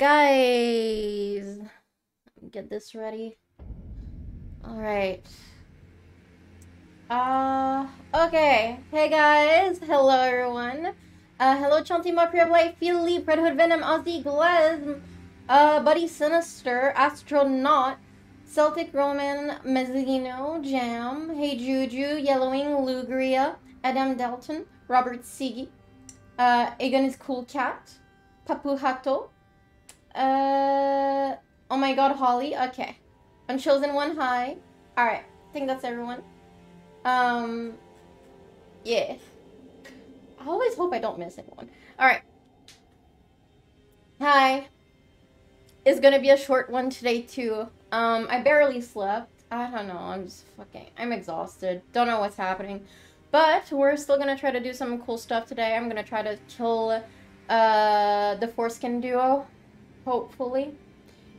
Guys. Get this ready. All right. Uh, okay. Hey, guys. Hello, everyone. Uh, hello, Chunty Mockery of Light, Red Hood Venom, Ozzy, Glez, uh, Buddy Sinister, Astronaut, Celtic Roman, Mezzino, Jam, Hey Juju, Yellowing, Lugria, Adam Dalton, Robert Sigi, uh, Egan is Cool Cat. Papu Hato. Uh, oh my god, Holly. Okay. Unchosen One High. Alright. I think that's everyone. Um, yeah. I always hope I don't miss anyone. Alright. Hi. It's gonna be a short one today, too. Um, I barely slept. I don't know. I'm just fucking. I'm exhausted. Don't know what's happening. But we're still gonna try to do some cool stuff today. I'm gonna try to kill uh, the foreskin duo, hopefully.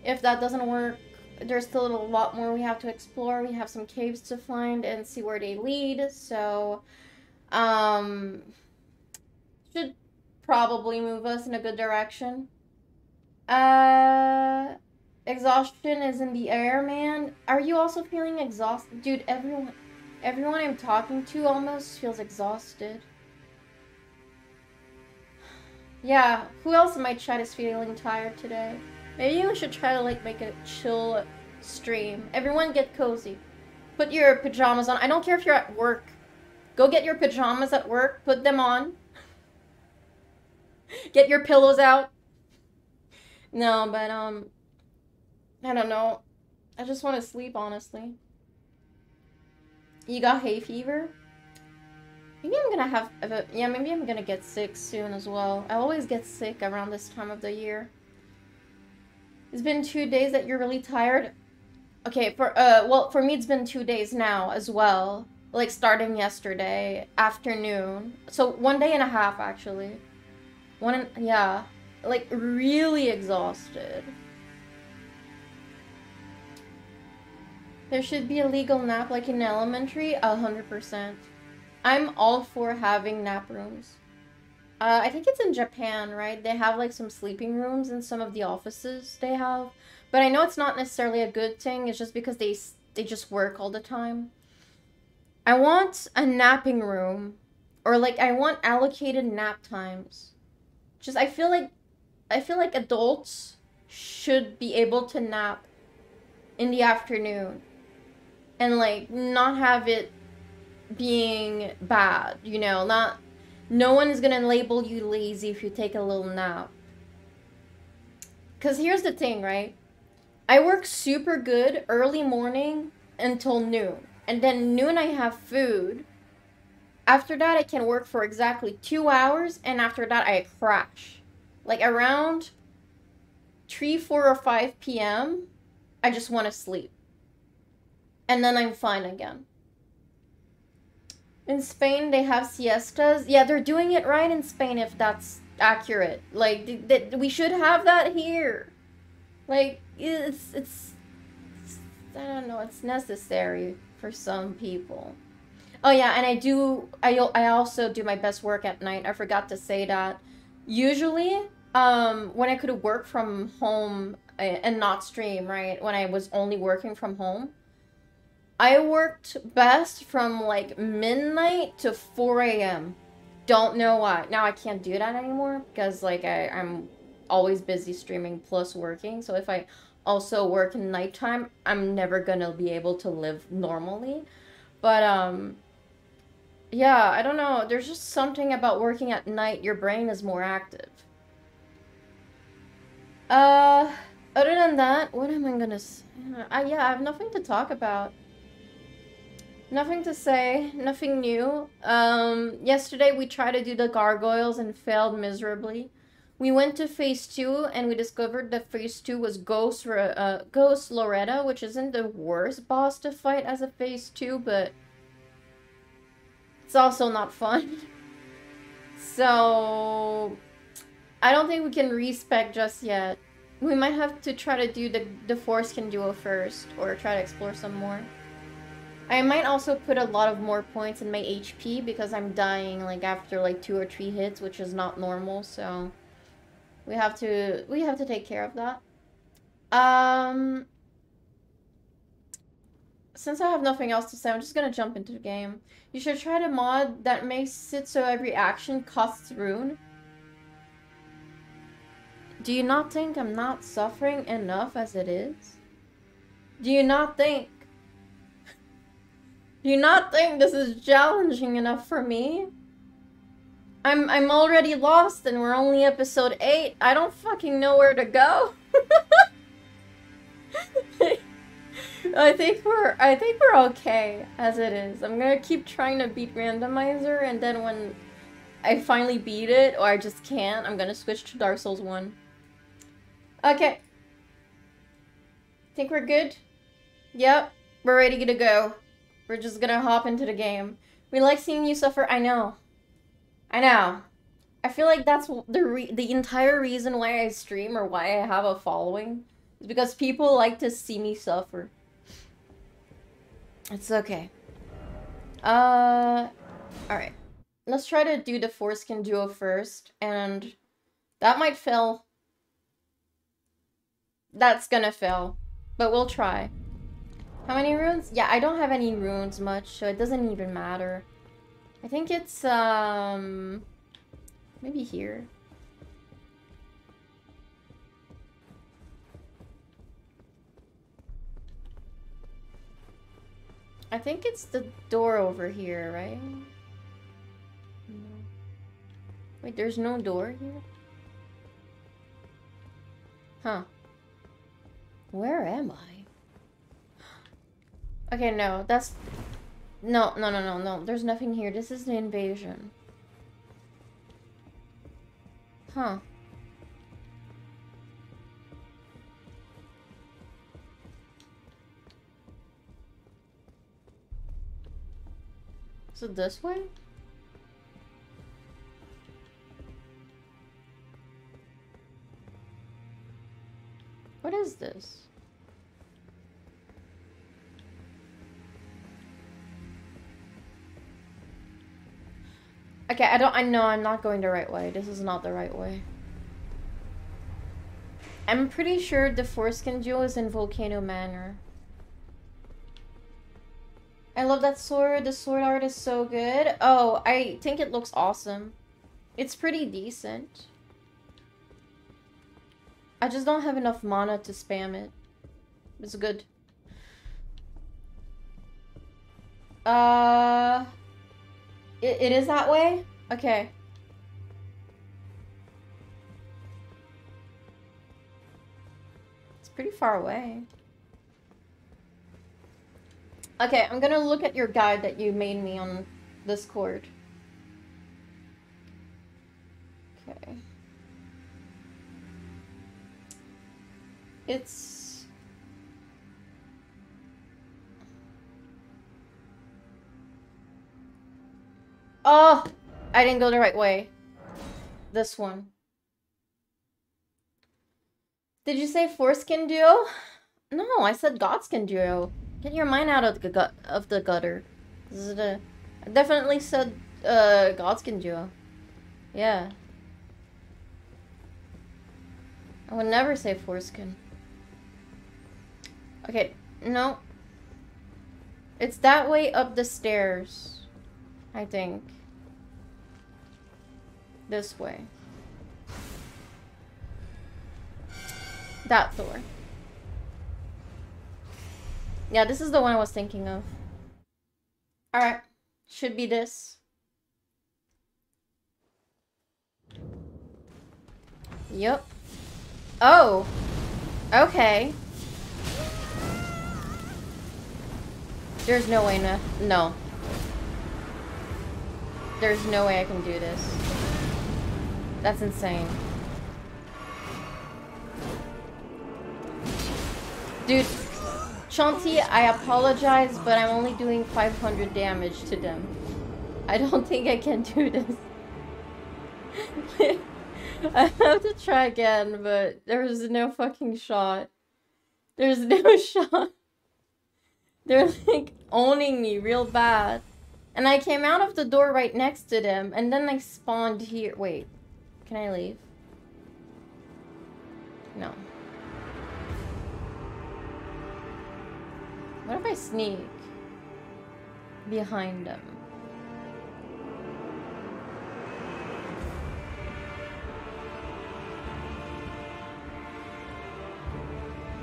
If that doesn't work, there's still a lot more we have to explore. We have some caves to find and see where they lead. So, um, should probably move us in a good direction. Uh, exhaustion is in the air, man. Are you also feeling exhausted? Dude, everyone Everyone I'm talking to almost feels exhausted. Yeah, who else in my chat is feeling tired today? Maybe we should try to like make a chill stream. Everyone get cozy. Put your pajamas on. I don't care if you're at work. Go get your pajamas at work. Put them on. get your pillows out. No, but um I don't know. I just want to sleep honestly. You got hay fever? Maybe I'm gonna have, a, yeah, maybe I'm gonna get sick soon as well. I always get sick around this time of the year. It's been two days that you're really tired. Okay, for, uh, well, for me it's been two days now as well. Like, starting yesterday afternoon. So, one day and a half, actually. One, and, yeah. Like, really exhausted. There should be a legal nap like in elementary, a hundred percent. I'm all for having nap rooms. Uh, I think it's in Japan, right? They have like some sleeping rooms in some of the offices they have, but I know it's not necessarily a good thing. It's just because they they just work all the time. I want a napping room, or like I want allocated nap times. Just I feel like I feel like adults should be able to nap in the afternoon and like not have it being bad, you know, not no one is to label you lazy if you take a little nap. Cuz here's the thing, right? I work super good early morning until noon. And then noon I have food. After that I can work for exactly 2 hours and after that I crash. Like around 3, 4 or 5 p.m. I just want to sleep and then I'm fine again. In Spain, they have siestas. Yeah, they're doing it right in Spain if that's accurate. Like, that we should have that here. Like, it's, it's, it's, I don't know, it's necessary for some people. Oh yeah, and I do, I, I also do my best work at night. I forgot to say that. Usually, um, when I could work from home eh, and not stream, right? When I was only working from home, I worked best from like midnight to 4 a.m. Don't know why. Now I can't do that anymore because like I, I'm always busy streaming plus working. So if I also work in nighttime, I'm never gonna be able to live normally. But um yeah, I don't know. There's just something about working at night. Your brain is more active. Uh, other than that, what am I gonna say? Uh, yeah, I have nothing to talk about. Nothing to say, nothing new. Um, yesterday we tried to do the gargoyles and failed miserably. We went to phase two and we discovered that phase two was Ghost, uh, Ghost Loretta, which isn't the worst boss to fight as a phase two, but it's also not fun. so, I don't think we can respec just yet. We might have to try to do the, the Foreskin duo first, or try to explore some more. I might also put a lot of more points in my HP because I'm dying like after like two or three hits, which is not normal, so We have to we have to take care of that. Um since I have nothing else to say, I'm just gonna jump into the game. You should try the mod that makes it so every action costs rune. Do you not think I'm not suffering enough as it is? Do you not think... Do you not think this is challenging enough for me? I'm I'm already lost and we're only episode 8. I don't fucking know where to go. I think we're I think we're okay as it is. I'm gonna keep trying to beat randomizer and then when I finally beat it or I just can't, I'm gonna switch to Dark Souls 1. Okay. Think we're good? Yep, we're ready to go. We're just gonna hop into the game. We like seeing you suffer, I know. I know. I feel like that's the the entire reason why I stream or why I have a following. Is because people like to see me suffer. It's okay. Uh, alright. Let's try to do the foreskin duo first, and that might fail. That's gonna fail, but we'll try. How many runes? Yeah, I don't have any runes much, so it doesn't even matter. I think it's, um, maybe here. I think it's the door over here, right? Wait, there's no door here? Huh. Where am I? Okay, no, that's... No, no, no, no, no. There's nothing here. This is an invasion. Huh. Is it this way? What is this? Okay, I don't- I know I'm not going the right way. This is not the right way. I'm pretty sure the foreskin jewel is in Volcano Manor. I love that sword. The sword art is so good. Oh, I think it looks awesome. It's pretty decent. I just don't have enough mana to spam it. It's good. Uh... It, it is that way? Okay. It's pretty far away. Okay, I'm gonna look at your guide that you made me on Discord. Okay. It's... Oh! I didn't go the right way. This one. Did you say foreskin duo? No, I said godskin duo. Get your mind out of the gut of the gutter. A, I definitely said uh Godskin duo. Yeah. I would never say foreskin. Okay, no. It's that way up the stairs. I think. This way. That door. Yeah, this is the one I was thinking of. Alright. Should be this. Yep. Oh. Okay. There's no way no. No. There's no way I can do this. That's insane. Dude, Shanti, I apologize, but I'm only doing 500 damage to them. I don't think I can do this. I have to try again, but there's no fucking shot. There's no shot. They're like owning me real bad. And I came out of the door right next to them, and then I spawned here. Wait, can I leave? No. What if I sneak behind them?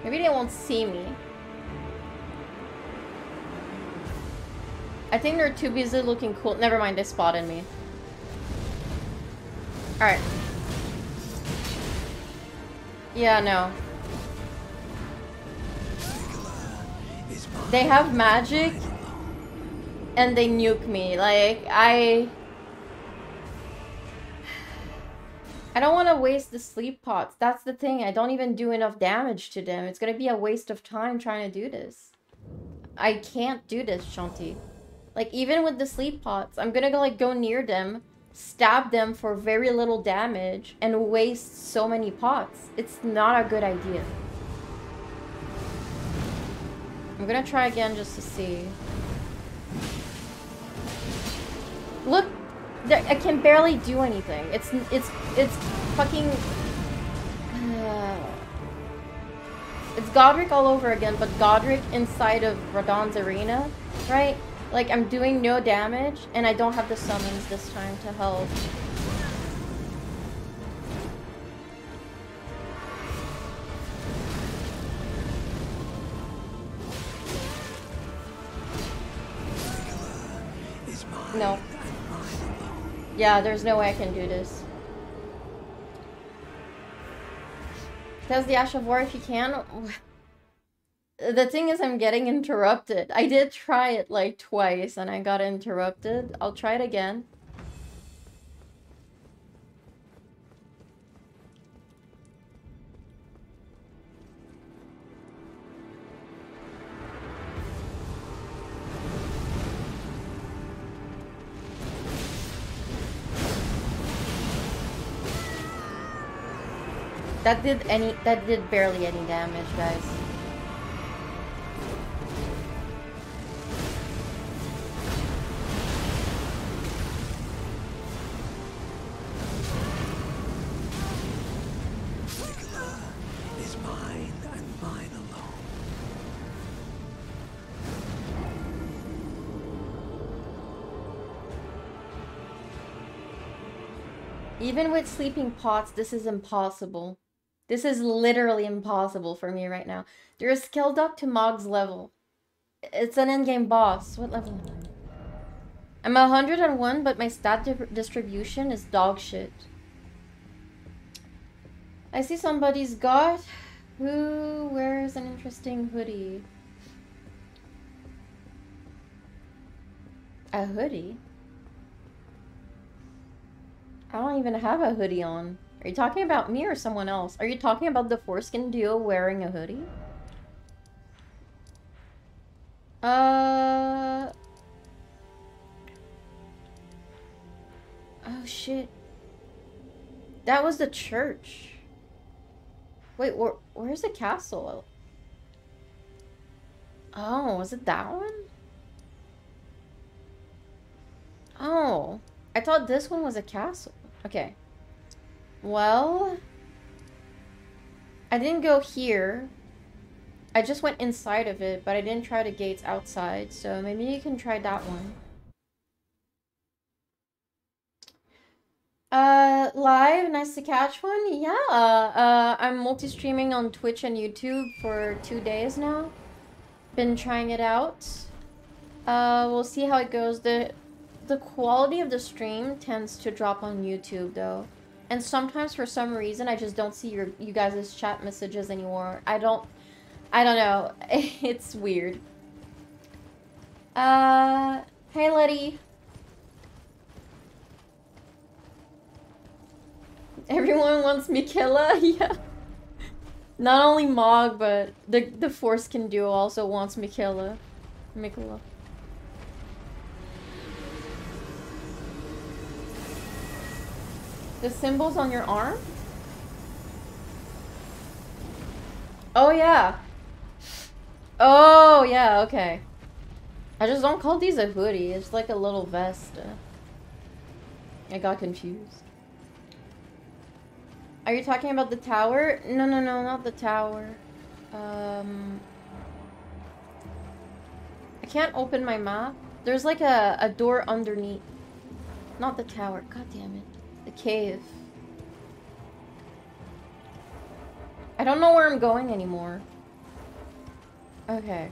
Maybe they won't see me. I think they're too busy looking cool. Never mind, they spotted me. Alright. Yeah, no. They have magic and they nuke me. Like, I... I don't want to waste the sleep pots. That's the thing. I don't even do enough damage to them. It's going to be a waste of time trying to do this. I can't do this, Shanti. Like, even with the sleep pots, I'm going to go, like, go near them, stab them for very little damage, and waste so many pots. It's not a good idea. I'm to try again just to see. Look, I can barely do anything. It's it's it's fucking. It's Godrick all over again, but Godrick inside of Radahn's arena, right? Like I'm doing no damage, and I don't have the summons this time to help. No. Yeah, there's no way I can do this. Does the Ash of War if you can. The thing is I'm getting interrupted. I did try it like twice and I got interrupted. I'll try it again. That did any- that did barely any damage, guys. Even with sleeping pots, this is impossible. This is literally impossible for me right now. You're skilled up to Mohg's level. It's an in-game boss. What level am I? I'm 101, but my stat di distribution is dog shit. I see somebody's got... Who wears an interesting hoodie? A hoodie? I don't even have a hoodie on. Are you talking about me or someone else? Are you talking about the foreskin duo wearing a hoodie? Uh... Oh shit. That was the church. Wait, where, where's the castle? Oh, was it that one? Oh, I thought this one was a castle. Okay. Well, I didn't go here. I just went inside of it, but I didn't try the gates outside, so maybe you can try that one. Uh, live, nice to catch one. Yeah, uh, I'm multi-streaming on Twitch and YouTube for two days now. Been trying it out. Uh, we'll see how it goes. The the quality of the stream tends to drop on YouTube though. And sometimes for some reason I just don't see your you guys' chat messages anymore. I don't I don't know. it's weird. Uh hey Letty. Everyone wants Miquella, yeah. Not only Mohg, but the the force can do also wants Mikela. Miquella. The symbols on your arm? Oh, yeah. Oh, yeah, okay. I just don't call these a hoodie. It's like a little vest. I got confused. Are you talking about the tower? No, no, no, not the tower. Um, I can't open my map. There's like a, a door underneath. Not the tower. God damn it. Cave. I don't know where I'm going anymore. Okay.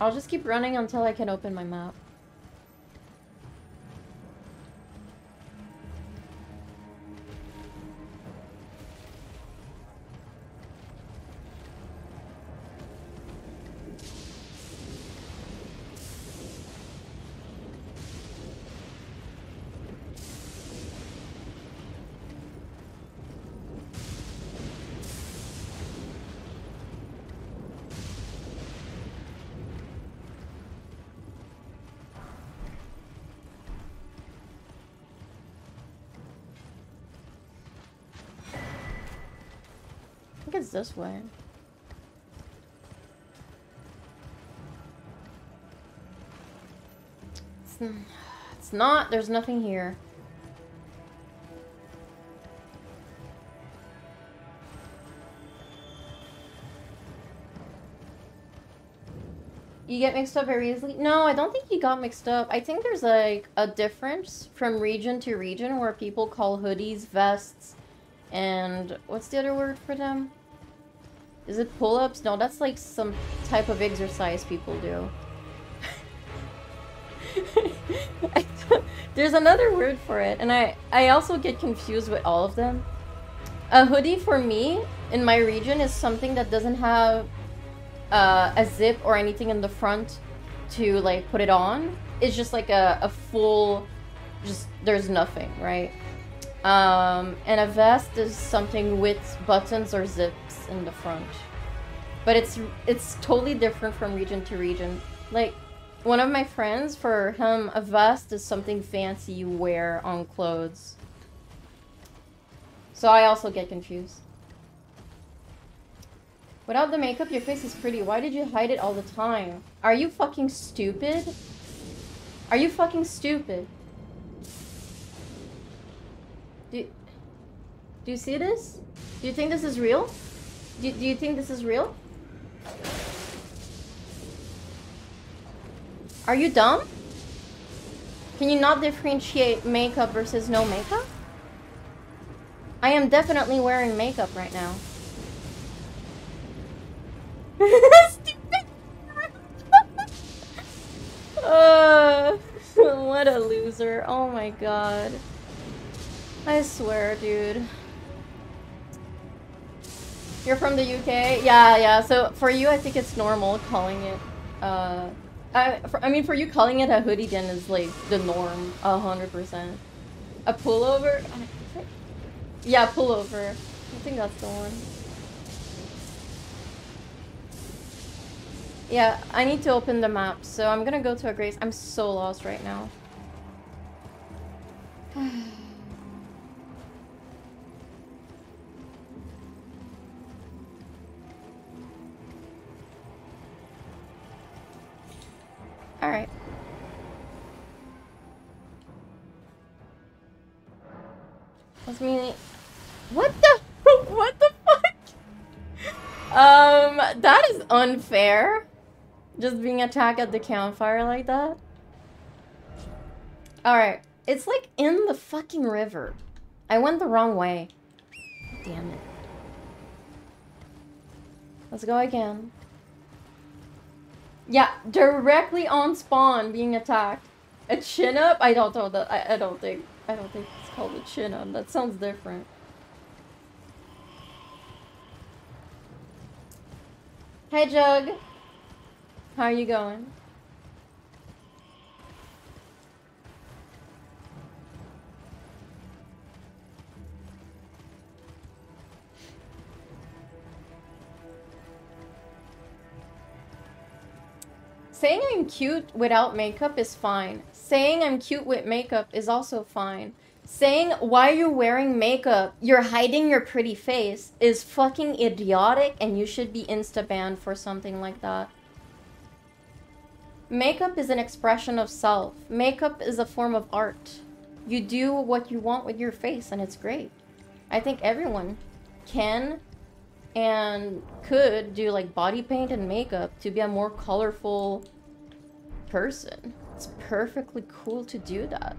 I'll just keep running until I can open my map. This way. It's, it's not. There's nothing here. You get mixed up very easily? No, I don't think you got mixed up. I think there's like a difference from region to region where people call hoodies vests and what's the other word for them? Is it pull-ups? No, that's like some type of exercise people do. There's another word for it, and I, I also get confused with all of them. A hoodie for me, in my region, is something that doesn't have uh, a zip or anything in the front to like put it on. It's just like a, a full, just there's nothing, right? Um, and a vest is something with buttons or zips in the front. But it's it's totally different from region to region. Like one of my friends, for him, a vest is something fancy you wear on clothes. So I also get confused. Without the makeup, your face is pretty. Why did you hide it all the time? Are you fucking stupid? Are you fucking stupid? Do, do you see this? Do you think this is real? Do, do you think this is real? Are you dumb? Can you not differentiate makeup versus no makeup? I am definitely wearing makeup right now. Stupid. uh, what a loser. Oh my god. I swear, dude. You're from the UK? Yeah, yeah. So for you, I think it's normal calling it. Uh, I, for, I mean, for you, calling it a hoodie then is like the norm, a hundred percent. A pullover? Yeah, pullover. I think that's the one. Yeah, I need to open the map, so I'm gonna go to a grace. I'm so lost right now. Alright. That's me. What the? what the fuck? Um, that is unfair. Just being attacked at the campfire like that. Alright. It's like in the fucking river. I went the wrong way. Damn it. Let's go again. Yeah, directly on spawn being attacked. A chin up? I don't know that. I, I don't think. I don't think it's called a chin up. That sounds different. Hey, Jug. How are you going? Saying I'm cute without makeup is fine. Saying I'm cute with makeup is also fine. Saying why are you wearing makeup, you're hiding your pretty face is fucking idiotic and you should be insta banned for something like that. Makeup is an expression of self. Makeup is a form of art. You do what you want with your face and it's great. I think everyone can and could do like body paint and makeup to be a more colorful person. It's perfectly cool to do that.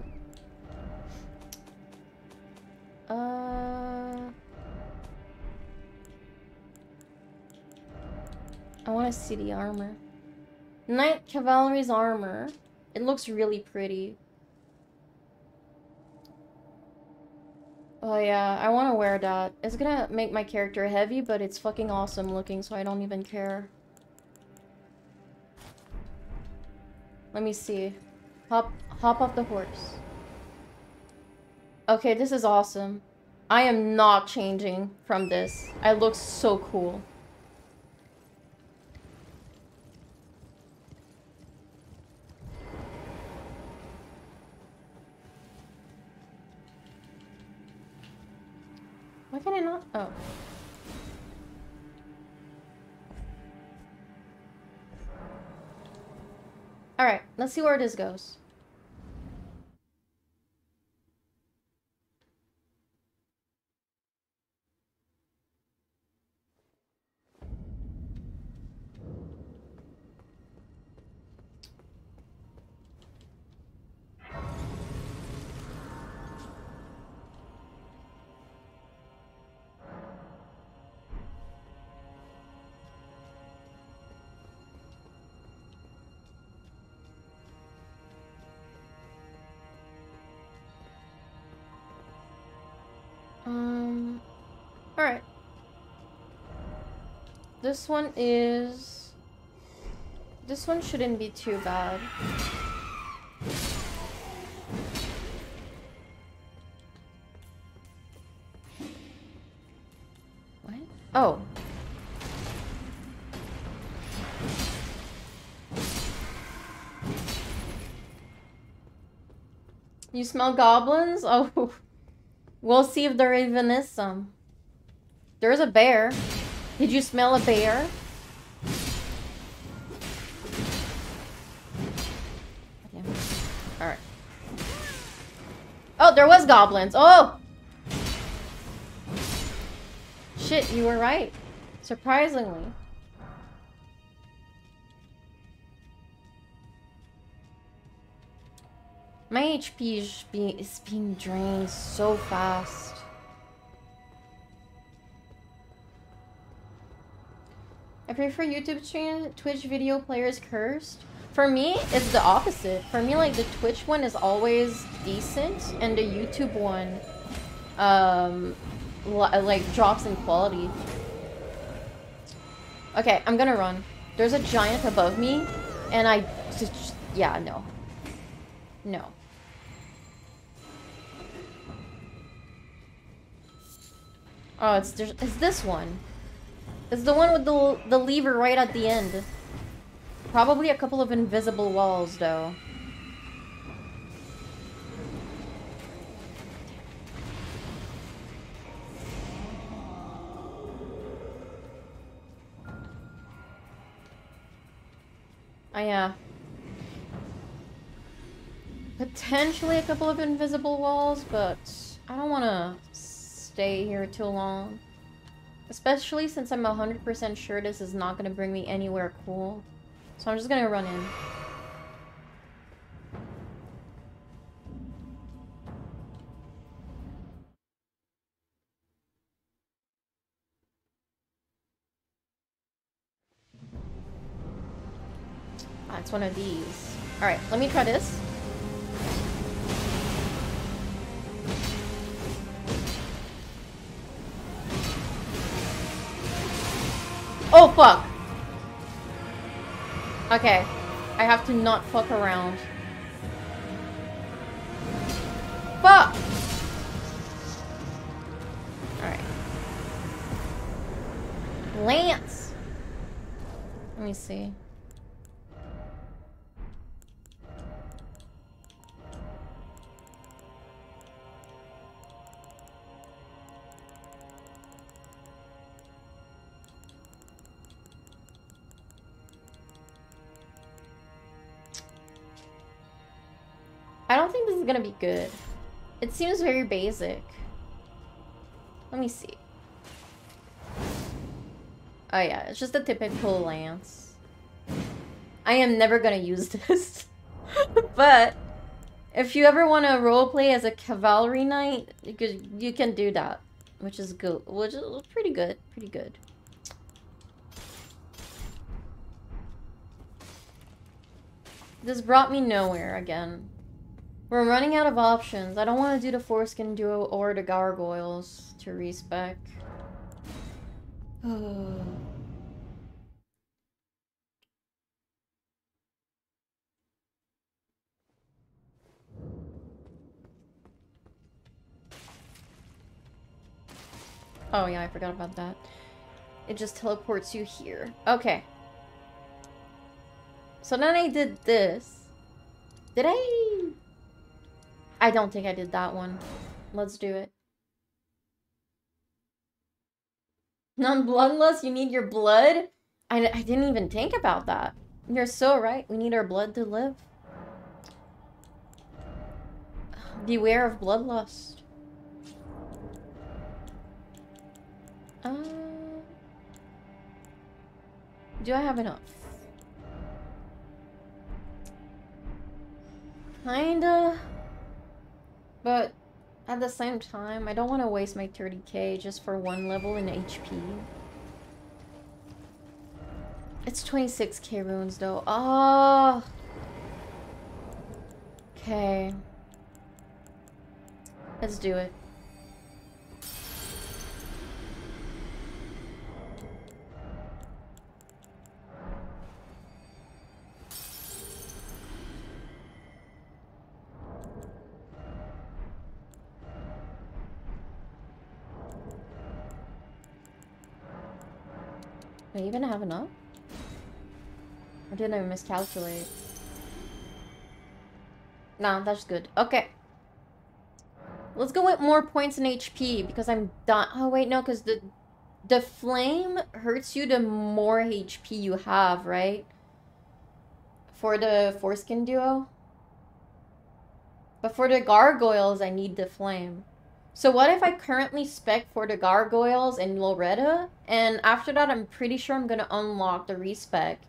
Uh, I want to see the armor. Night Cavalry's armor. It looks really pretty. Oh yeah, I want to wear that. It's gonna make my character heavy, but it's fucking awesome looking, so I don't even care. Let me see. Hop, hop off the horse. Okay, this is awesome. I am not changing from this. I look so cool. Can I not? Oh. Alright, let's see where this goes. Alright. This one is... This one shouldn't be too bad. What? Oh. You smell goblins? Oh. We'll see if there even is some. Um. There's a bear. Did you smell a bear? Alright. Oh, there was goblins. Oh! Shit, you were right. Surprisingly. My HP is being, is being drained so fast. I prefer YouTube stream, Twitch video players cursed. For me, it's the opposite. For me, like, the Twitch one is always decent, and the YouTube one, um, like, drops in quality. Okay, I'm gonna run. There's a giant above me, and I just, yeah, no. No. Oh, it's it's this one. It's the one with the the lever right at the end. Probably a couple of invisible walls, though. Oh, yeah. Potentially a couple of invisible walls, but I don't want to stay here too long. Especially since I'm 100% sure this is not going to bring me anywhere cool. So I'm just going to run in. Ah, it's one of these. Alright, let me try this. Oh, fuck. Okay. I have to not fuck around. Fuck! Alright. Lance! Let me see. Is gonna be good. It seems very basic. Let me see. Oh yeah, it's just a typical lance. I am never gonna use this. but if you ever want to roleplay as a cavalry knight, you, could, you can do that. Which is good. Which is pretty good. Pretty good. This brought me nowhere again. We're running out of options. I don't want to do the foreskin duo or the gargoyles to respec. Oh yeah, I forgot about that. It just teleports you here. Okay. So then I did this. Did I? I don't think I did that one. Let's do it. Non-bloodless, you need your blood? I, I didn't even think about that. You're so right. We need our blood to live. Beware of bloodlust. Uh, do I have enough? Kinda. But at the same time, I don't want to waste my 30k just for one level in HP. It's 26k runes though. Oh. Okay. Let's do it. Even have enough? Or did I miscalculate? Nah, that's good. Okay. Let's go with more points in HP because I'm done. Oh, wait, no, because the, the flame hurts you the more HP you have, right? For the foreskin duo. But for the gargoyles, I need the flame. So what if I currently spec for the Gargoyles and Loretta, and after that I'm pretty sure I'm gonna unlock the respec.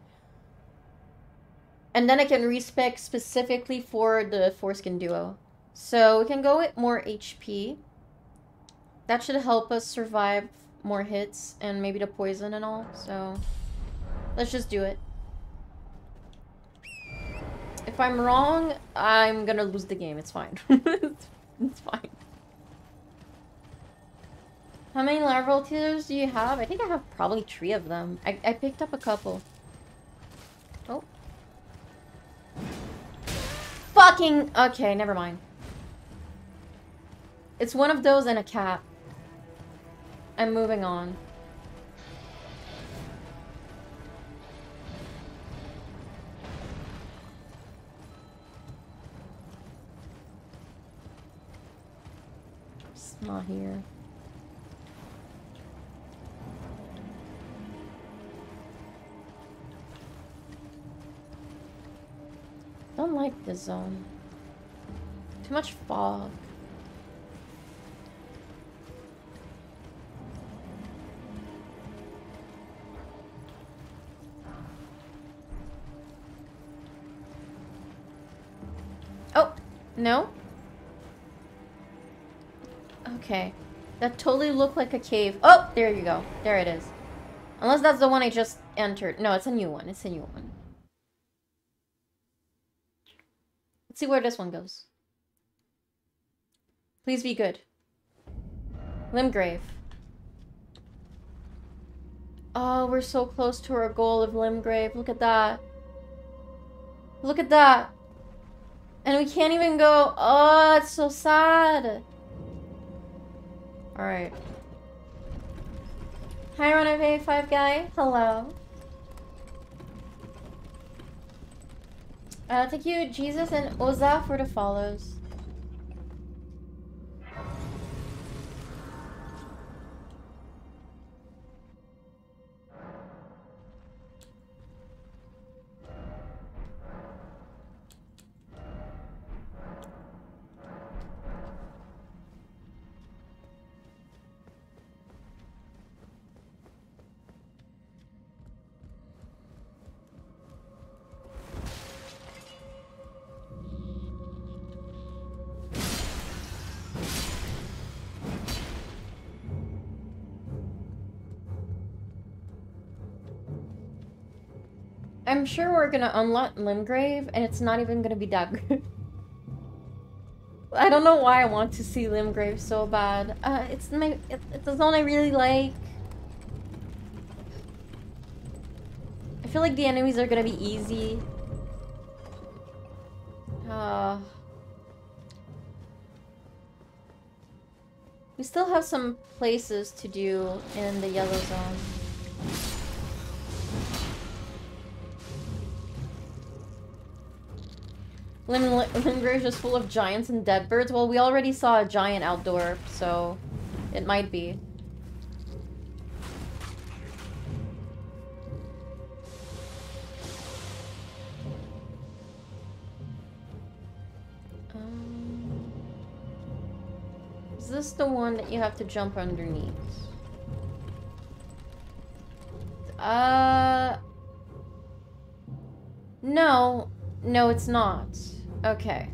And then I can respec specifically for the Foreskin Duo. So we can go with more HP. That should help us survive more hits and maybe the poison and all. So let's just do it. If I'm wrong, I'm gonna lose the game. It's fine. it's fine. How many larval tears do you have? I think I have probably three of them. I, I picked up a couple. Oh. Fucking... Okay, never mind. It's one of those and a cat. I'm moving on. Not here. Don't like this zone. Too much fog. Oh, no? Okay. That totally looked like a cave. Oh, there you go. There it is. Unless that's the one I just entered. No, it's a new one. It's a new one. Let's see where this one goes. Please be good. Limgrave. Oh, we're so close to our goal of Limgrave. Look at that. Look at that. And we can't even go. Oh, it's so sad. Alright. Hi, Runaway 5 guy. Hello. Uh, thank you, Jesus and Oza, for the follows. I'm sure we're gonna unlock Limgrave, and it's not even gonna be that good. I don't know why I want to see Limgrave so bad. Uh, it's my it, it's the zone I really like. I feel like the enemies are gonna be easy. Uh, we still have some places to do in the yellow zone. Lim Limgrave is full of giants and dead birds. Well, we already saw a giant outdoor, so it might be. Um, is this the one that you have to jump underneath? Uh... No. No, it's not. Okay.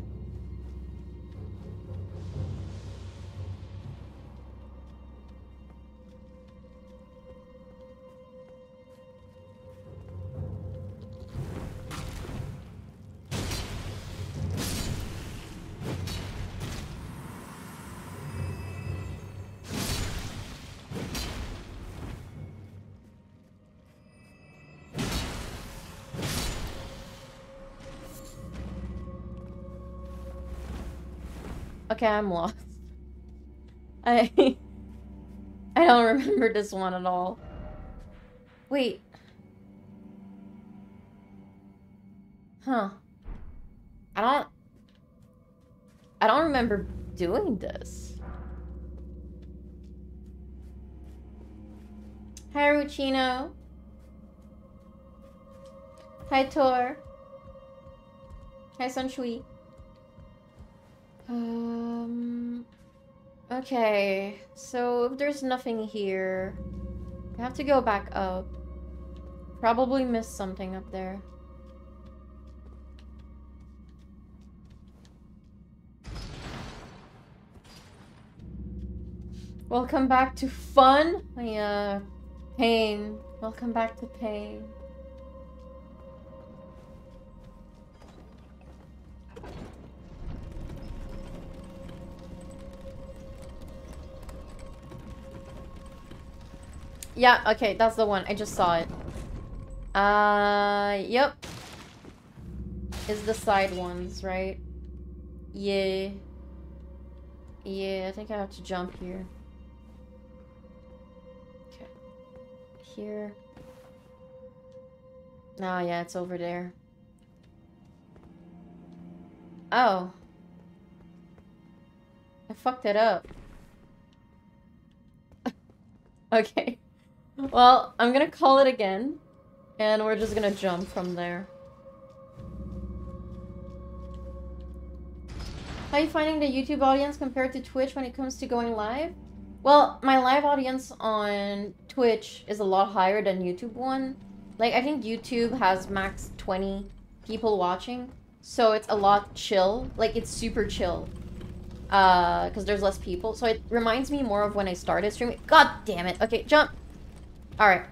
Okay, I'm lost. I... I don't remember this one at all. Wait. Huh. I don't... I don't remember doing this. Hi, Ruchino. Hi, Tor. Hi, Sunshui. Um. Okay, so if there's nothing here, I have to go back up. Probably missed something up there. Welcome back to fun. Yeah, pain. Welcome back to pain. Yeah, okay, that's the one. I just saw it. Uh, yep. Is the side ones, right? Yeah. Yeah, I think I have to jump here. Okay. Here. Oh, yeah, it's over there. Oh. I fucked it up. okay. Well, I'm gonna call it again. And we're just gonna jump from there. How are you finding the YouTube audience compared to Twitch when it comes to going live? Well, my live audience on Twitch is a lot higher than YouTube one. Like, I think YouTube has max 20 people watching. So it's a lot chill. Like, it's super chill. Uh, because there's less people. So it reminds me more of when I started streaming. God damn it. Okay, jump. Alright.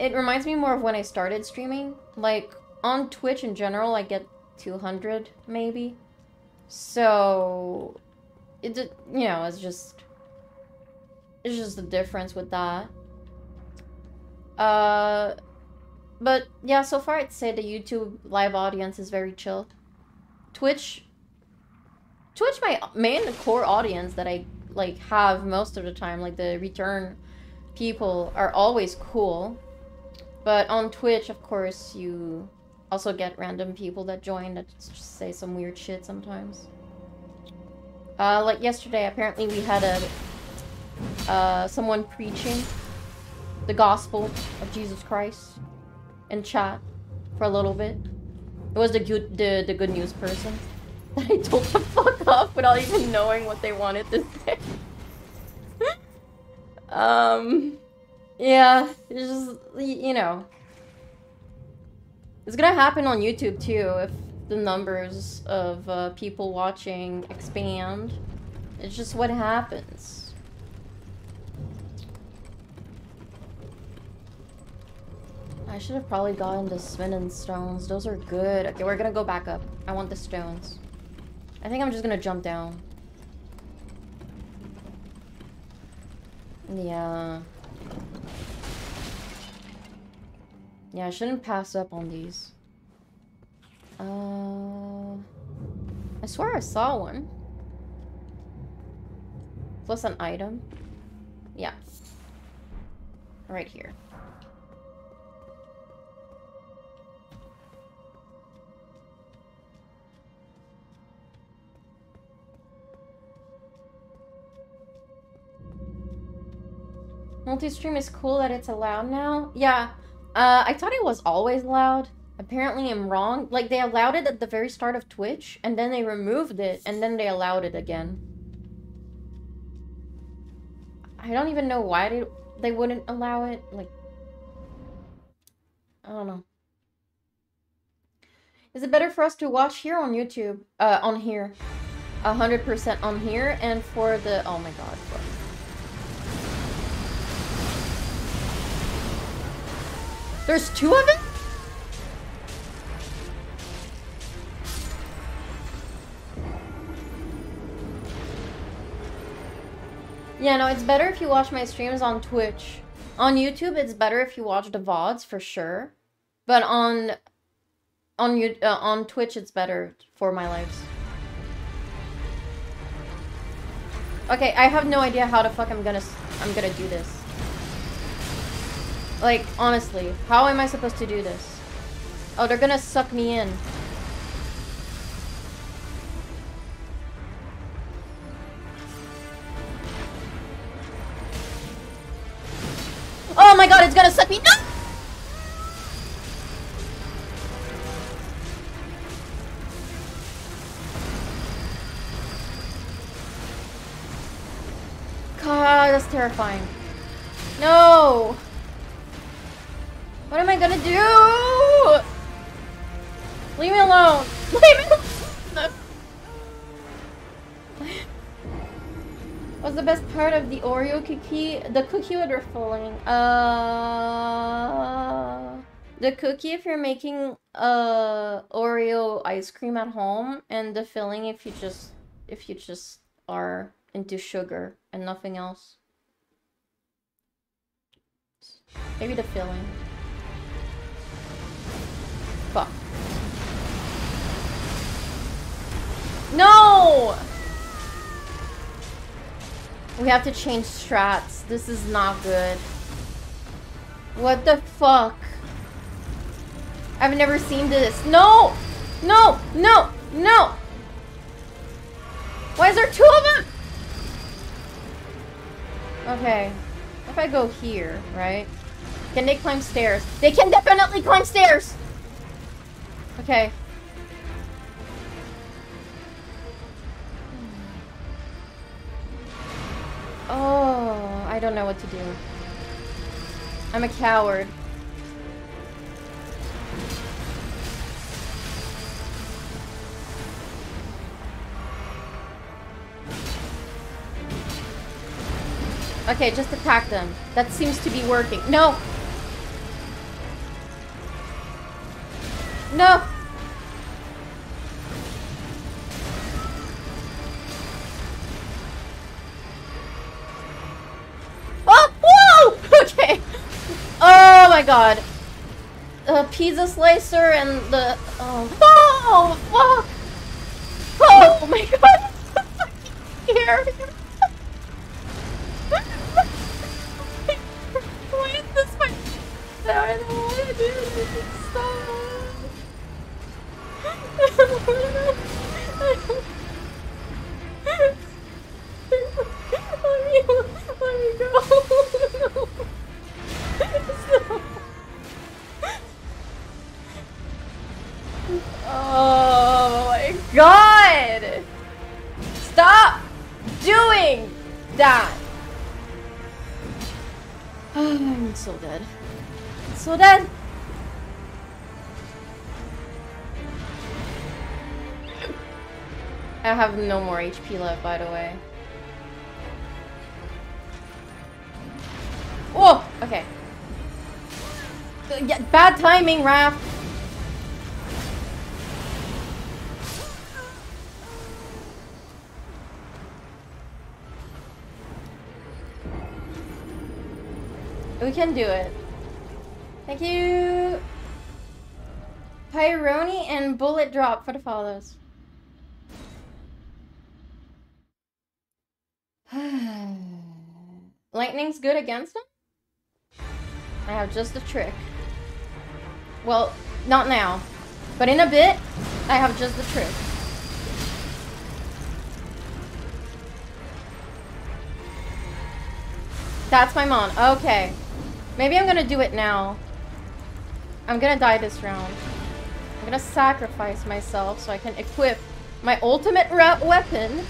It reminds me more of when I started streaming. Like, on Twitch in general, I get 200, maybe. So, it, you know, it's just, it's just the difference with that. Uh, but yeah, so far I'd say the YouTube live audience is very chill. Twitch, Twitch, my main core audience that I like have most of the time, like the return people are always cool. But on Twitch, of course, you also get random people that join that just say some weird shit sometimes. Uh, like yesterday, apparently we had a uh, someone preaching the gospel of Jesus Christ in chat for a little bit. It was the good the, the good news person that I told to fuck off without even knowing what they wanted to say. Um, yeah, it's just, you know. It's gonna happen on YouTube too if the numbers of uh, people watching expand. It's just what happens. I should have probably gotten the spinning stones. Those are good. Okay, we're gonna go back up. I want the stones. I think I'm just gonna jump down. Yeah. Yeah, I shouldn't pass up on these. Uh, I swear I saw one. Plus an item. Yeah. Right here. Multi-stream is cool that it's allowed now. Yeah, uh, I thought it was always allowed. Apparently I'm wrong. Like, they allowed it at the very start of Twitch, and then they removed it, and then they allowed it again. I don't even know why they, they wouldn't allow it. Like, I don't know. Is it better for us to watch here on YouTube? Uh, on here. 100% on here, and for the... Oh my god, There's two of them? Yeah, no, it's better if you watch my streams on Twitch. On YouTube, it's better if you watch the VODs, for sure. But on... On, you, uh, on Twitch, it's better for my lives. Okay, I have no idea how the fuck I'm gonna... I'm gonna do this. Like, honestly, how am I supposed to do this? Oh, they're gonna suck me in. Oh my god, it's gonna suck me- No! God, that's terrifying. No! What am I gonna do? Leave me alone. Leave me alone. What's the best part of the Oreo cookie? The cookie with refilling. Uh, the cookie if you're making uh Oreo ice cream at home, and the filling if you just if you just are into sugar and nothing else. Maybe the filling. Fuck. No! We have to change strats. This is not good. What the fuck? I've never seen this. No! No! No! No! Why is there two of them? Okay. If I go here, right? Can they climb stairs? They can definitely climb stairs! Okay. Oh, I don't know what to do. I'm a coward. Okay, just attack them. That seems to be working. No! No! Oh! Whoa! Okay. Oh my god. The pizza slicer and the... Oh, oh fuck! Oh my god! Here! Why is this my... I don't want to do this. Stop. Oh my god! Stop doing that! I'm so dead. So dead! I have no more HP left, by the way. Whoa! Okay. Yeah, bad timing, Raph. We can do it. Thank you. Pyroni and Bullet Drop for the follows. Lightning's good against them? I have just a trick. Well, not now. But in a bit, I have just the trick. That's my mom. Okay. Maybe I'm gonna do it now. I'm gonna die this round. I'm gonna sacrifice myself so I can equip my ultimate weapon.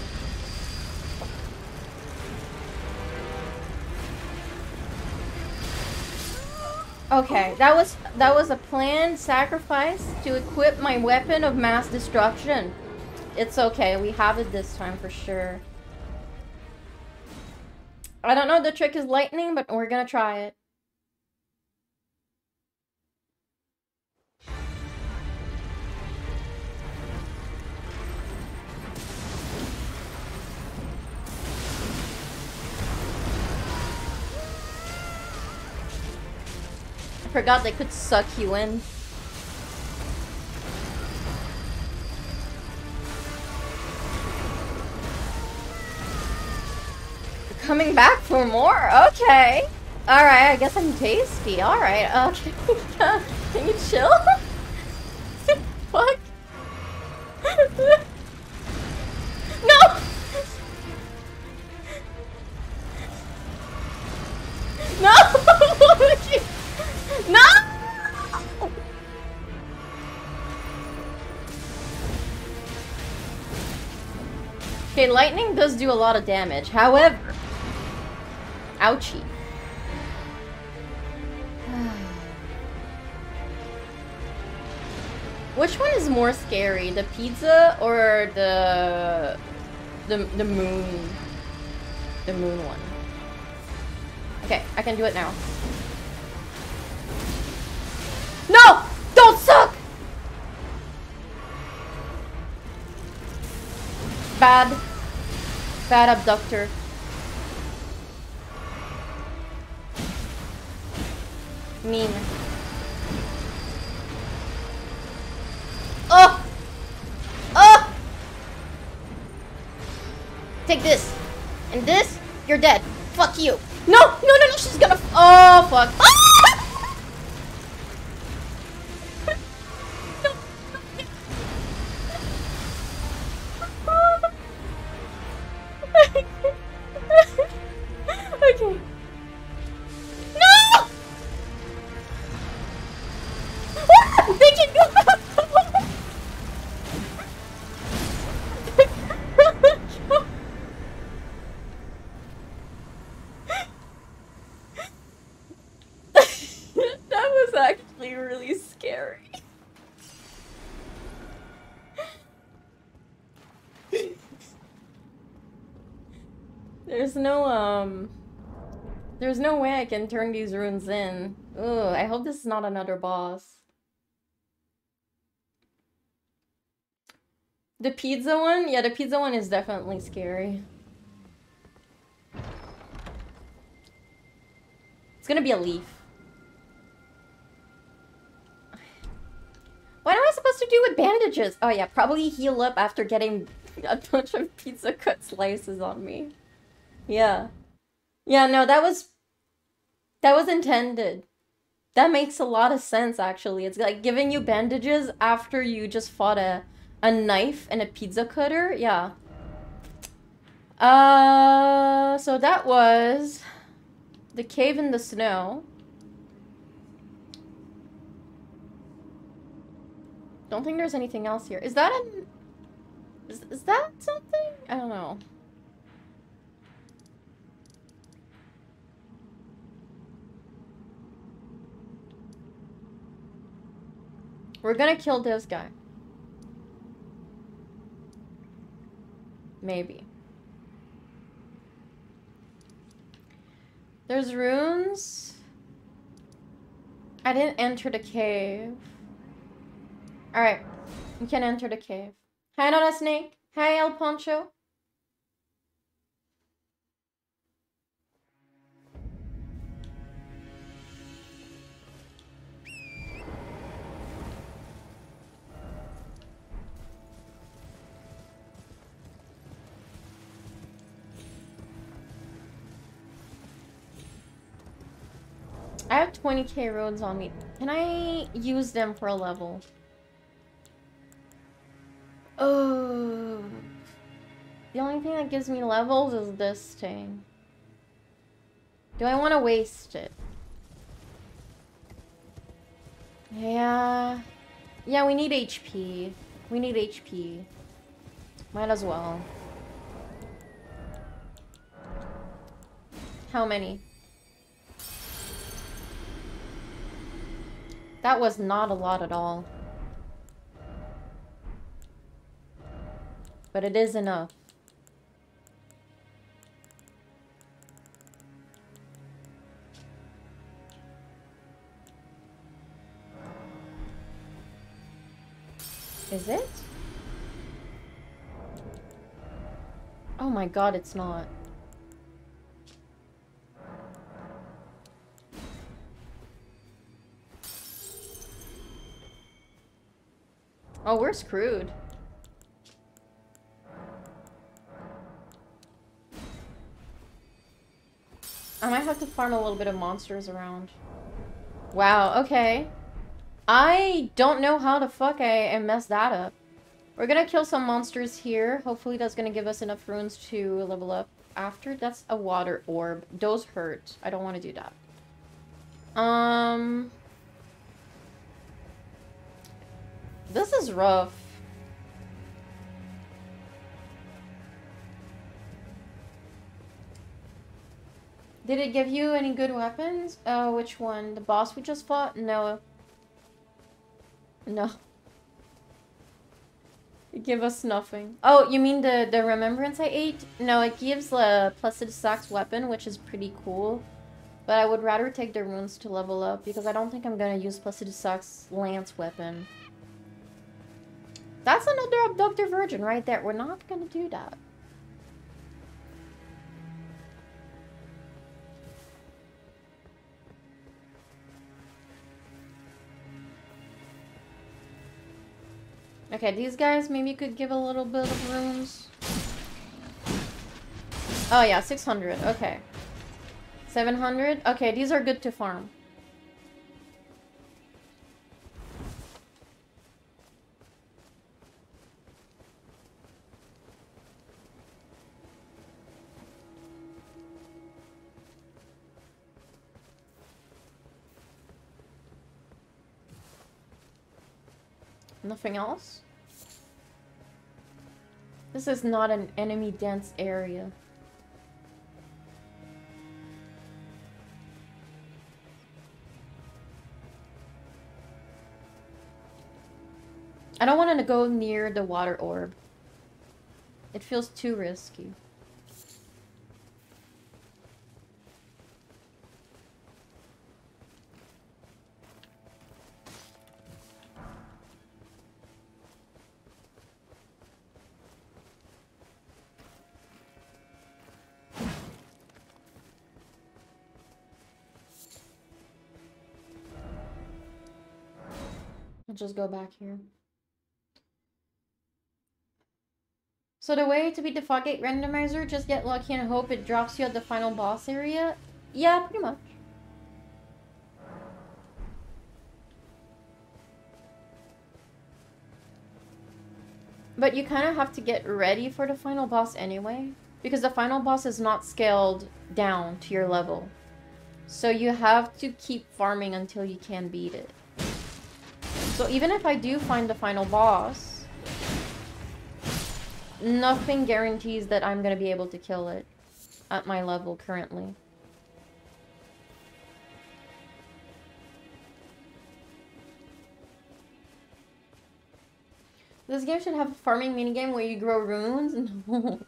Okay, that was that was a planned sacrifice to equip my weapon of mass destruction. It's okay, we have it this time for sure. I don't know the trick is lightning, but we're gonna try it. Forgot they could suck you in. Coming back for more? Okay. Alright, I guess I'm tasty. Alright, okay. Can you chill? Fuck. no! No! No! Okay, lightning does do a lot of damage. However... Ouchie. Which one is more scary? The pizza or the... The, the moon... The moon one? Okay, I can do it now. No! Don't suck! Bad. Bad abductor. Mean. Oh! Oh! Take this. And this, you're dead. Fuck you. No! No, no, no, she's gonna... Oh, fuck. Ah! There's no way I can turn these runes in. Ugh, I hope this is not another boss. The pizza one? Yeah, the pizza one is definitely scary. It's gonna be a leaf. What am I supposed to do with bandages? Oh yeah, probably heal up after getting a bunch of pizza cut slices on me. Yeah. Yeah, no, that was that was intended. That makes a lot of sense, actually. It's like giving you bandages after you just fought a, a knife and a pizza cutter. Yeah. Uh, so that was the cave in the snow. Don't think there's anything else here. Is that an... Is, is that something? I don't know. We're gonna kill this guy. Maybe. There's runes. I didn't enter the cave. Alright. You can enter the cave. Hi, not a snake. Hi, El Poncho. I have 20k roads on me. Can I use them for a level? Oh. The only thing that gives me levels is this thing. Do I want to waste it? Yeah. Yeah, we need HP. We need HP. Might as well. How many? That was not a lot at all. But it is enough. Is it? Oh my god, it's not. Oh, we're screwed. I might have to farm a little bit of monsters around. Wow, okay. I don't know how the fuck I, I messed that up. We're gonna kill some monsters here. Hopefully that's gonna give us enough runes to level up after. That's a water orb. Those hurt. I don't want to do that. Um... This is rough. Did it give you any good weapons? Uh, which one? The boss we just fought? No. No. It gave us nothing. Oh, you mean the, the remembrance I ate? No, it gives a the Placidusax weapon, which is pretty cool. But I would rather take the runes to level up, because I don't think I'm gonna use Placidusax lance weapon. That's another abductor virgin right there. We're not gonna do that. Okay, these guys maybe could give a little bit of runes. Oh yeah, 600. Okay. 700. Okay, these are good to farm. Nothing else? This is not an enemy dense area. I don't want to go near the water orb. It feels too risky. Just go back here. So the way to beat the Fog Gate randomizer, just get lucky and hope it drops you at the final boss area? Yeah, pretty much. But you kind of have to get ready for the final boss anyway. Because the final boss is not scaled down to your level. So you have to keep farming until you can beat it. So even if I do find the final boss, nothing guarantees that I'm going to be able to kill it at my level currently. This game should have a farming minigame where you grow runes? No.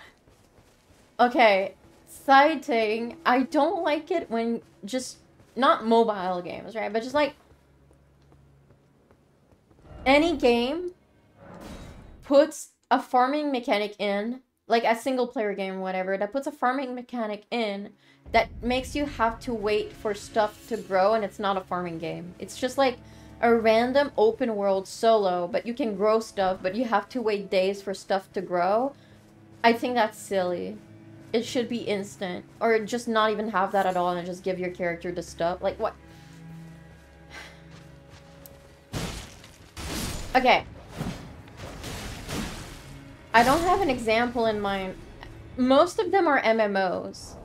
okay, side thing, I don't like it when just not mobile games, right? But just like any game puts a farming mechanic in, like a single player game, whatever, that puts a farming mechanic in that makes you have to wait for stuff to grow and it's not a farming game. It's just like a random open world solo, but you can grow stuff, but you have to wait days for stuff to grow. I think that's silly. It should be instant. Or just not even have that at all and just give your character the stuff. Like, what? Okay. I don't have an example in mind. Most of them are MMOs.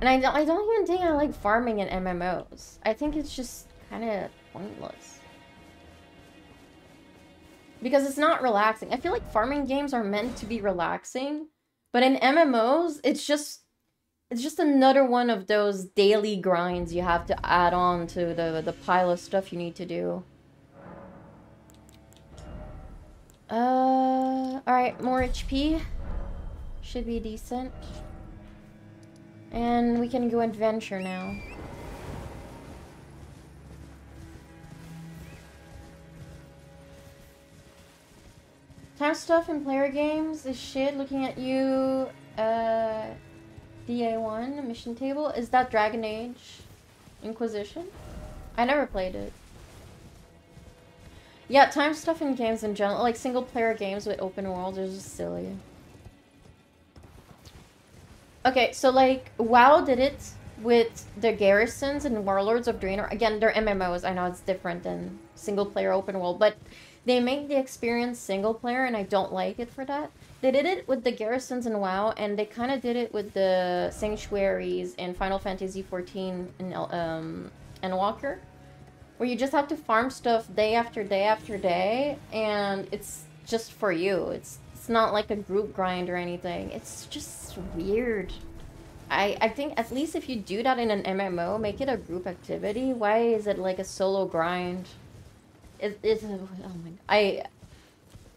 And I don't, I don't even think I like farming in MMOs. I think it's just kind of pointless. Because it's not relaxing. I feel like farming games are meant to be relaxing. But in MMOs, it's just it's just another one of those daily grinds you have to add on to the, the pile of stuff you need to do. Uh, alright, more HP. Should be decent. And we can go adventure now. Time stuff in player games is shit. Looking at you, uh, DAI mission table. Is that Dragon Age Inquisition? I never played it. Yeah, time stuff in games in general, like single player games with open worlds is just silly. Okay, so like WoW did it with the garrisons and Warlords of Draenor. Again, they're MMOs. I know it's different than single player open world, but they make the experience single player, and I don't like it for that. They did it with the garrisons in WoW, and they kind of did it with the sanctuaries in Final Fantasy XIV and um, Endwalker, where you just have to farm stuff day after day after day, and it's just for you. It's it's not like a group grind or anything. It's just weird. I, I think at least if you do that in an MMO, make it a group activity. Why is it like a solo grind? It, it's oh my I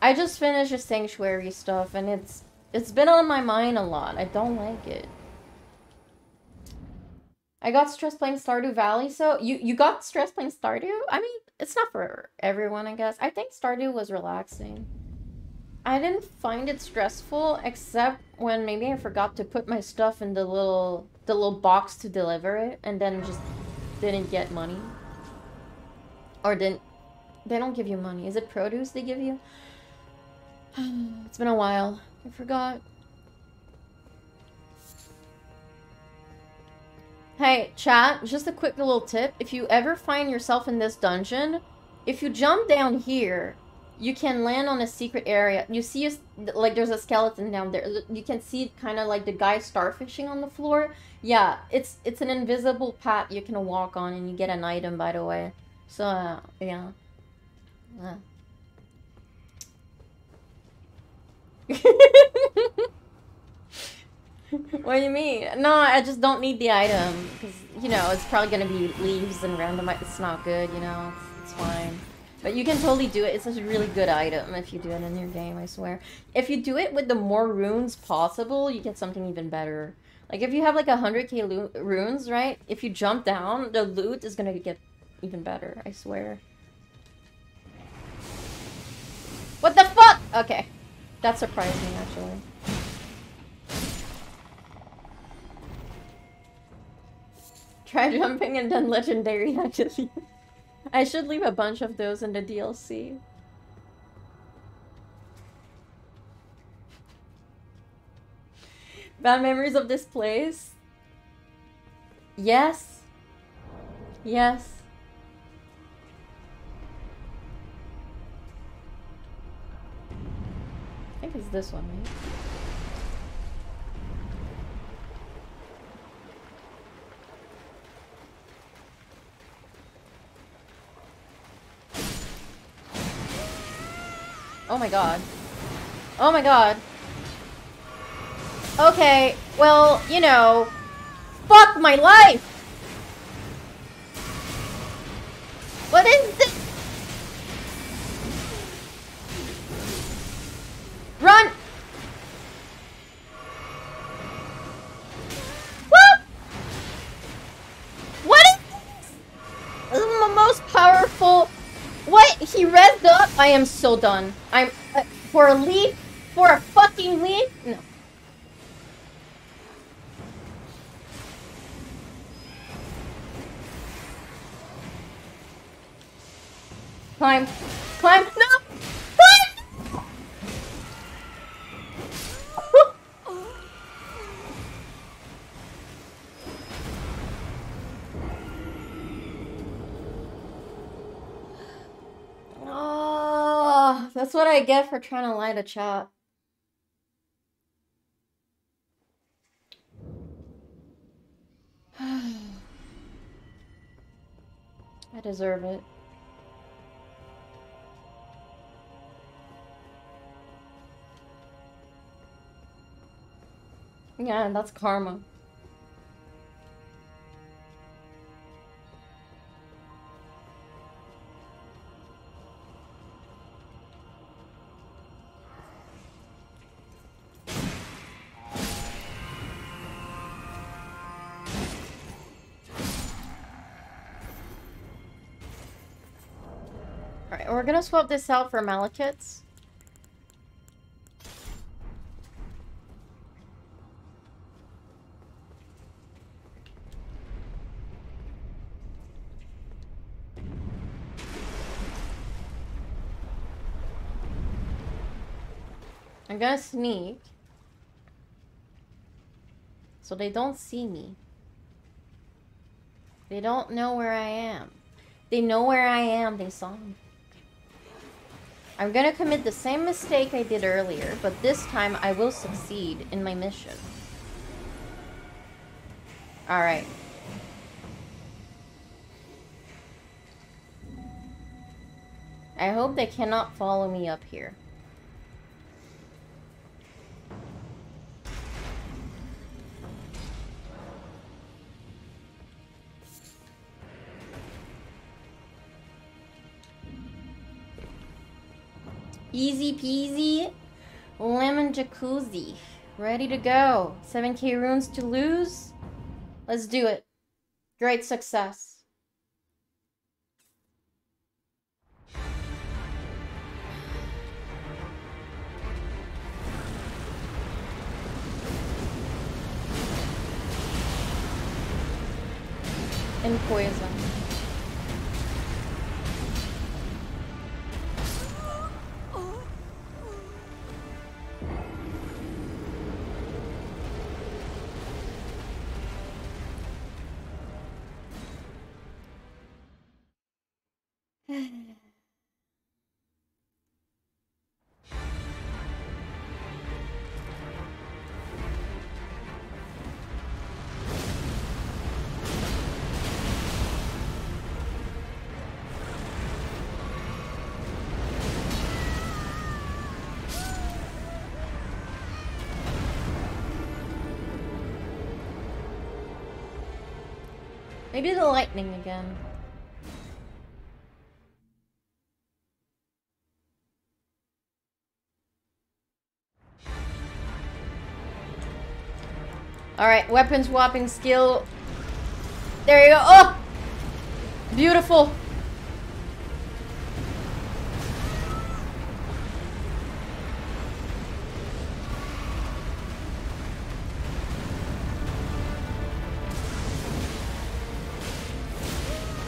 I just finished the sanctuary stuff and it's it's been on my mind a lot. I don't like it. I got stressed playing Stardew Valley, so you you got stressed playing Stardew? I mean, it's not for everyone, I guess. I think Stardew was relaxing. I didn't find it stressful except when maybe I forgot to put my stuff in the little the little box to deliver it and then just didn't get money. Or didn't they don't give you money. Is it produce they give you? it's been a while. I forgot. Hey, chat, just a quick little tip. If you ever find yourself in this dungeon, if you jump down here, you can land on a secret area. You see, a, like, there's a skeleton down there. You can see kind of like the guy starfishing on the floor. Yeah, it's it's an invisible path you can walk on and you get an item, by the way. So, uh, yeah. Uh. what do you mean? No, I just don't need the item. Because, you know, it's probably going to be leaves and random. It's not good, you know? It's, it's fine. But you can totally do it. It's a really good item if you do it in your game, I swear. If you do it with the more runes possible, you get something even better. Like, if you have, like, 100k runes, right? If you jump down, the loot is going to get even better, I swear. What the fuck? Okay. That surprised me, actually. Try jumping and then legendary, actually. I should leave a bunch of those in the DLC. Bad memories of this place? Yes. Yes. I think it's this one, right? Oh my god. Oh my god. Okay, well, you know, fuck my life! What is this? Run! What? What is the most powerful... What? He rezzed up? I am so done. I'm... Uh, for a leaf? For a fucking leaf? No. Climb. Climb. No! Oh, that's what I get for trying to lie to chat. I deserve it. Yeah, that's karma. Gonna swap this out for Maliketh's. I'm gonna sneak. So they don't see me. They don't know where I am. They know where I am, they saw me. I'm gonna commit the same mistake I did earlier, but this time I will succeed in my mission. Alright. I hope they cannot follow me up here. Easy peasy. Lemon jacuzzi. Ready to go. 7k runes to lose? Let's do it. Great success. And poison. Maybe the lightning again. Alright, weapon swapping skill. There you go. Oh! Beautiful.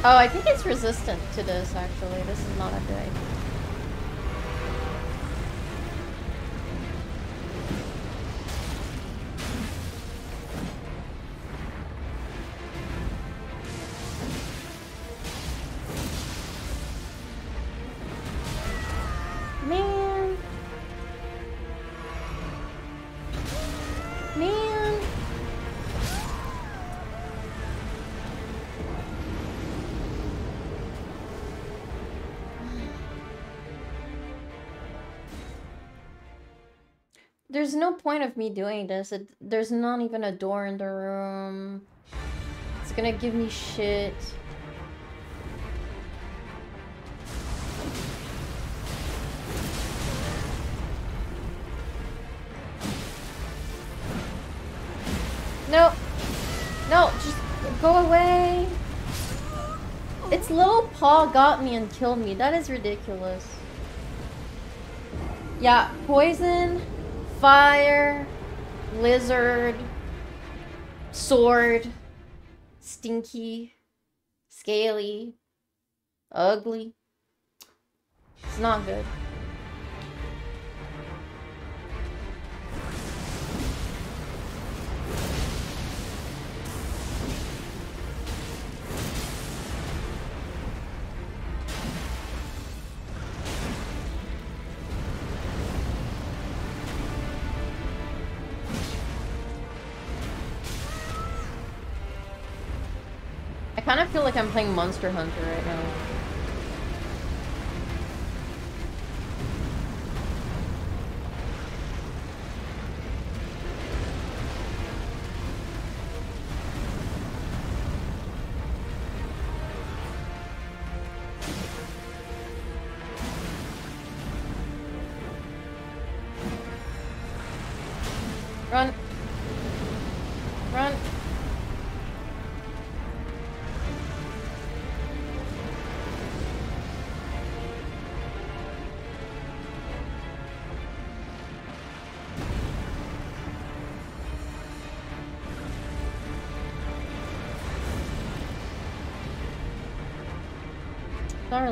Oh, I think it's resistant to this, actually. This is not a good Man. There's no point of me doing this. It, there's not even a door in the room. It's gonna give me shit. No. No, just go away. It's little paw got me and killed me. That is ridiculous. Yeah, poison, fire, lizard, sword, stinky, scaly, ugly. It's not good. I'm playing Monster Hunter right now.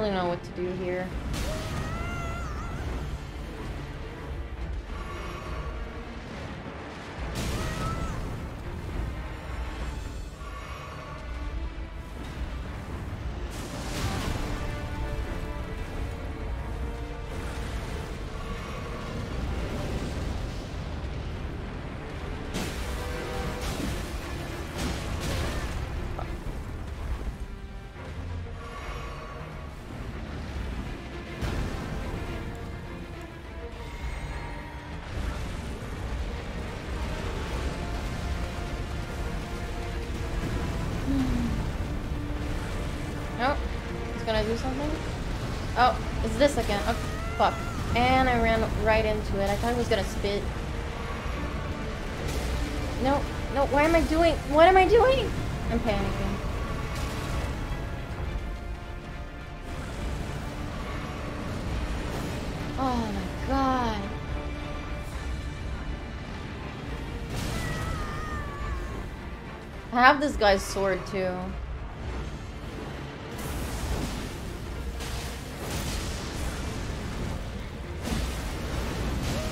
Really know what to do here. Do something. Oh, it's this again. Oh, fuck. And I ran right into it. I thought it was gonna spit. No, no, why am I doing? What am I doing? I'm panicking. Oh my god. I have this guy's sword too.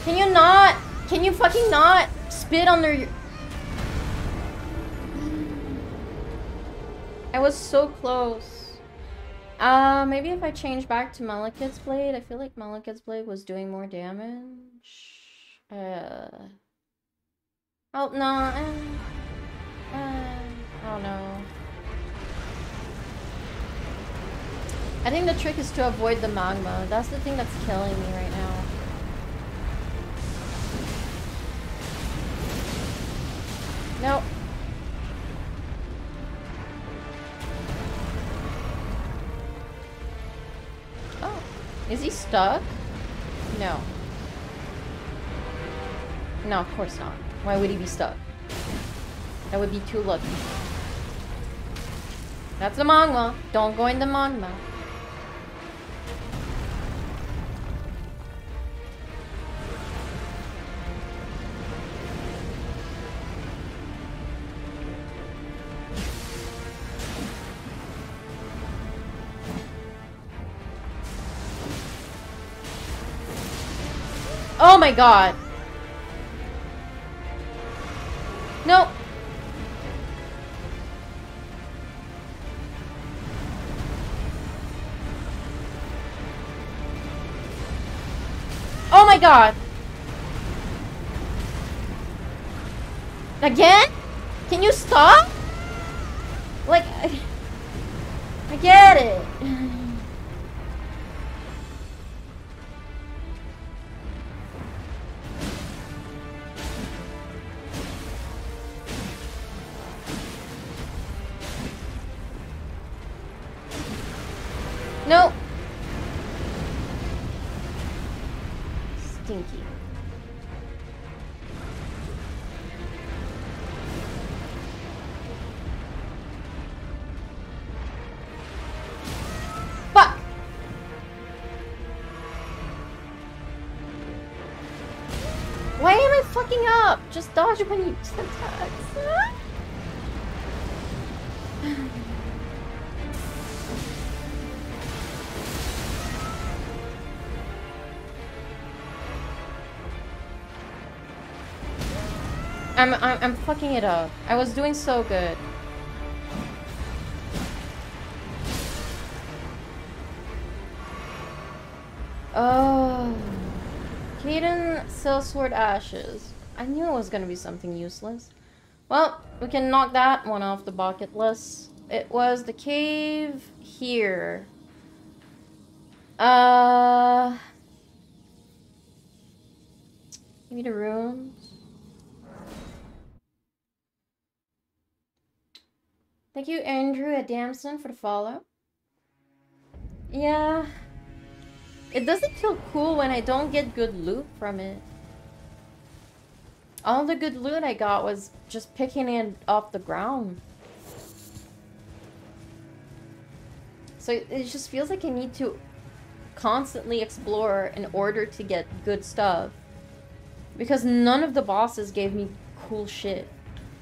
Can you not? Can you fucking not spit under your... I was so close. Uh, maybe if I change back to Maliketh's Blade, I feel like Maliketh's Blade was doing more damage. Uh... Oh, no. Uh, uh, I don't know. I think the trick is to avoid the magma. That's the thing that's killing me right now. Nope. Oh, is he stuck? No. No, of course not. Why would he be stuck? That would be too lucky. That's the Mangma. Don't go in the Mangma. Oh my god. No. Oh my god. Again? Can you stop? I'm, I'm, I'm fucking it up. I was doing so good. Oh. Kaiden Sword Ashes. I knew it was gonna be something useless. Well, we can knock that one off the bucket list. It was the cave here. Uh... Give me the rooms. Thank you, Andrew Adamson, for the follow. Yeah. It doesn't feel cool when I don't get good loot from it. All the good loot I got was just picking it off the ground. So it just feels like I need to constantly explore in order to get good stuff. Because none of the bosses gave me cool shit.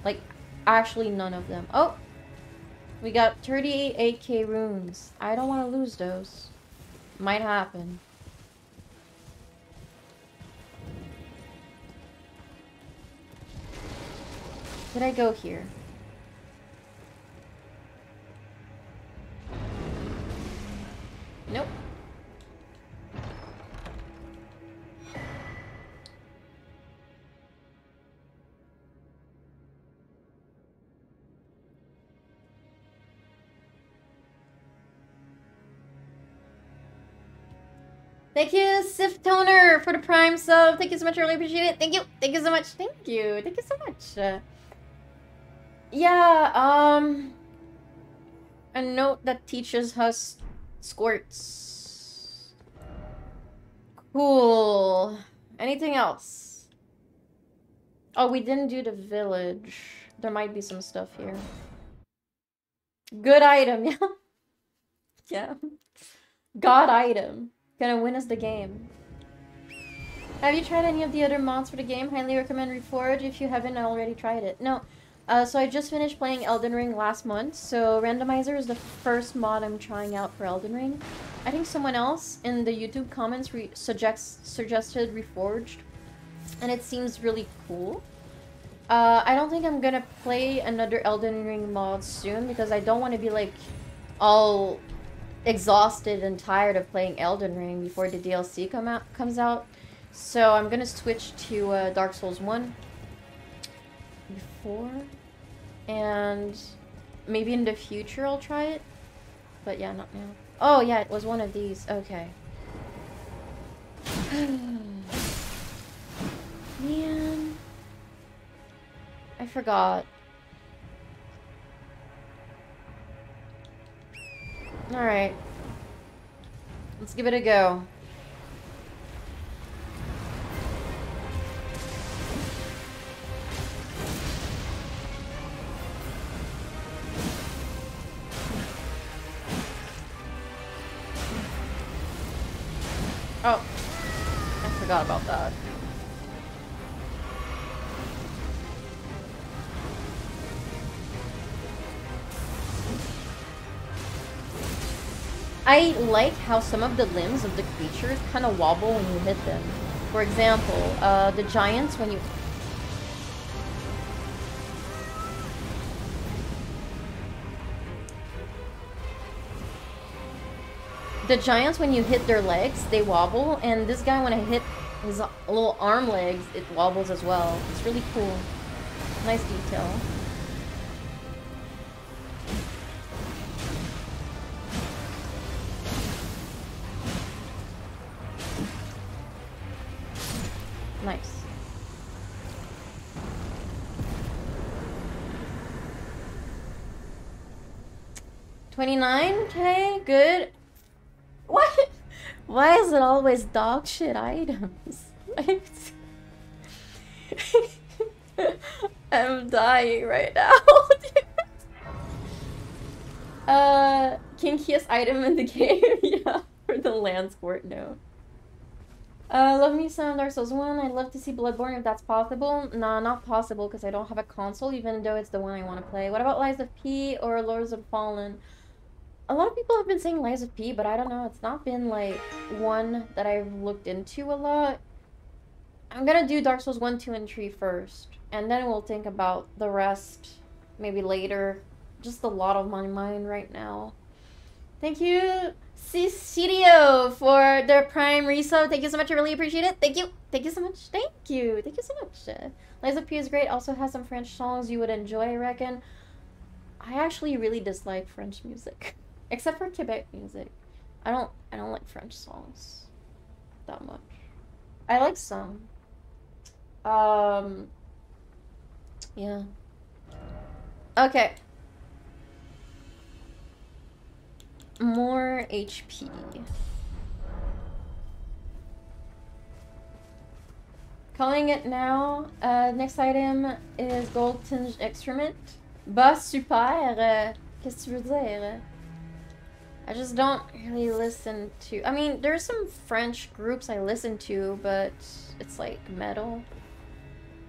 Like, actually none of them. Oh! We got 38 8k runes. I don't want to lose those. Might happen. Did I go here? Nope. Thank you, Sif Toner, for the Prime sub. Thank you so much. I really appreciate it. Thank you. Thank you so much. Thank you. Thank you so much. Yeah, um... A note that teaches us squirts. Cool. Anything else? Oh, we didn't do the village. There might be some stuff here. Good item, yeah. yeah. God item. Gonna win us the game. Have you tried any of the other mods for the game? Highly recommend Reforge if you haven't already tried it. No. Uh, so I just finished playing Elden Ring last month, so Randomizer is the first mod I'm trying out for Elden Ring. I think someone else in the YouTube comments suggests, suggested Reforged, and it seems really cool. Uh, I don't think I'm gonna play another Elden Ring mod soon, because I don't want to be like all exhausted and tired of playing Elden Ring before the DLC come out comes out. So I'm gonna switch to uh, Dark Souls 1 before, and maybe in the future I'll try it. But yeah, not now. Oh yeah, it was one of these. Okay. Man. I forgot. Alright. Let's give it a go. Oh. I forgot about that. I like how some of the limbs of the creatures kind of wobble when you hit them. For example, uh, the giants, when you... The giants, when you hit their legs, they wobble, and this guy, when I hit his little arm legs, it wobbles as well. It's really cool. Nice detail. Nice. Twenty-nine K, good. What? Why is it always dog shit items? I'm dying right now. uh, kinkiest item in the game, yeah, for the Lance Court, no. Uh, love me some Dark Souls 1. I'd love to see Bloodborne if that's possible. Nah, not possible because I don't have a console, even though it's the one I want to play. What about Lies of P or Lords of Fallen? A lot of people have been saying Lies of P, but I don't know. It's not been, like, one that I've looked into a lot. I'm gonna do Dark Souls 1, 2, and 3 first. And then we'll think about the rest maybe later. Just a lot of my mind right now. Thank you, Cicidio, for the prime resub. Thank you so much. I really appreciate it. Thank you. Thank you so much. Thank you. Thank you so much. Uh, Lies of P is great. Also has some French songs you would enjoy, I reckon. I actually really dislike French music. Except for Quebec music. I don't I don't like French songs that much. I like some. Um yeah. Okay. More HP. Calling it now. Uh, next item is Gold Tinged Excrement. Bah, super. Euh, Qu'est-ce que tu veux dire? I just don't really listen to... I mean, there's some French groups I listen to, but it's like metal.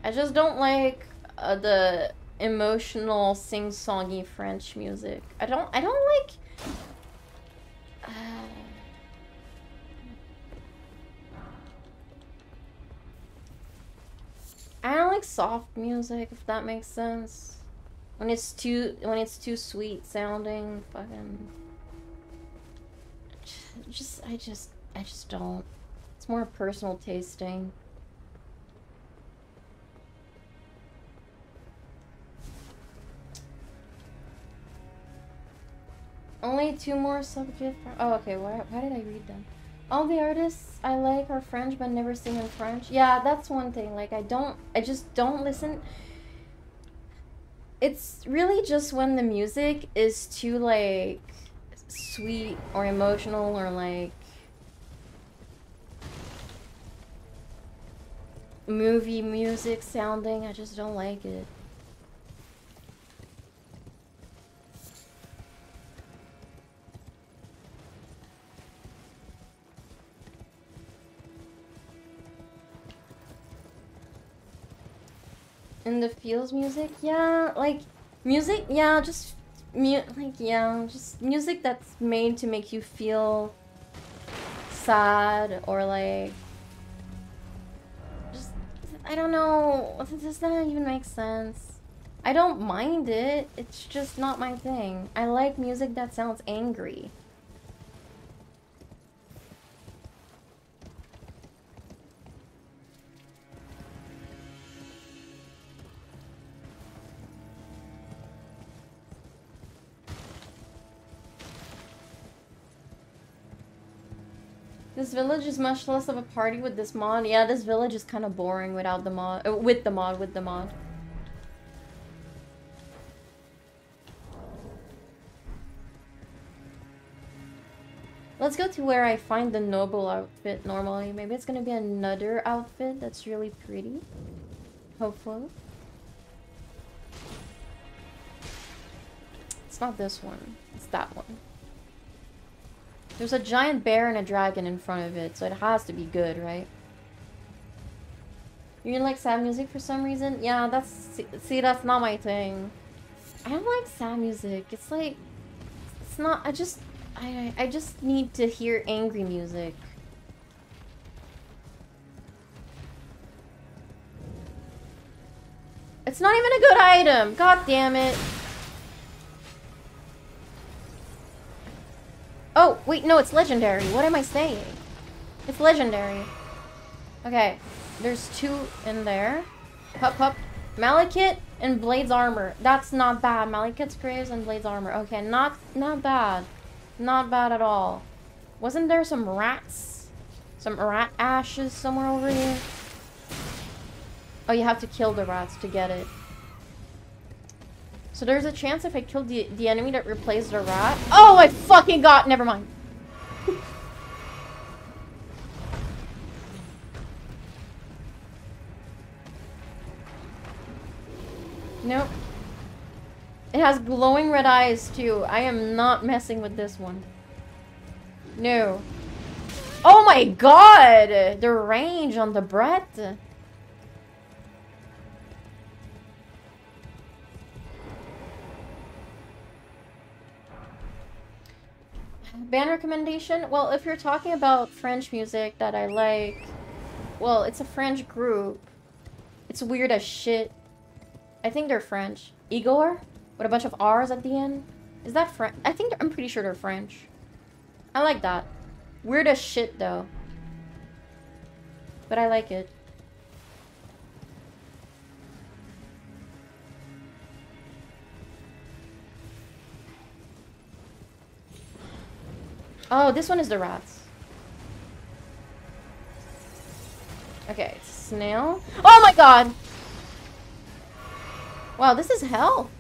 I just don't like uh, the emotional sing-songy French music. I don't I don't like uh, I don't like soft music if that makes sense. When it's too when it's too sweet sounding, fucking just I just I just don't. It's more personal tasting. Only two more subject. Oh, okay. Why, why did I read them? All the artists I like are French, but never sing in French. Yeah, that's one thing. Like, I don't. I just don't listen. It's really just when the music is too like sweet or emotional or like movie music sounding. I just don't like it. And the feels music, yeah, like music, yeah, just mu like yeah, just music that's made to make you feel sad or like just I don't know. Does that even make sense? I don't mind it. It's just not my thing. I like music that sounds angry. This village is much less of a party with this mod. Yeah, this village is kind of boring without the mod. Uh, with the mod, with the mod. Let's go to where I find the noble outfit normally. Maybe it's gonna be another outfit that's really pretty. Hopefully. It's not this one. It's that one. There's a giant bear and a dragon in front of it, so it has to be good, right? You like sad music for some reason? Yeah, that's... See, that's not my thing. I don't like sad music. It's like... It's not... I just... I, I just need to hear angry music. It's not even a good item! God damn it! Oh, wait, no, it's legendary. What am I saying? It's legendary. Okay, there's two in there. Hup, hup. Malekith and Blaidd's armor. That's not bad. Malekith's graves and Blaidd's armor. Okay, not not bad. Not bad at all. Wasn't there some rats? Some rat ashes somewhere over here? Oh, you have to kill the rats to get it. So there's a chance if I kill the, the enemy that replaced the rat. Oh, I fucking got. Never mind. nope. It has glowing red eyes too. I am not messing with this one. No. Oh my god! The range on the breath. Band recommendation? Well, if you're talking about French music that I like, well, it's a French group. It's weird as shit. I think they're French. Igor? With a bunch of R's at the end? Is that French? I think I'm pretty sure they're French. I like that. Weird as shit, though. But I like it. Oh, this one is the rats. Okay, snail. Oh my god! Wow, this is hell.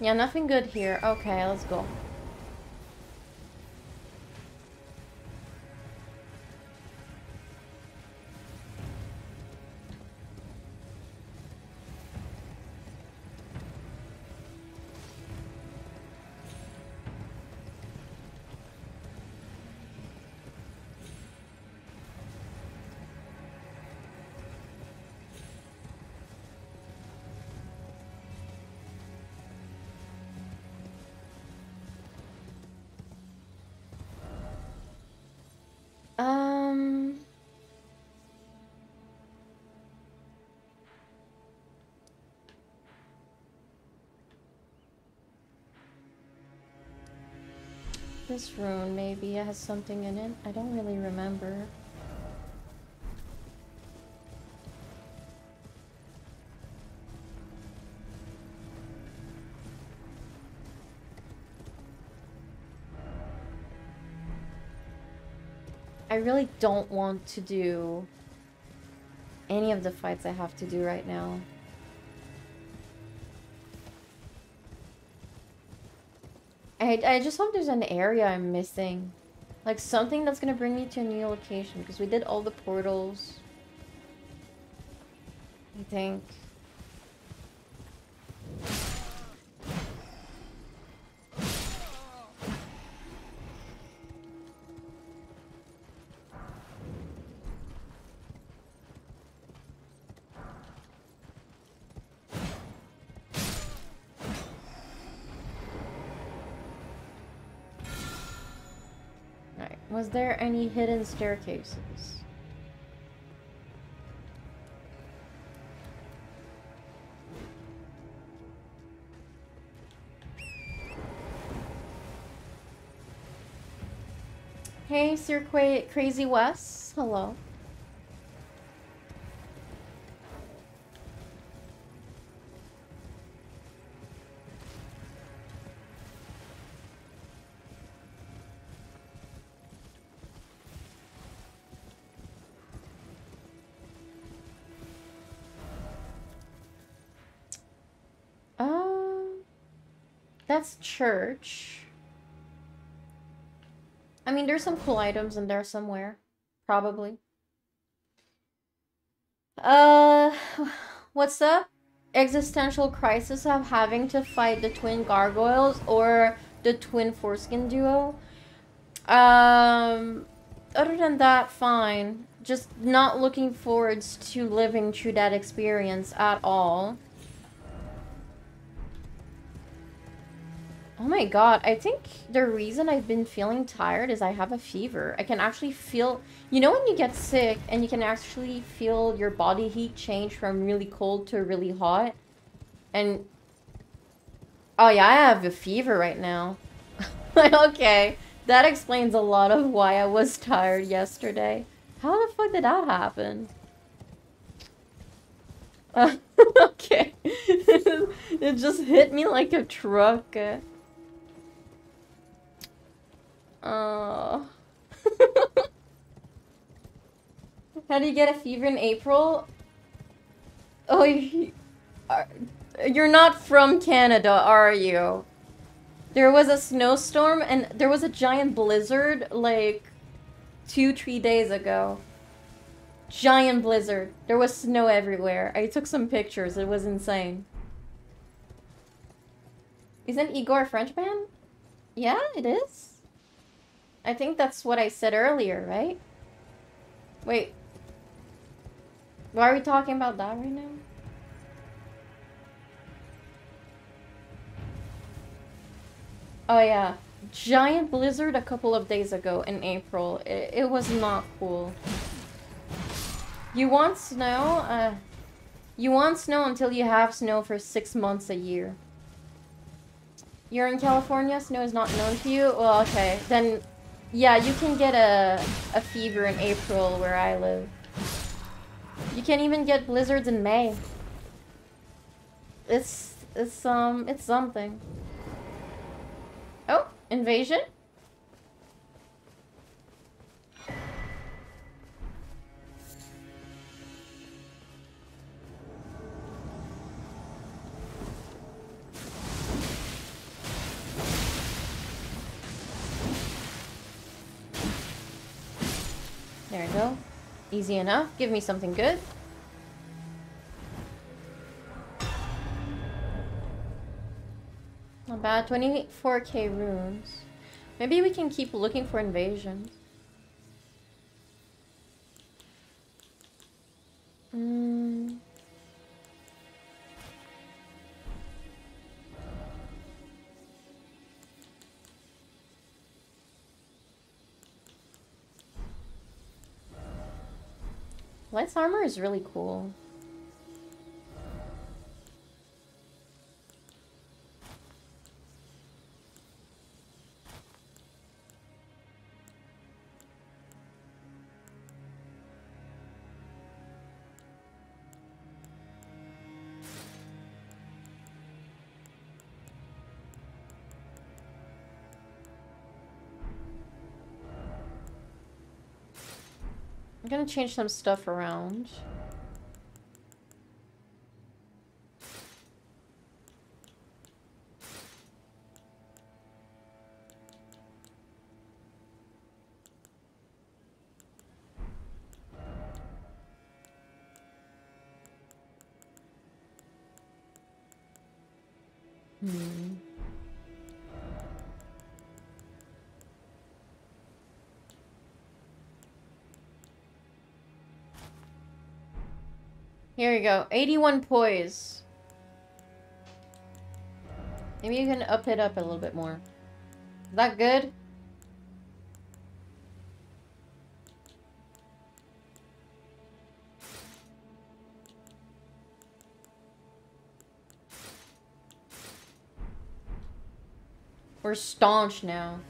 Yeah, nothing good here. Okay, let's go. This rune maybe has something in it. I don't really remember. I really don't want to do any of the fights I have to do right now. I, I just hope there's an area I'm missing. Like something that's gonna bring me to a new location because we did all the portals. I think. Was there any hidden staircases? Hey, Circuit Crazy Wes. Hello. That's church. I mean, there's some cool items in there somewhere. Probably. Uh, what's up? Existential crisis of having to fight the twin gargoyles or the twin foreskin duo. Um, other than that, fine. Just not looking forwards to living through that experience at all. Oh my god, I think the reason I've been feeling tired is I have a fever. I can actually feel... You know when you get sick and you can actually feel your body heat change from really cold to really hot? And... Oh yeah, I have a fever right now. okay, that explains a lot of why I was tired yesterday. How the fuck did that happen? Uh, okay. it just hit me like a truck. Uh... How do you get a fever in April? Oh, you, you're not from Canada, are you? There was a snowstorm and there was a giant blizzard like two, three days ago. Giant blizzard. There was snow everywhere. I took some pictures. It was insane. Isn't Igor a French man? Yeah, it is. I think that's what I said earlier, right? Wait. Why are we talking about that right now? Oh yeah. Giant blizzard a couple of days ago in April. It, it was not cool. You want snow? Uh, you want snow until you have snow for six months a year. You're in California, snow is not known to you? Well, okay. Then, yeah, you can get a, a fever in April where I live. You can't even get blizzards in May. It's, it's, um, it's something. Oh, invasion? There we go. Easy enough. Give me something good. Not bad. 24k runes. Maybe we can keep looking for invasions. Hmm. Light's armor is really cool. I'm gonna change some stuff around. Here we go. 81 poise. Maybe you can up it up a little bit more. Is that good? We're staunch now.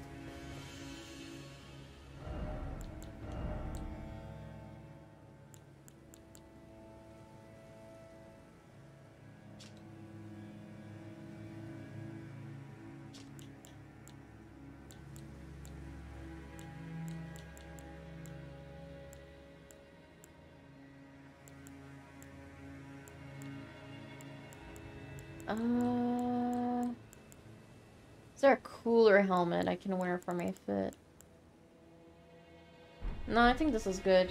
Cooler helmet I can wear for my fit? No, I think this is good.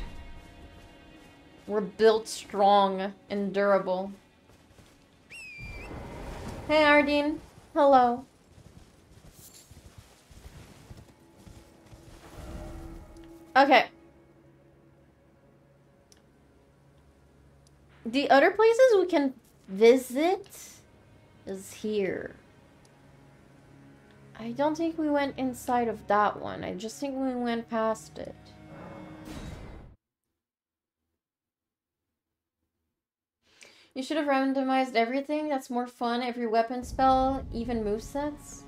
We're built strong and durable. Hey, Ardeen. Hello. Okay. The other places we can visit is here. I don't think we went inside of that one. I just think we went past it. You should have randomized everything. That's more fun. Every weapon spell, even movesets.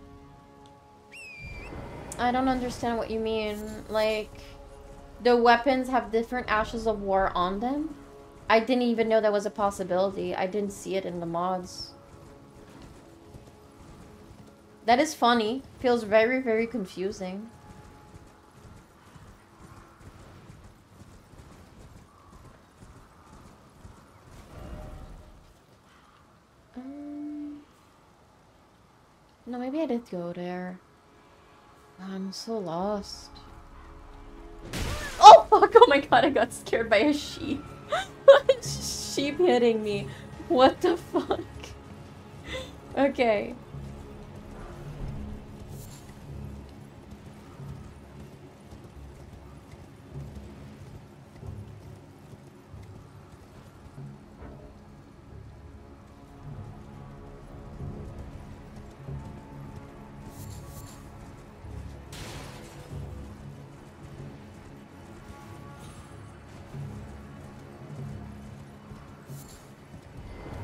I don't understand what you mean. Like, the weapons have different Ashes of War on them? I didn't even know that was a possibility. I didn't see it in the mods. That is funny. Feels very, very confusing. Um, no, maybe I did go there. I'm so lost. Oh fuck! Oh my god, I got scared by a sheep. sheep hitting me. What the fuck? Okay.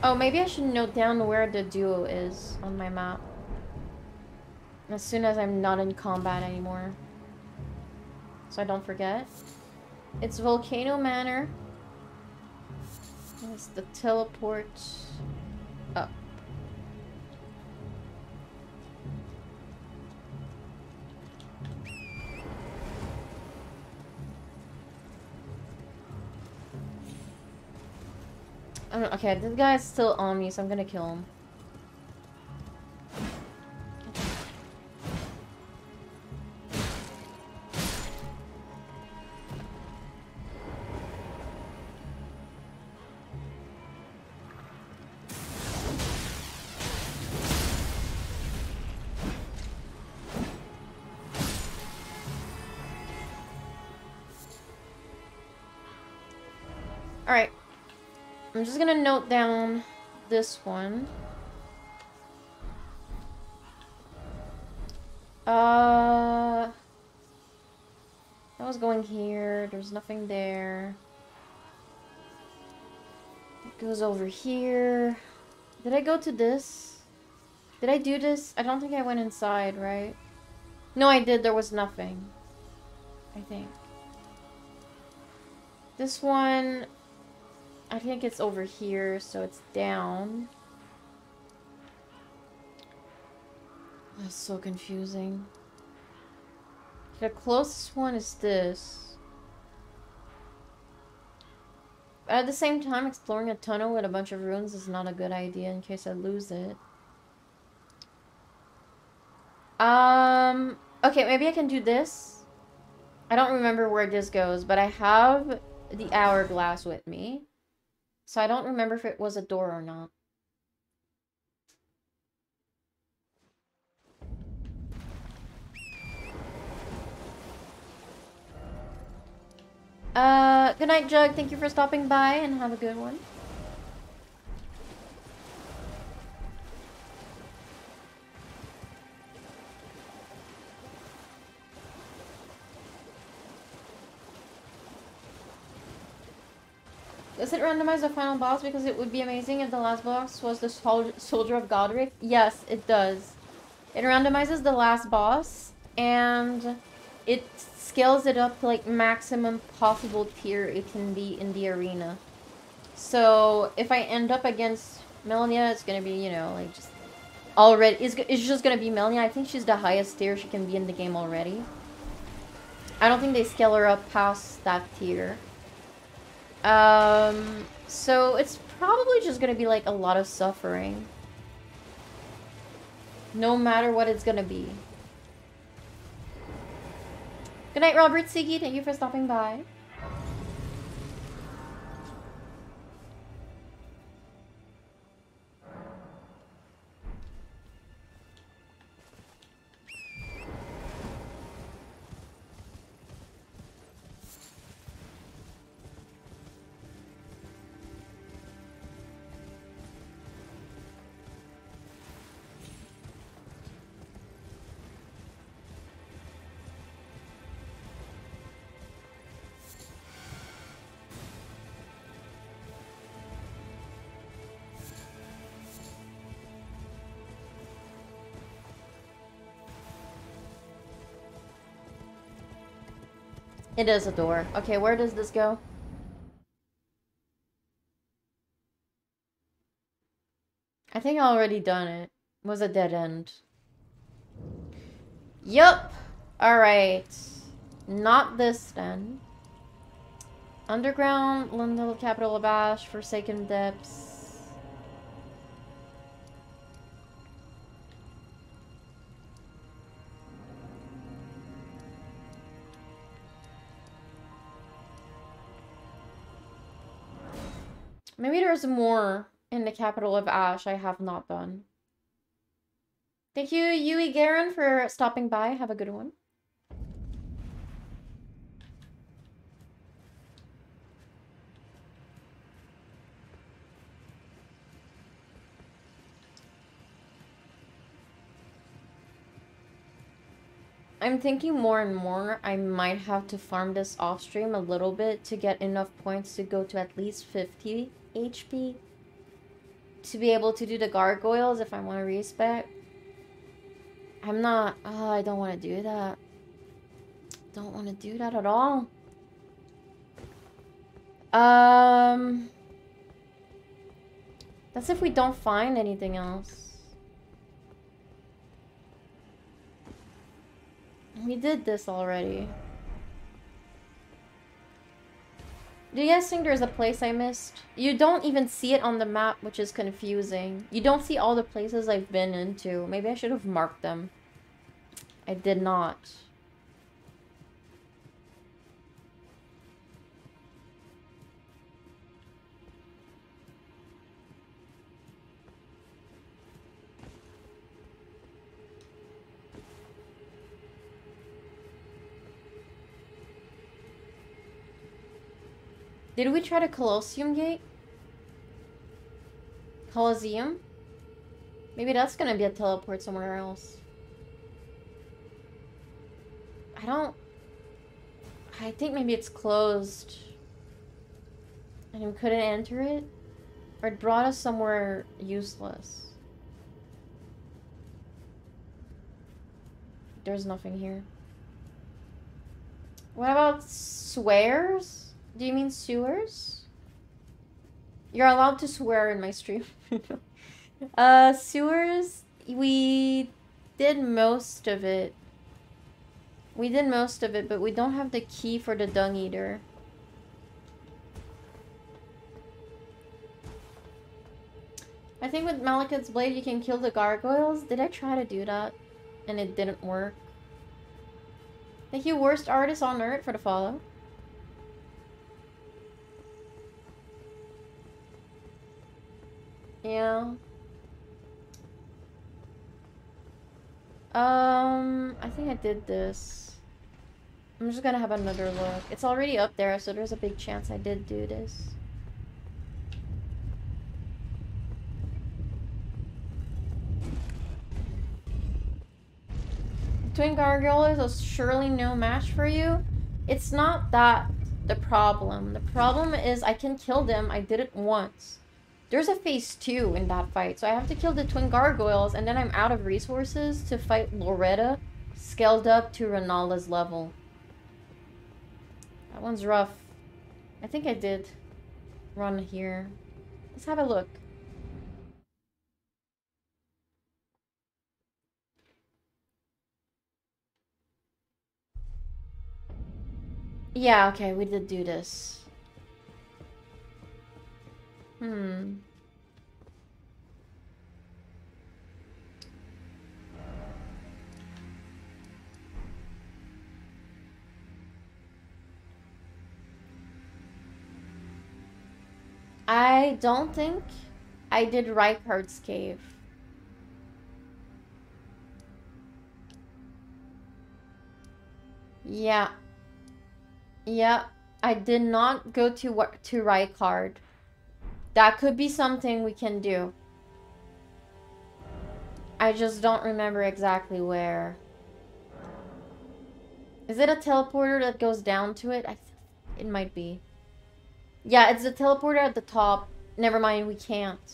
Oh, maybe I should note down where the duo is on my map. As soon as I'm not in combat anymore. So I don't forget. It's Volcano Manor. It's the teleport okay, this guy's still on me, so I'm gonna kill him. I'm just gonna note down this one. Uh... I was going here. There's nothing there. It goes over here. Did I go to this? Did I do this? I don't think I went inside, right? No, I did. There was nothing. I think. This one, I think it's over here, so it's down. That's so confusing. The closest one is this. At the same time, exploring a tunnel with a bunch of ruins is not a good idea in case I lose it. Um, okay, maybe I can do this. I don't remember where this goes, but I have the hourglass with me. So I don't remember if it was a door or not. Uh, good night, Jug. Thank you for stopping by and have a good one. Does it randomize the final boss? Because it would be amazing if the last boss was the sol Soldier of Godrick. Yes, it does. It randomizes the last boss, and it scales it up to like maximum possible tier it can be in the arena. So if I end up against Malenia, it's gonna be, you know, like just already, it's, it's just gonna be Malenia. I think she's the highest tier she can be in the game already. I don't think they scale her up past that tier. Um, so it's probably just gonna be like a lot of suffering. No matter what it's gonna be. Good night, Robert Siggy. Thank you for stopping by. It is a door. Okay, where does this go? I think I already done it. it was a dead end. Yup. Alright. Not this then. Underground, Leyndell Capital of Ash, Forsaken Depths. Maybe there's more in the capital of Ash I have not done. Thank you, Yui Garen, for stopping by. Have a good one. I'm thinking more and more I might have to farm this off stream a little bit to get enough points to go to at least 50 HP to be able to do the gargoyles if I want to respec. I'm not... Oh, I don't want to do that. Don't want to do that at all. Um... That's if we don't find anything else. We did this already. Do you guys think there's a place I missed? You don't even see it on the map, which is confusing. You don't see all the places I've been into. Maybe I should have marked them. I did not. Did we try the Colosseum gate? Colosseum? Maybe that's gonna be a teleport somewhere else. I don't... I think maybe it's closed. And we couldn't enter it? Or it brought us somewhere useless. There's nothing here. What about swears? Do you mean sewers? You're allowed to swear in my stream. uh, sewers, we did most of it. We did most of it, but we don't have the key for the dung eater. I think with Maliketh's blade you can kill the gargoyles. Did I try to do that? And it didn't work. Thank you, worst artist on earth, for the follow. Yeah. Um, I think I did this. I'm just gonna have another look. It's already up there, so there's a big chance I did do this. Twin Gargoyle is surely no match for you. It's not that the problem. The problem is I can kill them. I did it once. There's a phase two in that fight, so I have to kill the twin gargoyles, and then I'm out of resources to fight Loretta, scaled up to Rennala's level. That one's rough. I think I did run here. Let's have a look. Yeah, okay, we did do this. Hmm. I don't think I did Rykard's cave. Yeah. Yeah. I did not go to to Rykard. That could be something we can do. I just don't remember exactly where. Is it a teleporter that goes down to it? I it might be. Yeah, it's the teleporter at the top. Never mind, we can't.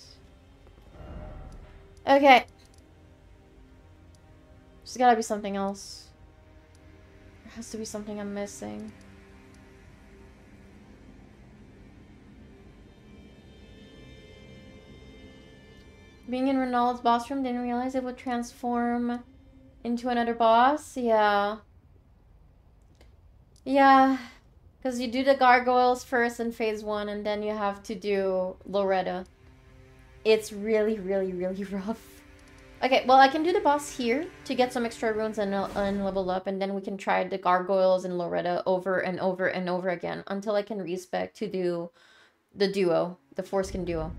Okay. There's gotta be something else. There has to be something I'm missing. Being in Rennala's boss room, didn't realize it would transform into another boss. Yeah. Yeah. Because you do the gargoyles first in phase one, and then you have to do Loretta. It's really, really, really rough. Okay, well, I can do the boss here to get some extra runes and, uh, and level up, and then we can try the gargoyles and Loretta over and over and over again until I can respec to do the duo, the foreskin duo.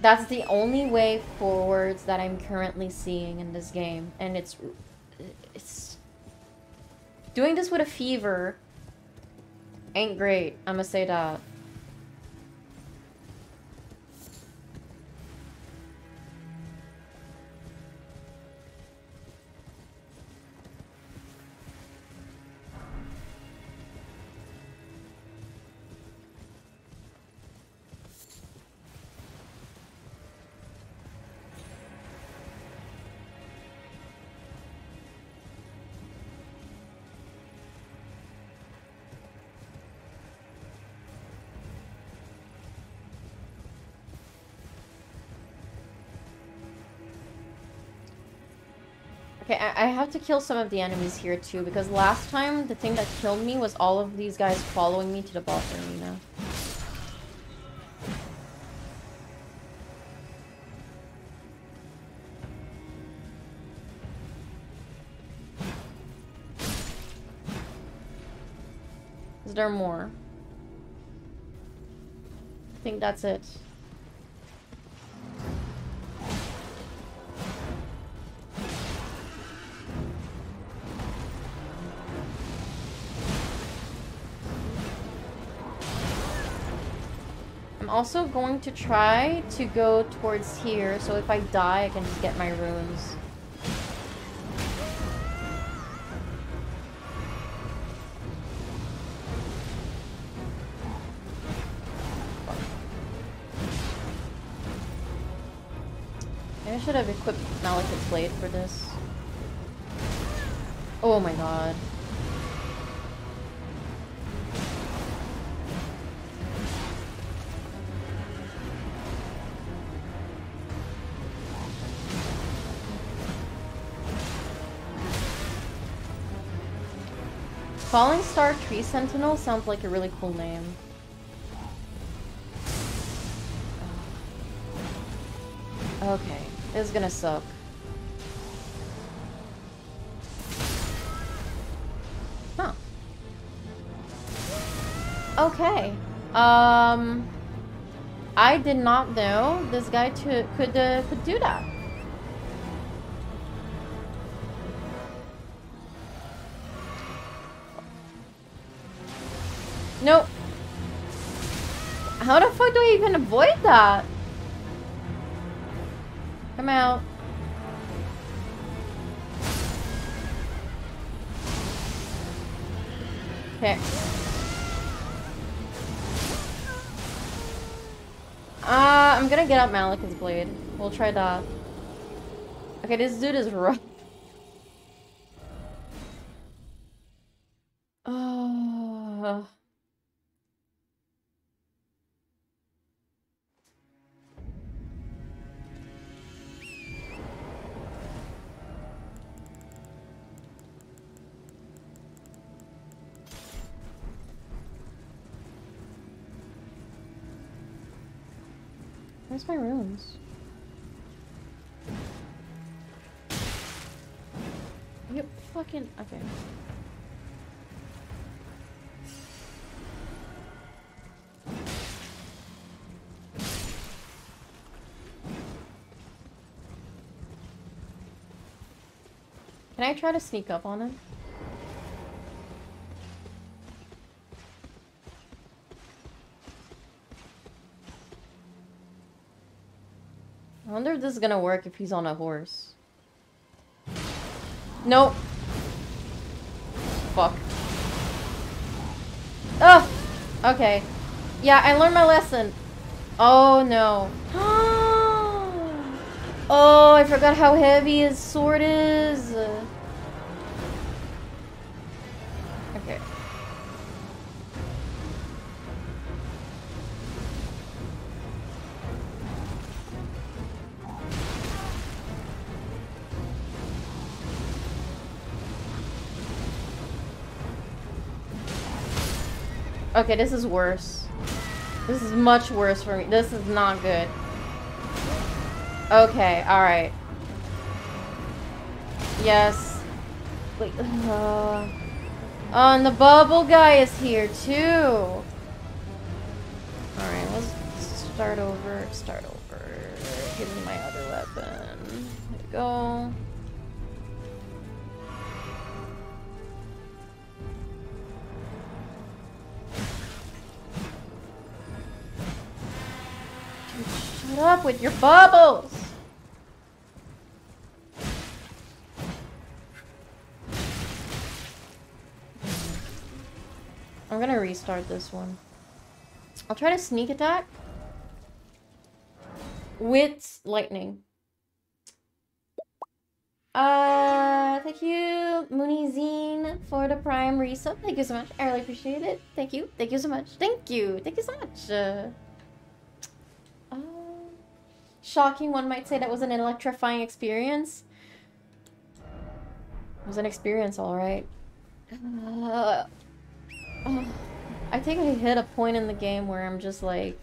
That's the only way forwards that I'm currently seeing in this game, and it's... it's... Doing this with a fever ain't great, I'm gonna say that. Okay, I, I have to kill some of the enemies here too, because last time the thing that killed me was all of these guys following me to the boss arena. Is there more? I think that's it. Also going to try to go towards here, so if I die, I can just get my runes. Maybe I should have equipped Maliketh's Blade for this. Oh my god. Falling Star Tree Sentinel sounds like a really cool name. Okay, this is gonna suck. Huh. Okay. Um... I did not know this guy could, uh, could do that. Even avoid that? Come out. Okay. Uh, I'm gonna get out Maliketh's blade. We'll try that. Okay, this dude is rough. Where's my runes? You fucking... Okay. Can I try to sneak up on him? Wonder if this is gonna work if he's on a horse. Nope. Fuck. Oh! Okay. Yeah, I learned my lesson. Oh, no. oh, I forgot how heavy his sword is. Okay, this is worse. This is much worse for me. This is not good. Okay, alright. Yes. Wait, uh... Oh, and the bubble guy is here too. Alright, let's start over. Start over. Give me my other weapon. There we go. Shut up with your bubbles! I'm gonna restart this one. I'll try to sneak attack. With lightning. Uh, thank you, Moonizine, for the prime resub. Thank you so much. I really appreciate it. Thank you. Thank you so much. Thank you. Thank you so much. Uh, shocking, one might say that was an electrifying experience. It was an experience, alright. Uh, I think I hit a point in the game where I'm just like...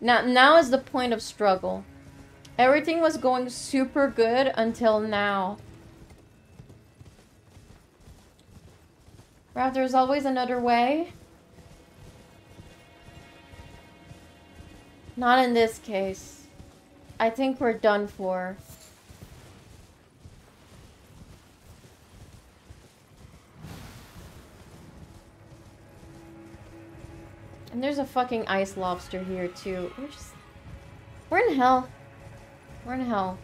Now, now is the point of struggle. Everything was going super good until now. Right, there's always another way. Not in this case. I think we're done for. And there's a fucking ice lobster here too. We're just... We're in hell. We're in hell.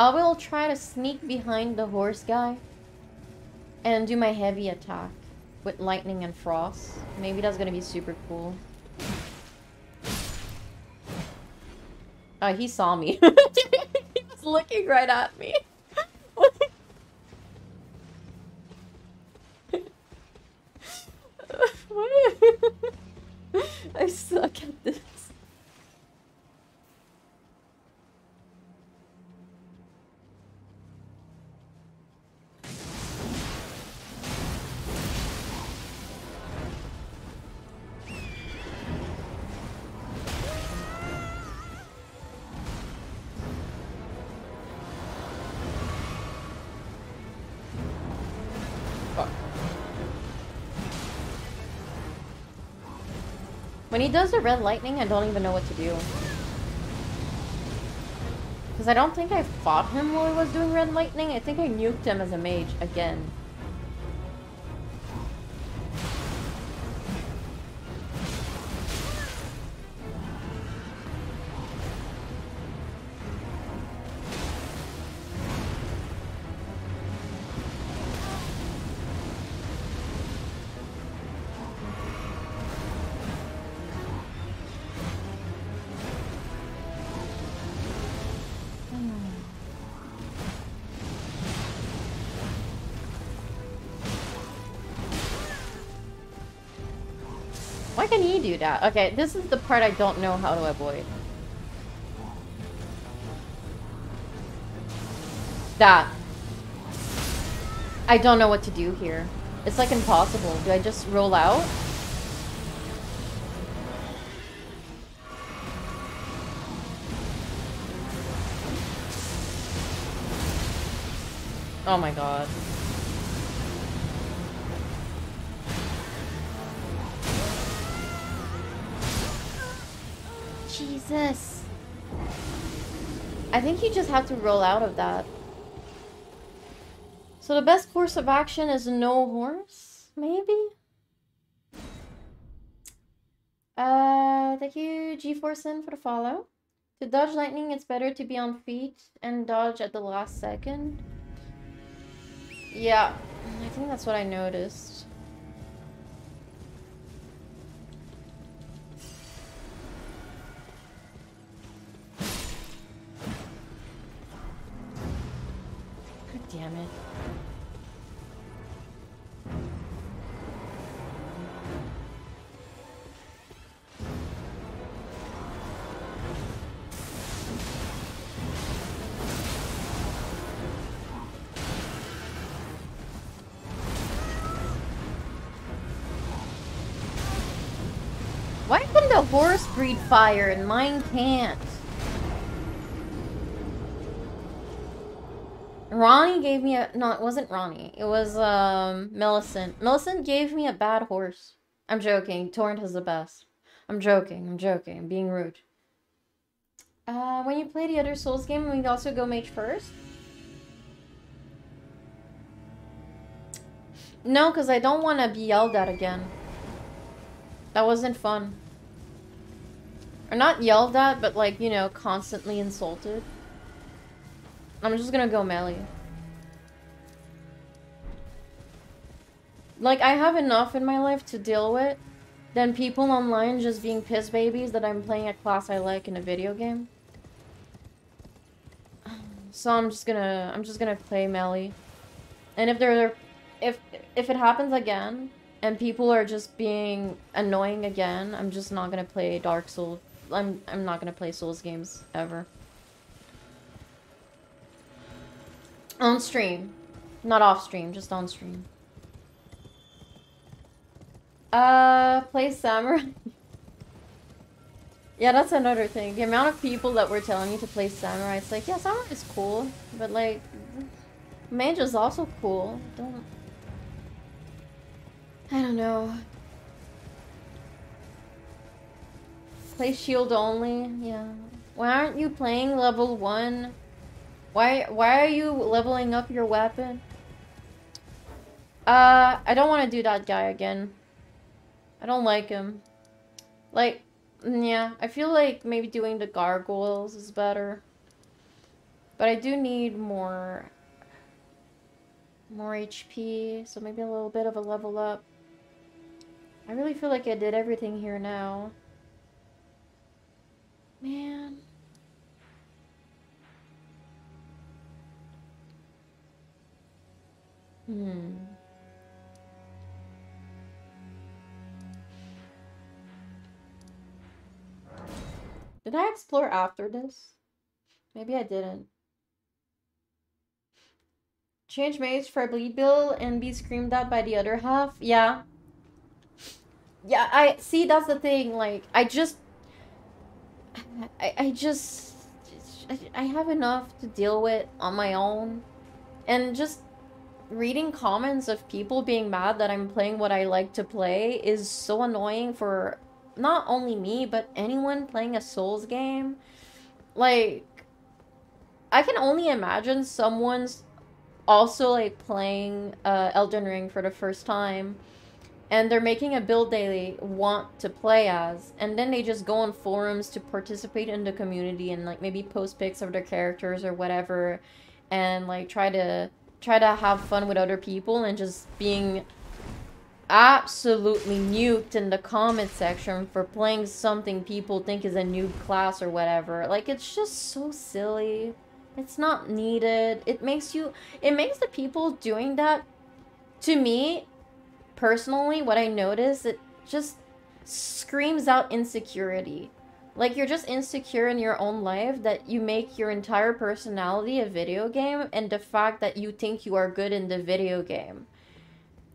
I will try to sneak behind the horse guy and do my heavy attack with lightning and frost. Maybe that's gonna be super cool. Oh, he saw me. he was looking right at me. When he does the red lightning, I don't even know what to do. Because I don't think I fought him while he was doing red lightning. I think I nuked him as a mage again. That? Okay, this is the part I don't know how to avoid. That. I don't know what to do here. It's like impossible. Do I just roll out? Oh my god. Jesus. I think you just have to roll out of that. So the best course of action is no horse? Maybe? Uh, thank you, G-Forcin, for the follow. To dodge lightning, it's better to be on feet and dodge at the last second. Yeah, I think that's what I noticed. Why can the horse breathe fire and mine can't? Ranni gave me a no, it wasn't Ranni. It was um Millicent. Millicent gave me a bad horse. I'm joking. Torrent is the best. I'm joking. I'm joking. I'm being rude. Uh, when you play the other Souls game, we also go mage first. No, because I don't want to be yelled at again. That wasn't fun. Or not yelled at, but like, you know, constantly insulted. I'm just gonna go melee. Like, I have enough in my life to deal with than people online just being piss babies that I'm playing a class I like in a video game. So I'm just gonna, I'm just gonna play melee. And if there, if, if it happens again, and people are just being annoying again, I'm just not gonna play Dark Souls. I'm, I'm not gonna play Souls games, ever. On stream. Not off stream, just on stream. Uh, play Samurai. yeah, that's another thing. The amount of people that were telling me to play Samurai, it's like, yeah, Samurai is cool, but like, Mage is also cool. Don't... I don't know. Play shield only, yeah. Why aren't you playing level 1 why why are you leveling up your weapon? Uh, I don't want to do that guy again. I don't like him. Like, yeah, I feel like maybe doing the gargoyles is better. But I do need more more HP, so maybe a little bit of a level up. I really feel like I did everything here now. Man. Hmm. Did I explore after this? Maybe I didn't. Change mage for a bleed bill and be screamed at by the other half? Yeah. Yeah, I see that's the thing, like I just I I just I have enough to deal with on my own. And just reading comments of people being mad that I'm playing what I like to play is so annoying for not only me, but anyone playing a Souls game. Like, I can only imagine someone's also like playing uh, Elden Ring for the first time and they're making a build they want to play as and then they just go on forums to participate in the community and like maybe post pics of their characters or whatever and like try to try to have fun with other people and just being absolutely nuked in the comment section for playing something people think is a new class or whatever. Like, it's just so silly. It's not needed. It makes you... It makes the people doing that... To me, personally, what I notice, it just screams out insecurity. Like you're just insecure in your own life that you make your entire personality a video game and the fact that you think you are good in the video game.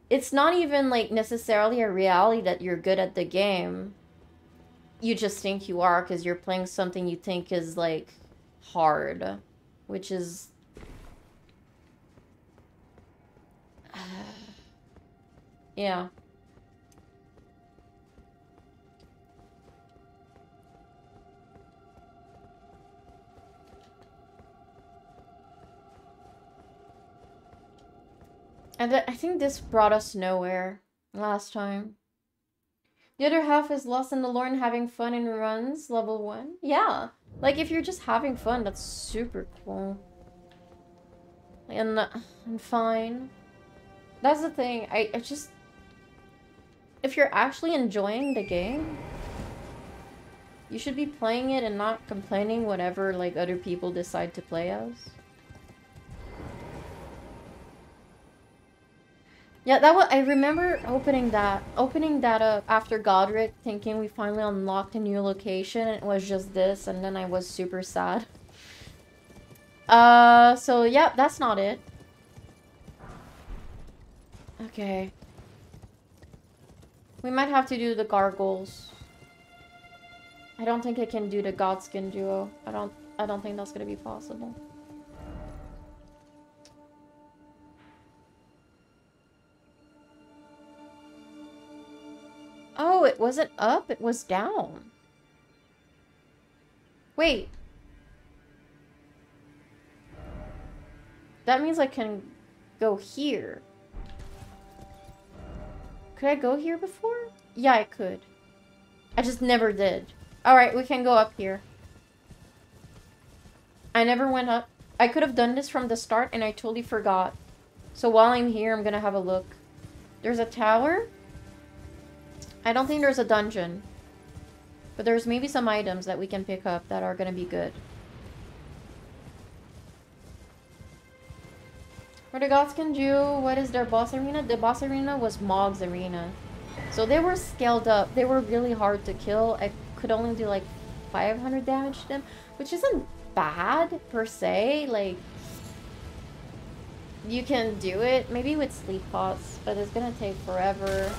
It's not even like necessarily a reality that you're good at the game. You just think you are because you're playing something you think is like hard, which is yeah. And I think this brought us nowhere last time. The other half is lost in the lore and having fun in runs, level 1. Yeah, like if you're just having fun, that's super cool. And, and fine. That's the thing, I, I just... If you're actually enjoying the game, you should be playing it and not complaining whatever like other people decide to play as. Yeah, that was. I remember opening that, opening that up after Godrick, thinking we finally unlocked a new location. And it was just this, and then I was super sad. Uh, so yeah, that's not it. Okay. We might have to do the gargoyles. I don't think I can do the Godskin duo. I don't. I don't think that's gonna be possible. Oh, it wasn't up, it was down. Wait. That means I can go here. Could I go here before? Yeah, I could. I just never did. Alright, we can go up here. I never went up. I could have done this from the start and I totally forgot. So while I'm here, I'm gonna have a look. There's a tower. I don't think there's a dungeon. But there's maybe some items that we can pick up that are gonna be good. For the Godskin Duo, what is their boss arena? The boss arena was Mohg's arena. So they were scaled up. They were really hard to kill. I could only do like 500 damage to them, which isn't bad per se. Like, you can do it. Maybe with sleep pots, but it's gonna take forever.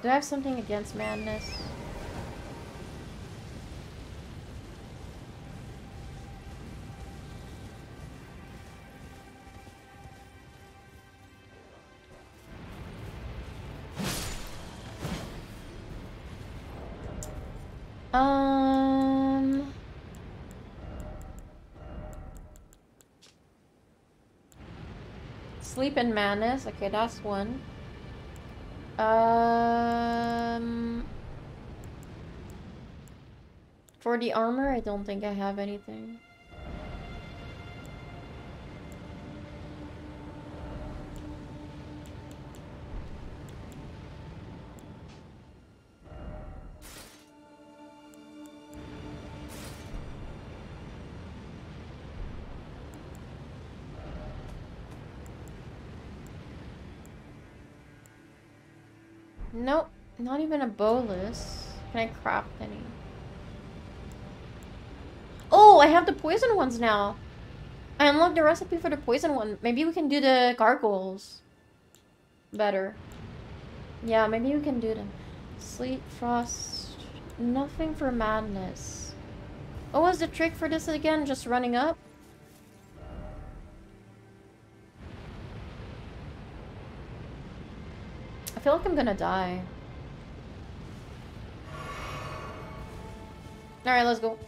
Do I have something against madness? Sleep and madness. Okay, that's one. Um... For the armor, I don't think I have anything. Not even a bolus. Can I craft any? Oh, I have the poison ones now. I unlocked the recipe for the poison one. Maybe we can do the gargoyles better. Yeah, maybe we can do them. Sleet, frost, nothing for madness. Oh, what was the trick for this again? Just running up? I feel like I'm gonna die. Alright, let's go.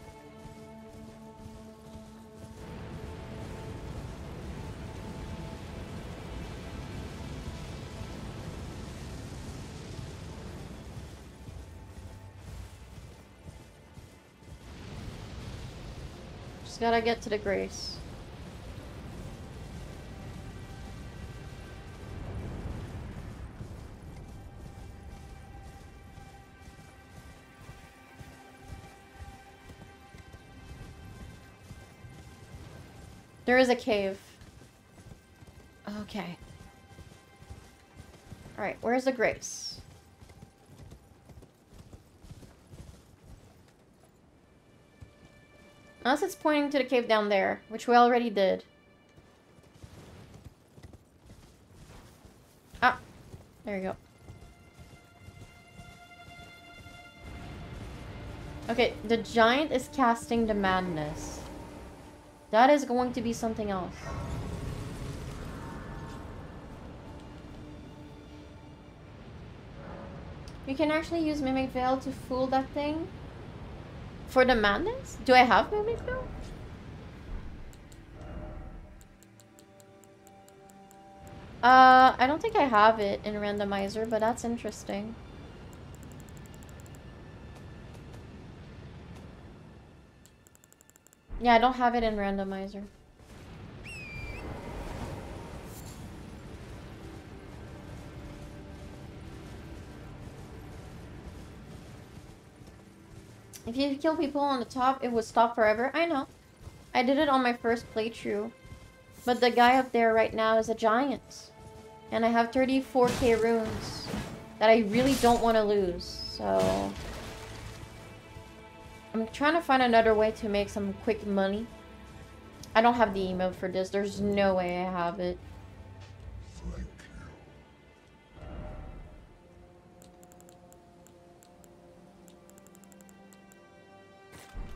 Just gotta get to the grace. There is a cave. Okay. Alright, where's the grace? Unless it's pointing to the cave down there, which we already did. Ah, there you go. Okay, the giant is casting the madness. That is going to be something else. You can actually use Mimic Veil to fool that thing? For the madness? Do I have Mimic Veil? Uh, I don't think I have it in randomizer, but that's interesting. Yeah, I don't have it in randomizer. If you kill people on the top, it would stop forever. I know. I did it on my first playthrough. But the guy up there right now is a giant. And I have 34k runes that I really don't want to lose. So... I'm trying to find another way to make some quick money. I don't have the emote for this. There's no way I have it.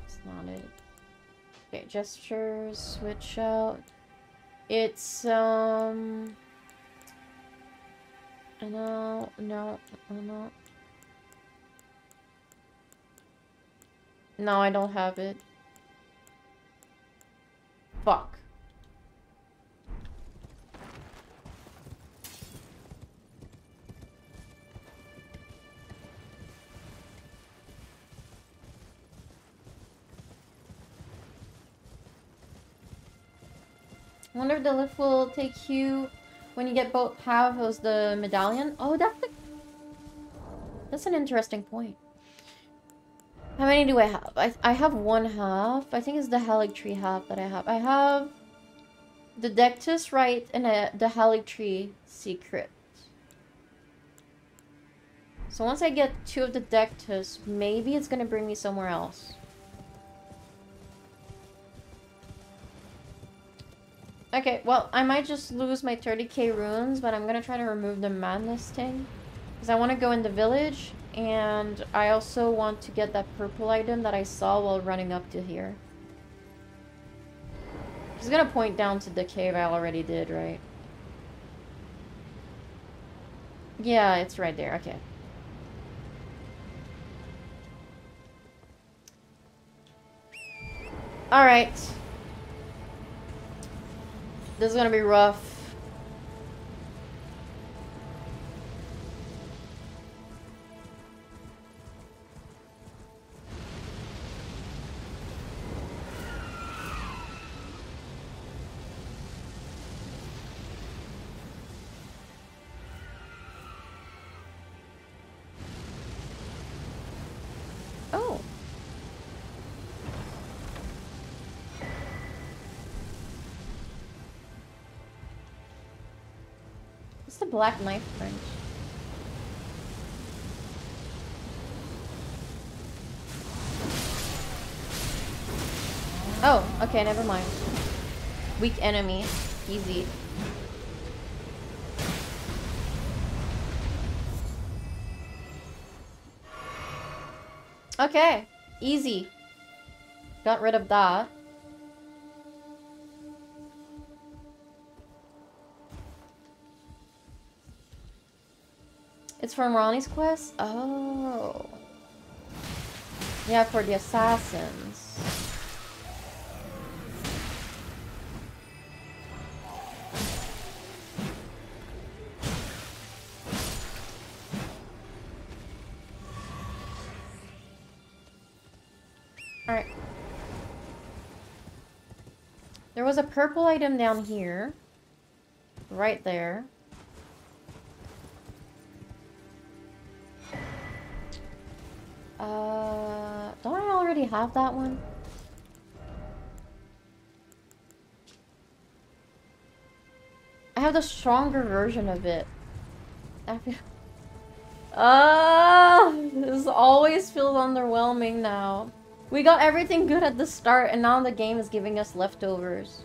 It's not it. Okay, gestures, switch out. It's, um... No, no, no. No, I don't have it. Fuck. I wonder if the lift will take you when you get both half of the medallion. Oh, that's that's an interesting point. How many do I have? I, I have one half. I think it's the Haligtree half that I have. I have the Dectus right and a, the Haligtree secret. So once I get two of the Dectus, maybe it's gonna bring me somewhere else. Okay, well, I might just lose my 30k runes, but I'm gonna try to remove the madness thing. Because I want to go in the village, and I also want to get that purple item that I saw while running up to here. He's gonna point down to the cave I already did, right? Yeah, it's right there. Okay. Alright. This is gonna be rough. What's the black knife French? Oh, okay, never mind. Weak enemy. Easy. Okay, easy. Got rid of that. It's from Ranni's quest? Oh. Yeah, for the assassins. Alright. There was a purple item down here. Right there. Uh, don't I already have that one? I have the stronger version of it. I feel... Ah, this always feels underwhelming now. We got everything good at the start, and now the game is giving us leftovers.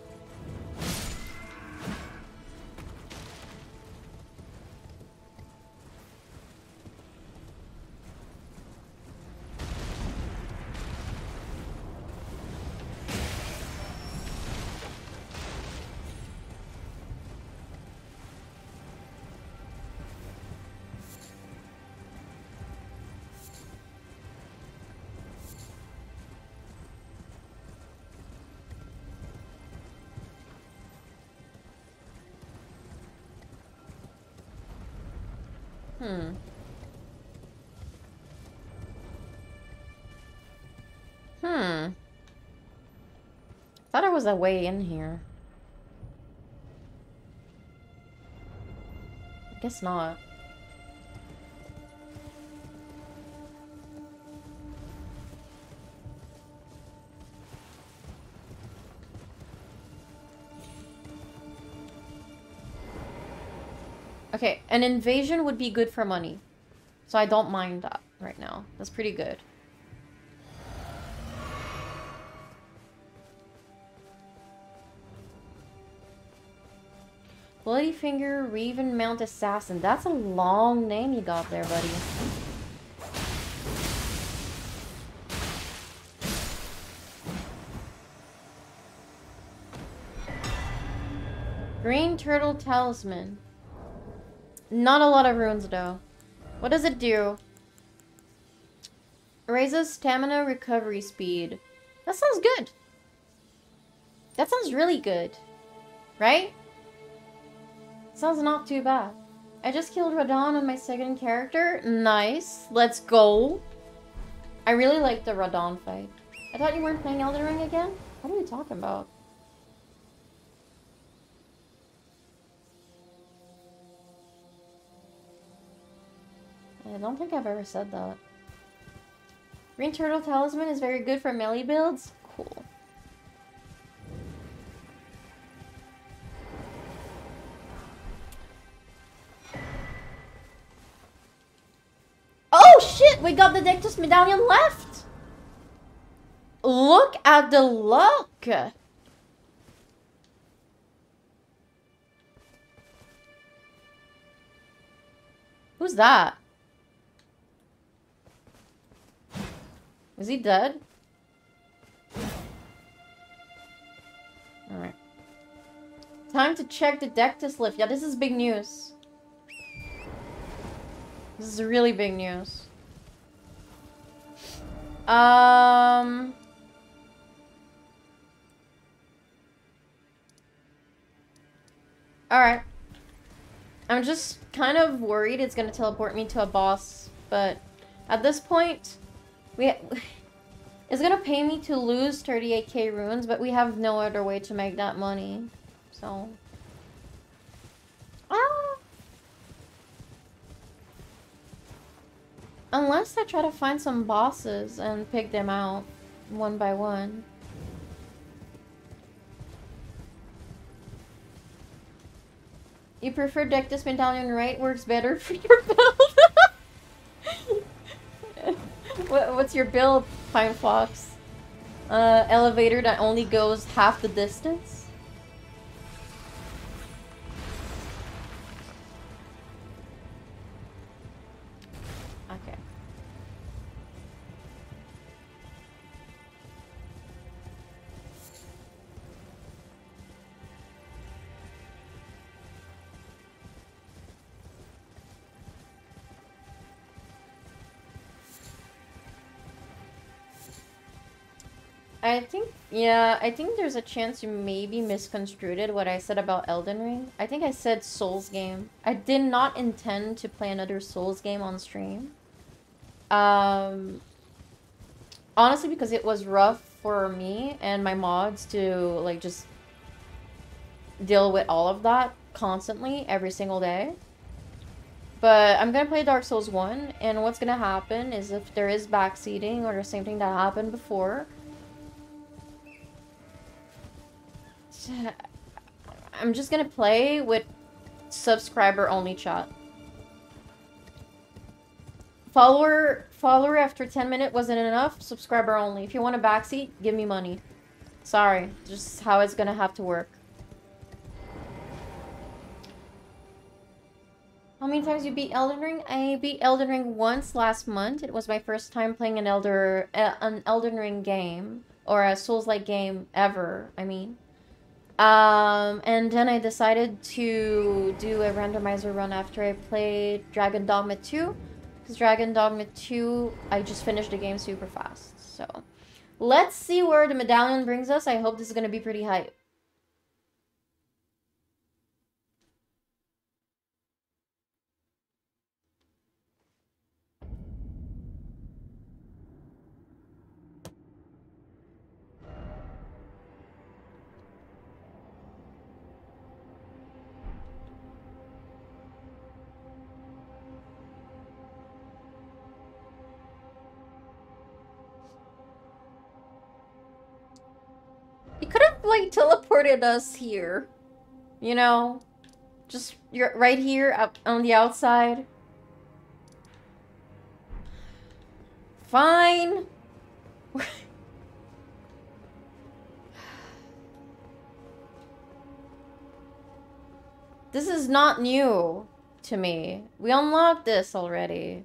was a way in here. I guess not. Okay, an invasion would be good for money. So I don't mind that right now. That's pretty good. Finger Raven Mount Assassin. That's a long name you got there, buddy. Green Turtle Talisman. Not a lot of runes, though. What does it do? Raises stamina recovery speed. That sounds good. That sounds really good. Right? Sounds not too bad. I just killed Radahn on my second character. Nice. Let's go. I really like the Radahn fight. I thought you weren't playing Elden Ring again? What are we talking about? I don't think I've ever said that. Green Turtle Talisman is very good for melee builds. Cool. We got the Dectus Medallion left! Look at the luck! Who's that? Is he dead? Alright. Time to check the Dectus lift. Yeah, this is big news. This is really big news. Um... Alright. I'm just kind of worried it's gonna teleport me to a boss, but at this point, we it's gonna pay me to lose 38k runes, but we have no other way to make that money. So ah. Unless I try to find some bosses and pick them out one by one. You prefer Dectus Medallion, right? Works better for your build. what, what's your build, Pine Fox? Uh, elevator that only goes half the distance? I think, yeah, I think there's a chance you maybe misconstrued what I said about Elden Ring. I think I said Souls game. I did not intend to play another Souls game on stream. Um, honestly, because it was rough for me and my mods to, like, just deal with all of that constantly, every single day. But I'm gonna play Dark Souls 1, and what's gonna happen is if there is backseating or the same thing that happened before, I'm just gonna play with subscriber only chat. Follower follower after 10 minute wasn't enough, subscriber only. If you want a backseat, give me money. Sorry, just how it's gonna have to work. How many times you beat Elden Ring? I beat Elden Ring once last month. It was my first time playing an Elder uh, an Elden Ring game or a Souls-like game ever. I mean, um, and then I decided to do a randomizer run after I played Dragon Dogma 2. Because Dragon Dogma 2, I just finished the game super fast. So, let's see where the medallion brings us. I hope this is going to be pretty hype. Teleported us here. You know? Just you're right here up on the outside. Fine. this is not new to me. We unlocked this already.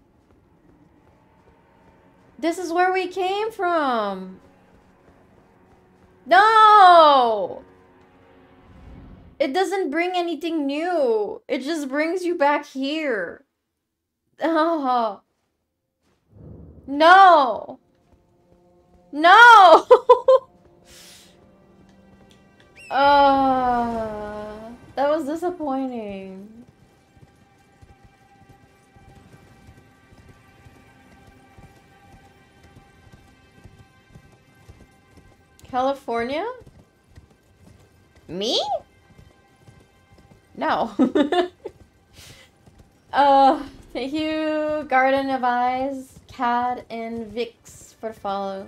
This is where we came from. No! It doesn't bring anything new. It just brings you back here. Oh. No! No! uh, that was disappointing. California? Me? No. uh, thank you, Garden of Eyes, Cad, and Vix for follows.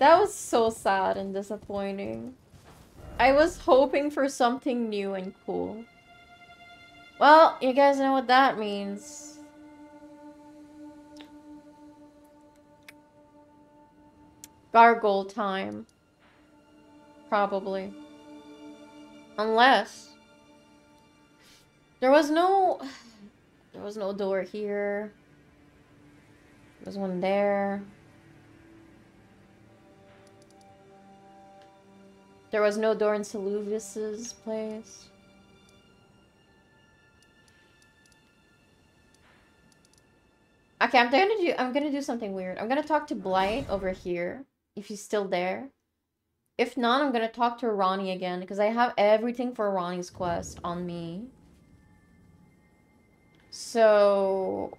That was so sad and disappointing. I was hoping for something new and cool. Well, you guys know what that means. Gargoyle time. Probably. Unless... There was no... There was no door here. There's one there. There was no door in Seluvis's place. Okay, I'm gonna do I'm gonna do something weird. I'm gonna talk to Blaidd over here if he's still there. If not, I'm gonna talk to Ranni again because I have everything for Ranni's quest on me. So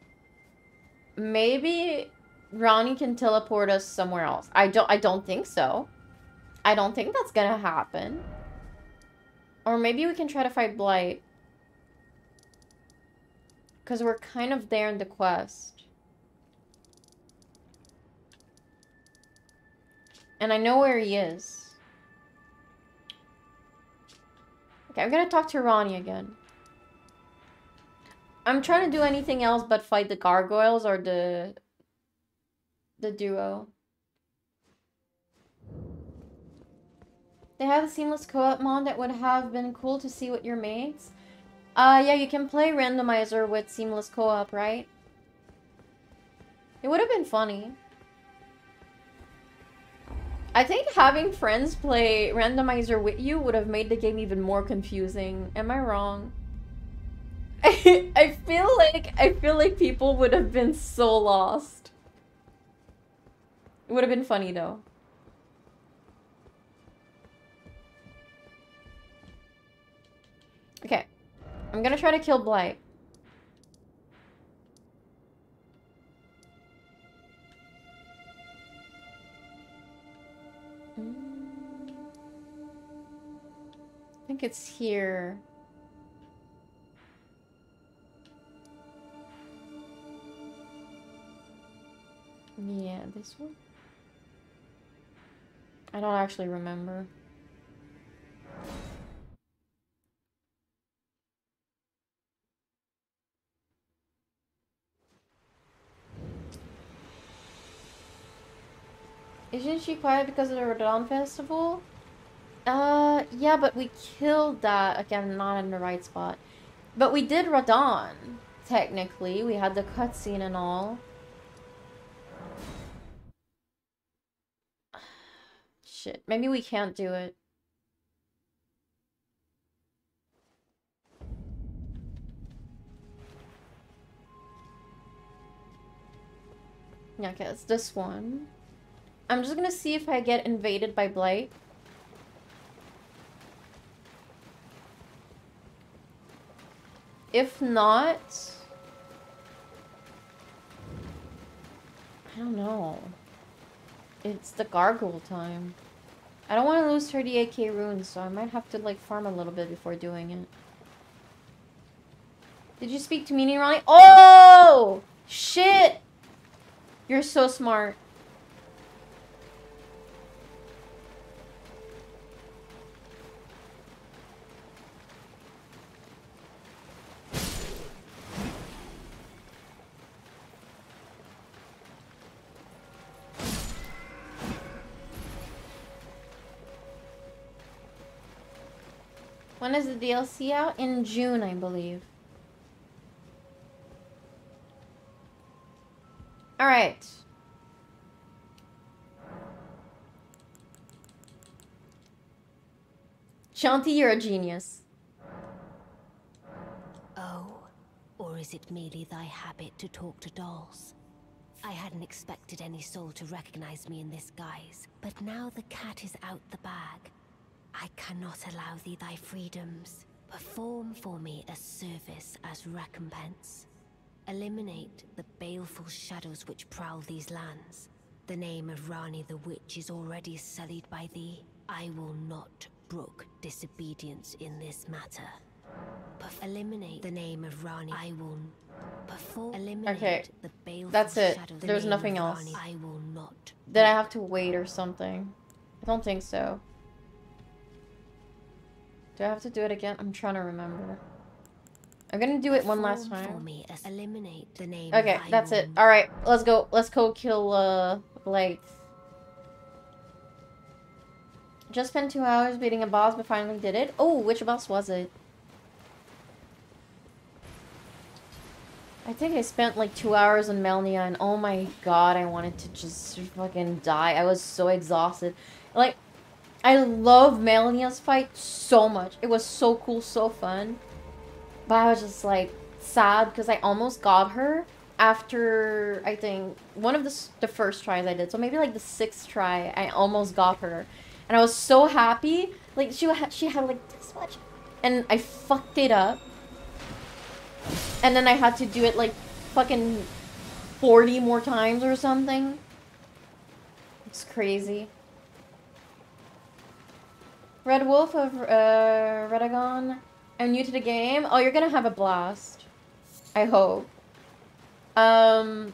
maybe Ranni can teleport us somewhere else. I don't I don't think so. I don't think that's gonna happen. Or maybe we can try to fight Blaidd. Because we're kind of there in the quest. And I know where he is. Okay, I'm gonna talk to Ranni again. I'm trying to do anything else but fight the gargoyles or the... The duo. They have a seamless co-op mod that would have been cool to see with your mates. Uh, yeah, you can play randomizer with seamless co-op, right? It would have been funny. I think having friends play randomizer with you would have made the game even more confusing. Am I wrong? I, I feel like I feel like people would have been so lost. It would have been funny though. Okay. I'm gonna try to kill Blaidd. It's here. Yeah, this one? I don't actually remember. Isn't she quiet because of the Radahn Festival? Uh, yeah, but we killed that. Again, not in the right spot. But we did Radahn, technically. We had the cutscene and all. Shit, maybe we can't do it. Yeah, okay, it's this one. I'm just gonna see if I get invaded by Blaidd. If not... I don't know. It's the gargoyle time. I don't want to lose 38k runes, so I might have to like farm a little bit before doing it. Did you speak to Meanie Ranni? Oh! Shit! You're so smart. DLC out? In June, I believe. Alright. Shanti, you're a genius. Oh, or is it merely thy habit to talk to dolls? I hadn't expected any soul to recognize me in this guise, but now the cat is out the bag. I cannot allow thee thy freedoms. Perform for me a service as recompense. Eliminate the baleful shadows which prowl these lands. The name of Ranni the Witch is already sullied by thee. I will not brook disobedience in this matter. Perf eliminate the name of Ranni. I will perform eliminate Okay, the baleful that's it. shadows. There's name nothing else. I will not. Did I have to wait or something? I don't think so. Do I have to do it again? I'm trying to remember. I'm gonna do it one last time. me eliminate the name Okay, that's it. Alright, let's go. Let's go kill, uh, Blaidd. Just spent two hours beating a boss, but finally did it. Oh, which boss was it? I think I spent like two hours on Malenia, and oh my god, I wanted to just fucking die. I was so exhausted. Like, I love Malenia's fight so much. It was so cool, so fun. But I was just like sad because I almost got her after I think one of the the first tries I did. So maybe like the sixth try, I almost got her, and I was so happy. Like she had she had like this much, and I fucked it up. And then I had to do it like fucking forty more times or something. It's crazy. Red Wolf of uh, Radagon. I'm new to the game. Oh, you're gonna have a blast. I hope. Um.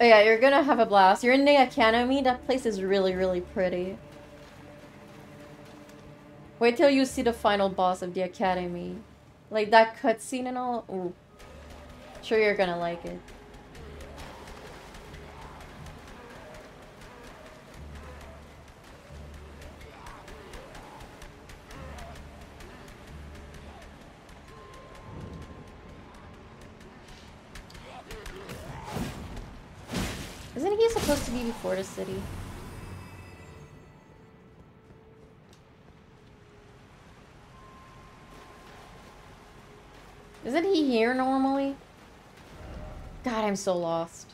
oh yeah, you're gonna have a blast. You're in the academy. That place is really, really pretty. Wait till you see the final boss of the academy. Like that cutscene and all. Ooh. Sure, you're gonna like it. Isn't he supposed to be before the city? Isn't he here normally? God, I'm so lost.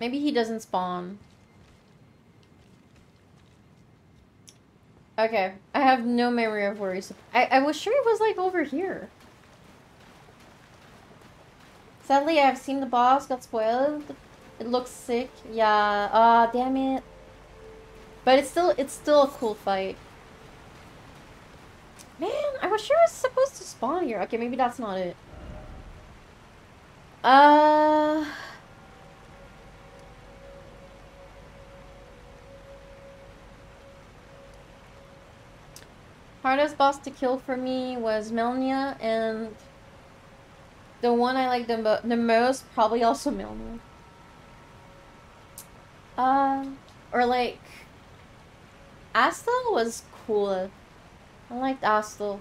Maybe he doesn't spawn. Okay, I have no memory of where he's. I, I was sure he was like over here. Sadly, I've seen the boss, got spoiled. It looks sick. Yeah, ah, damn it. But it's still, it's still a cool fight. Man, I was sure it was supposed to spawn here. Okay, maybe that's not it. Uh... Hardest boss to kill for me was Malenia, and the one I like the, mo the most, probably also Malenia. Uh, or like, Astel was cool. I liked Astel.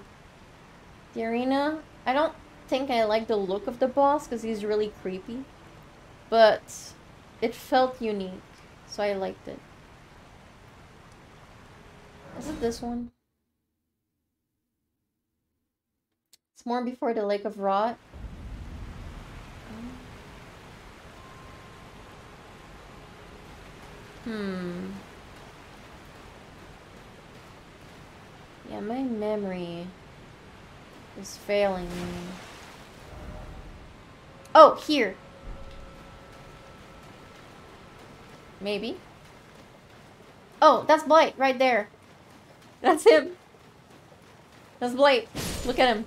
The arena, I don't think I like the look of the boss because he's really creepy. But it felt unique, so I liked it. Is it this one? It's more before the Lake of Rot. Hmm. Yeah, my memory is failing me. Oh, here. Maybe. Oh, that's Blaidd right there. That's him. That's Blaidd. Look at him.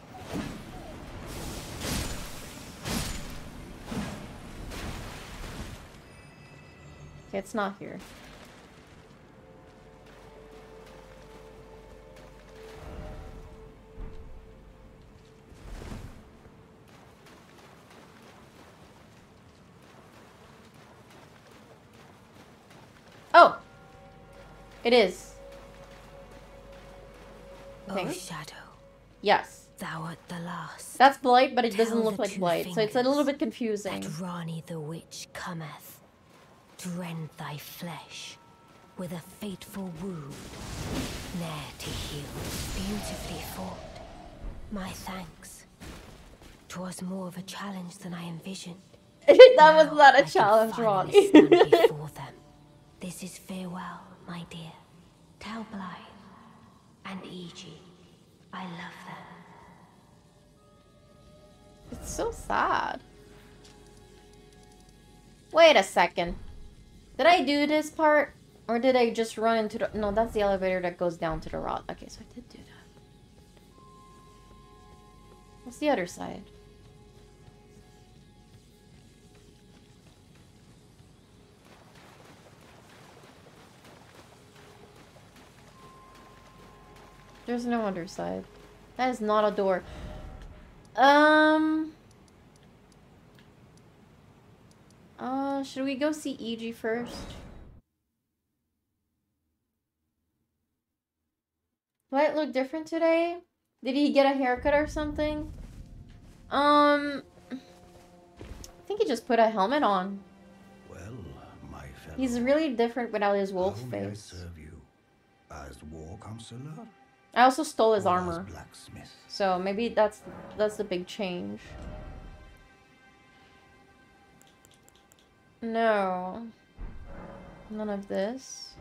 Okay, it's not here. Oh! It is. Oh, Shadow. Yes. Thou art the last. That's Blaidd, but it Tell doesn't look like Blaidd, so it's a little bit confusing. That Ranni the Witch cometh rend thy flesh with a fateful wound, ne'er to heal. Beautifully fought. My thanks. 'Twas more of a challenge than I envisioned. that was not I a can challenge, Ranni. before them. This is farewell, my dear. Tell Blaidd and Iji I love them. it's so sad. Wait a second. Did I do this part? Or did I just run into the... No, that's the elevator that goes down to the rot. Okay, so I did do that. What's the other side? There's no underside. That is not a door. Um. Uh, should we go see Iji first? Might look different today. Did he get a haircut or something? Um, I think he just put a helmet on. Well, my fellow. He's really different without his wolf may I face. serve you? As war counselor? I also stole his armor, blacksmith? so maybe that's that's the big change. No, none of this.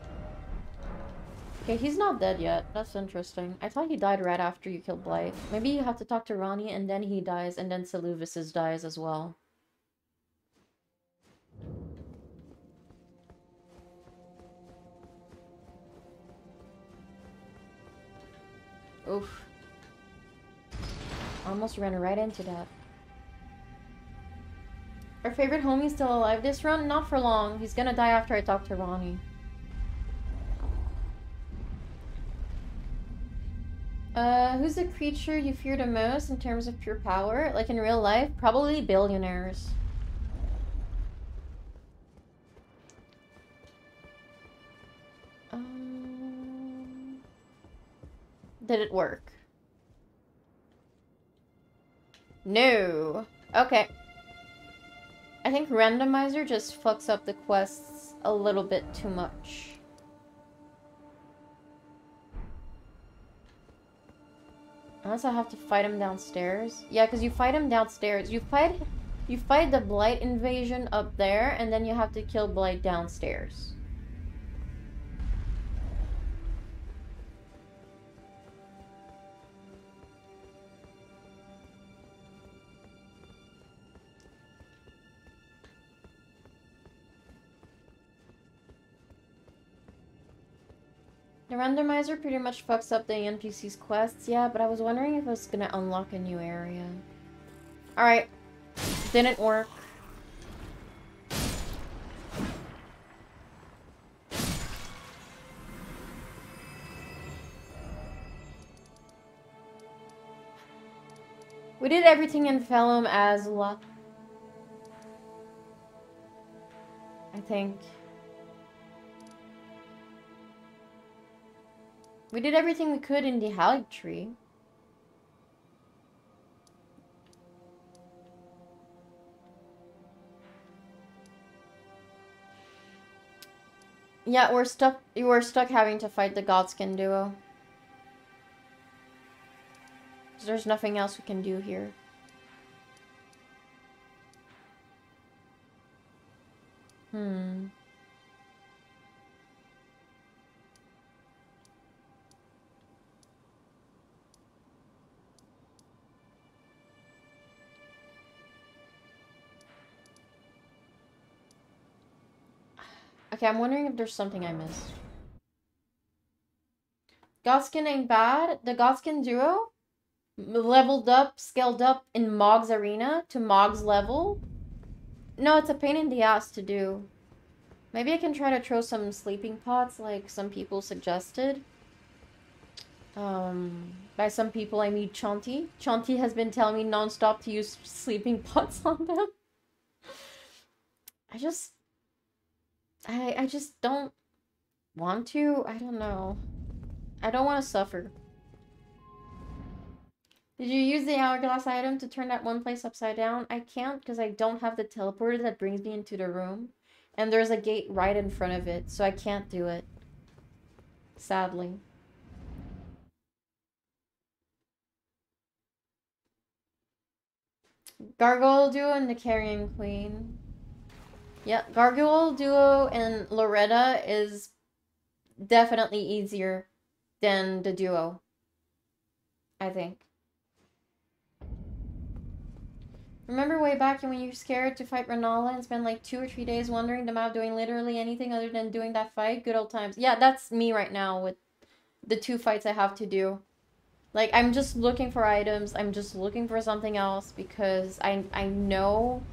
Okay, he's not dead yet. That's interesting. I thought he died right after you killed Blaidd. Maybe you have to talk to Ranni and then he dies and then Seluvis dies as well. Oof. Almost ran right into that. Our favorite homie's still alive this run? Not for long. He's gonna die after I talk to Ranni. Uh, who's the creature you fear the most in terms of pure power? Like in real life? Probably billionaires. Um, did it work? No. Okay. I think randomizer just fucks up the quests a little bit too much. Unless I have to fight him downstairs. Yeah, because you fight him downstairs. You fight you fight the Blaidd invasion up there, and then you have to kill Blaidd downstairs. The randomizer pretty much fucks up the NPC's quests, yeah, but I was wondering if it was gonna unlock a new area. Alright. Didn't work. We did everything in Farum Azula. I think. We did everything we could in the Halig tree. Yeah, we're stuck. You are stuck having to fight the Godskin duo. There's nothing else we can do here. Hmm. Okay, I'm wondering if there's something I missed. Godskin ain't bad. The Godskin duo leveled up, scaled up in Mohg's arena to Mohg's level. No, it's a pain in the ass to do. Maybe I can try to throw some sleeping pots like some people suggested. Um, by some people I mean Chanti. Chanti has been telling me nonstop to use sleeping pots on them. I just I I just don't want to? I don't know. I don't want to suffer. Did you use the hourglass item to turn that one place upside down? I can't because I don't have the teleporter that brings me into the room. And there's a gate right in front of it, so I can't do it. Sadly. Gargoyle Duo and the Carrion Queen. Yeah, Gargoyle Duo and Loretta is definitely easier than the duo. I think. Remember way back when you were scared to fight Rennala and spend like two or three days wandering the map doing literally anything other than doing that fight? Good old times. Yeah, that's me right now with the two fights I have to do. Like, I'm just looking for items. I'm just looking for something else because I, I know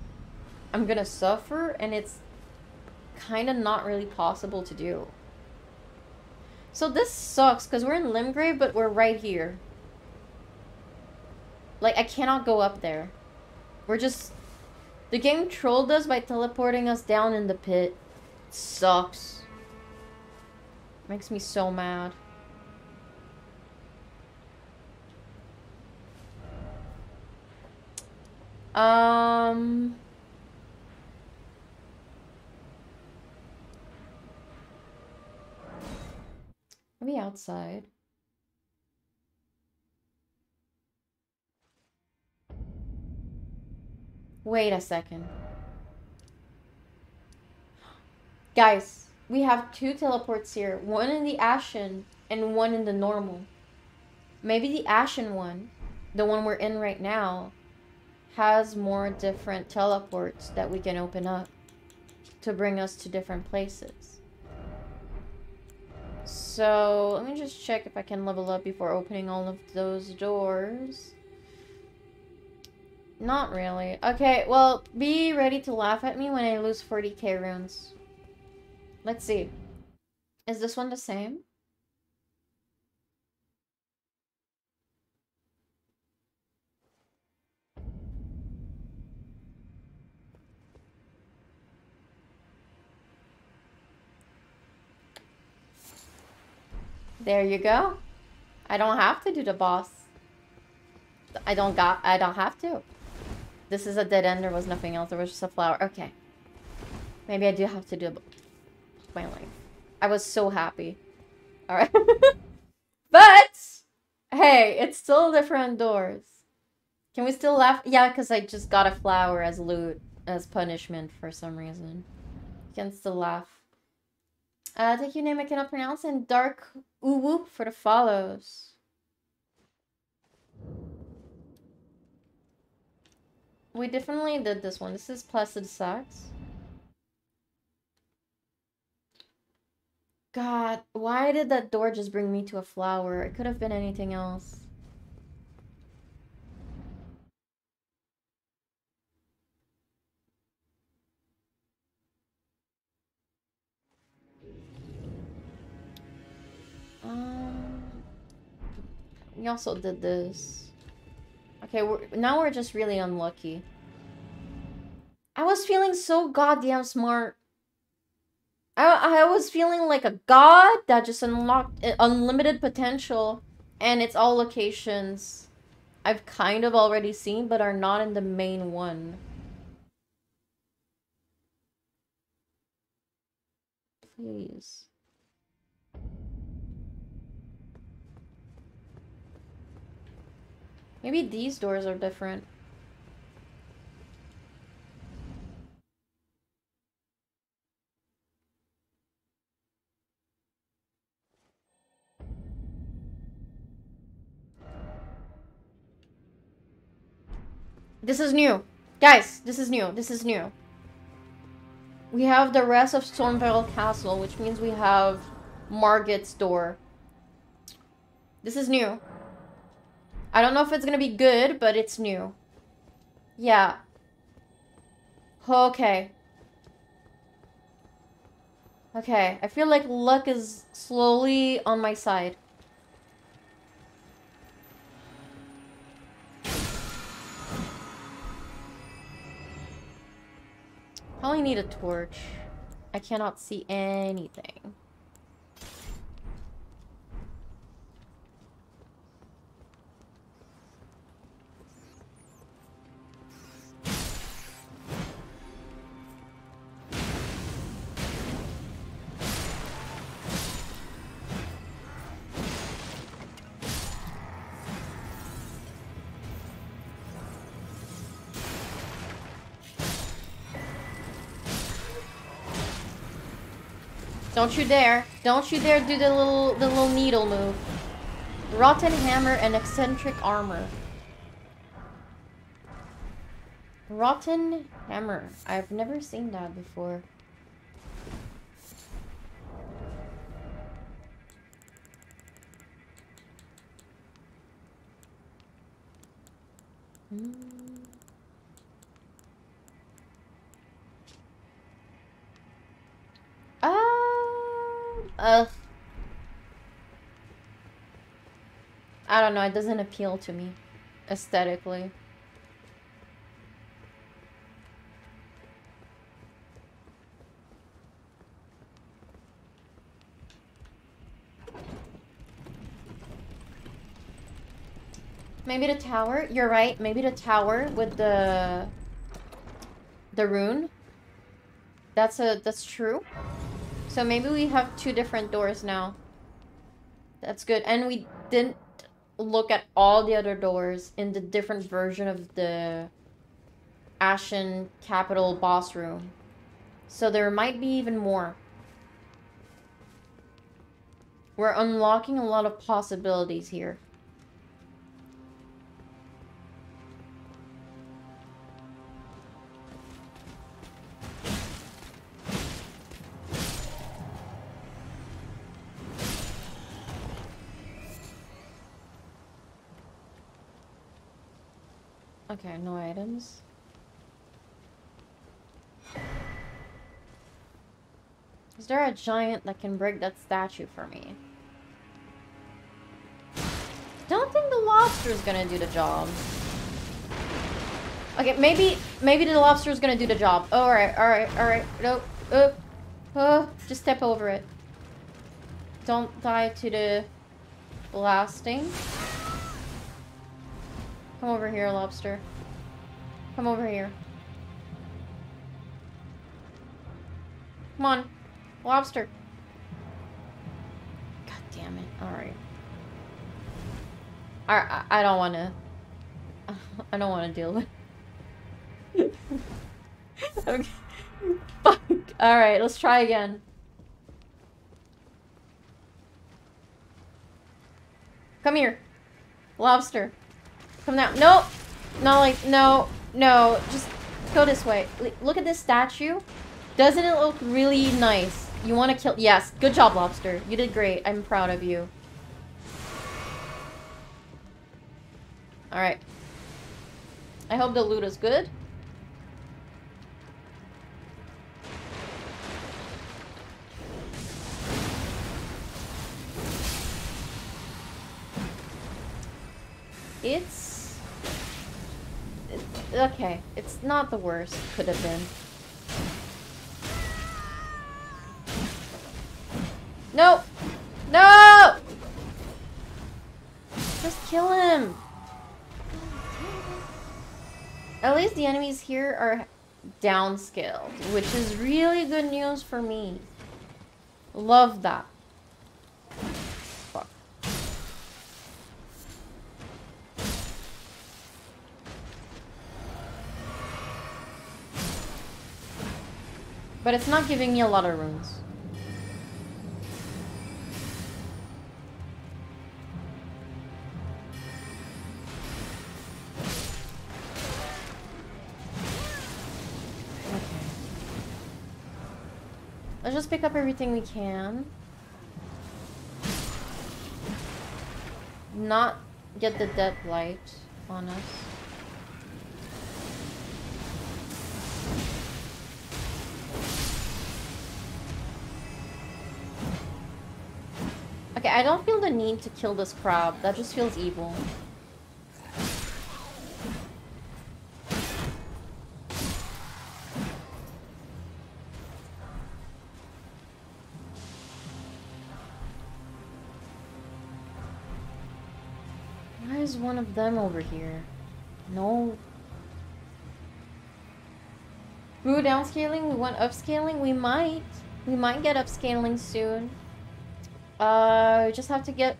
I'm gonna suffer and it's kind of not really possible to do. So this sucks because we're in Limgrave, but we're right here. Like, I cannot go up there. We're just... The game trolled us by teleporting us down in the pit. It sucks. Makes me so mad. Um... Maybe outside. Wait a second. Guys, we have two teleports here. One in the Ashen and one in the normal. Maybe the Ashen one, the one we're in right now, has more different teleports that we can open up to bring us to different places. So, let me just check if I can level up before opening all of those doors. Not really. Okay, well, be ready to laugh at me when I lose 40k runes. Let's see. Is this one the same? There you go. I don't have to do the boss. I don't got I don't have to. This is a dead end. There was nothing else. There was just a flower. Okay. Maybe I do have to do my life. I was so happy. Alright. but, hey, it's still different doors. Can we still laugh? Yeah, because I just got a flower as loot, as punishment for some reason. You can still laugh. Uh, thank you, name I cannot pronounce, and Dark Uwu for the follows. We definitely did this one. This is Placidusax. God, why did that door just bring me to a flower? It could have been anything else. Um, we also did this. Okay, we're, now we're just really unlucky. I was feeling so goddamn smart. I, I was feeling like a god that just unlocked uh, unlimited potential. And it's all locations I've kind of already seen, but are not in the main one. Please. Maybe these doors are different. This is new. Guys, this is new. This is new. We have the rest of Stormveil Castle, which means we have Margit's door. This is new. I don't know if it's gonna be good, but it's new. Yeah. Okay. Okay, I feel like luck is slowly on my side. Only need a torch. I cannot see anything. Don't you dare. Don't you dare do the little the little needle move. Rotten hammer and eccentric armor. Rotten hammer. I've never seen that before. Mm. Uh, I don't know, it doesn't appeal to me aesthetically. Maybe the tower. You're right. Maybe the tower with the the rune. That's a that's true. So maybe we have two different doors now. That's good. And we didn't look at all the other doors in the different version of the Ashen Capital boss room. So there might be even more. We're unlocking a lot of possibilities here. Okay, no items. Is there a giant that can break that statue for me? Don't think the lobster is gonna do the job. Okay, maybe maybe the lobster is gonna do the job. Oh, alright, alright, alright. Nope. Oh, oh, just step over it. Don't die to the blasting. Come over here, lobster. Come over here. Come on. Lobster. God damn it. Alright. I, I don't want to... I don't want to deal with... okay. Fuck. Alright, let's try again. Come here. Lobster. Come down. No! Not like, no, no. Just go this way. Look at this statue. Doesn't it look really nice? You want to kill... Yes. Good job, Lobster. You did great. I'm proud of you. Alright. I hope the loot is good. It's okay, it's not the worst. Could have been. No! No! Just kill him! At least the enemies here are downscaled, which is really good news for me. Love that. But it's not giving me a lot of runes. Okay. Let's just pick up everything we can. Not get the dead light on us. Okay, I don't feel the need to kill this crab. That just feels evil. Why is one of them over here? No. We were downscaling, we went upscaling, we might. We might get upscaling soon. Uh, just have to get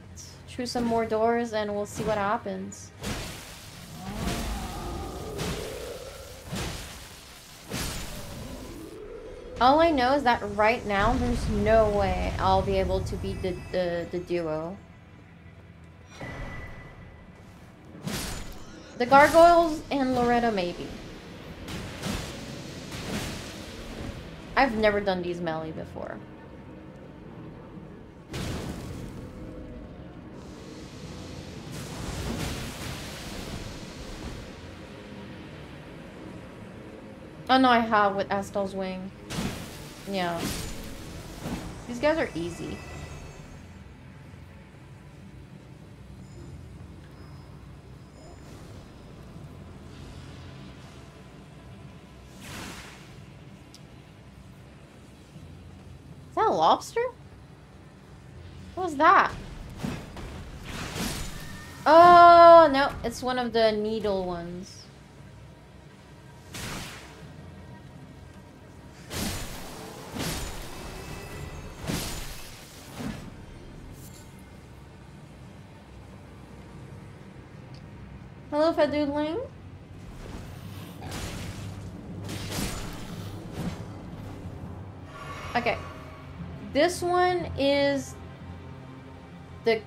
through some more doors and we'll see what happens. All I know is that right now, there's no way I'll be able to beat the, the, the duo. The gargoyles and Loretta, maybe. I've never done these melee before. Oh no, I have with Astal's Wing. Yeah. These guys are easy. Is that a lobster? What was that? Oh, no. It's one of the needle ones. Hello, Fadoodling. Okay. This one is the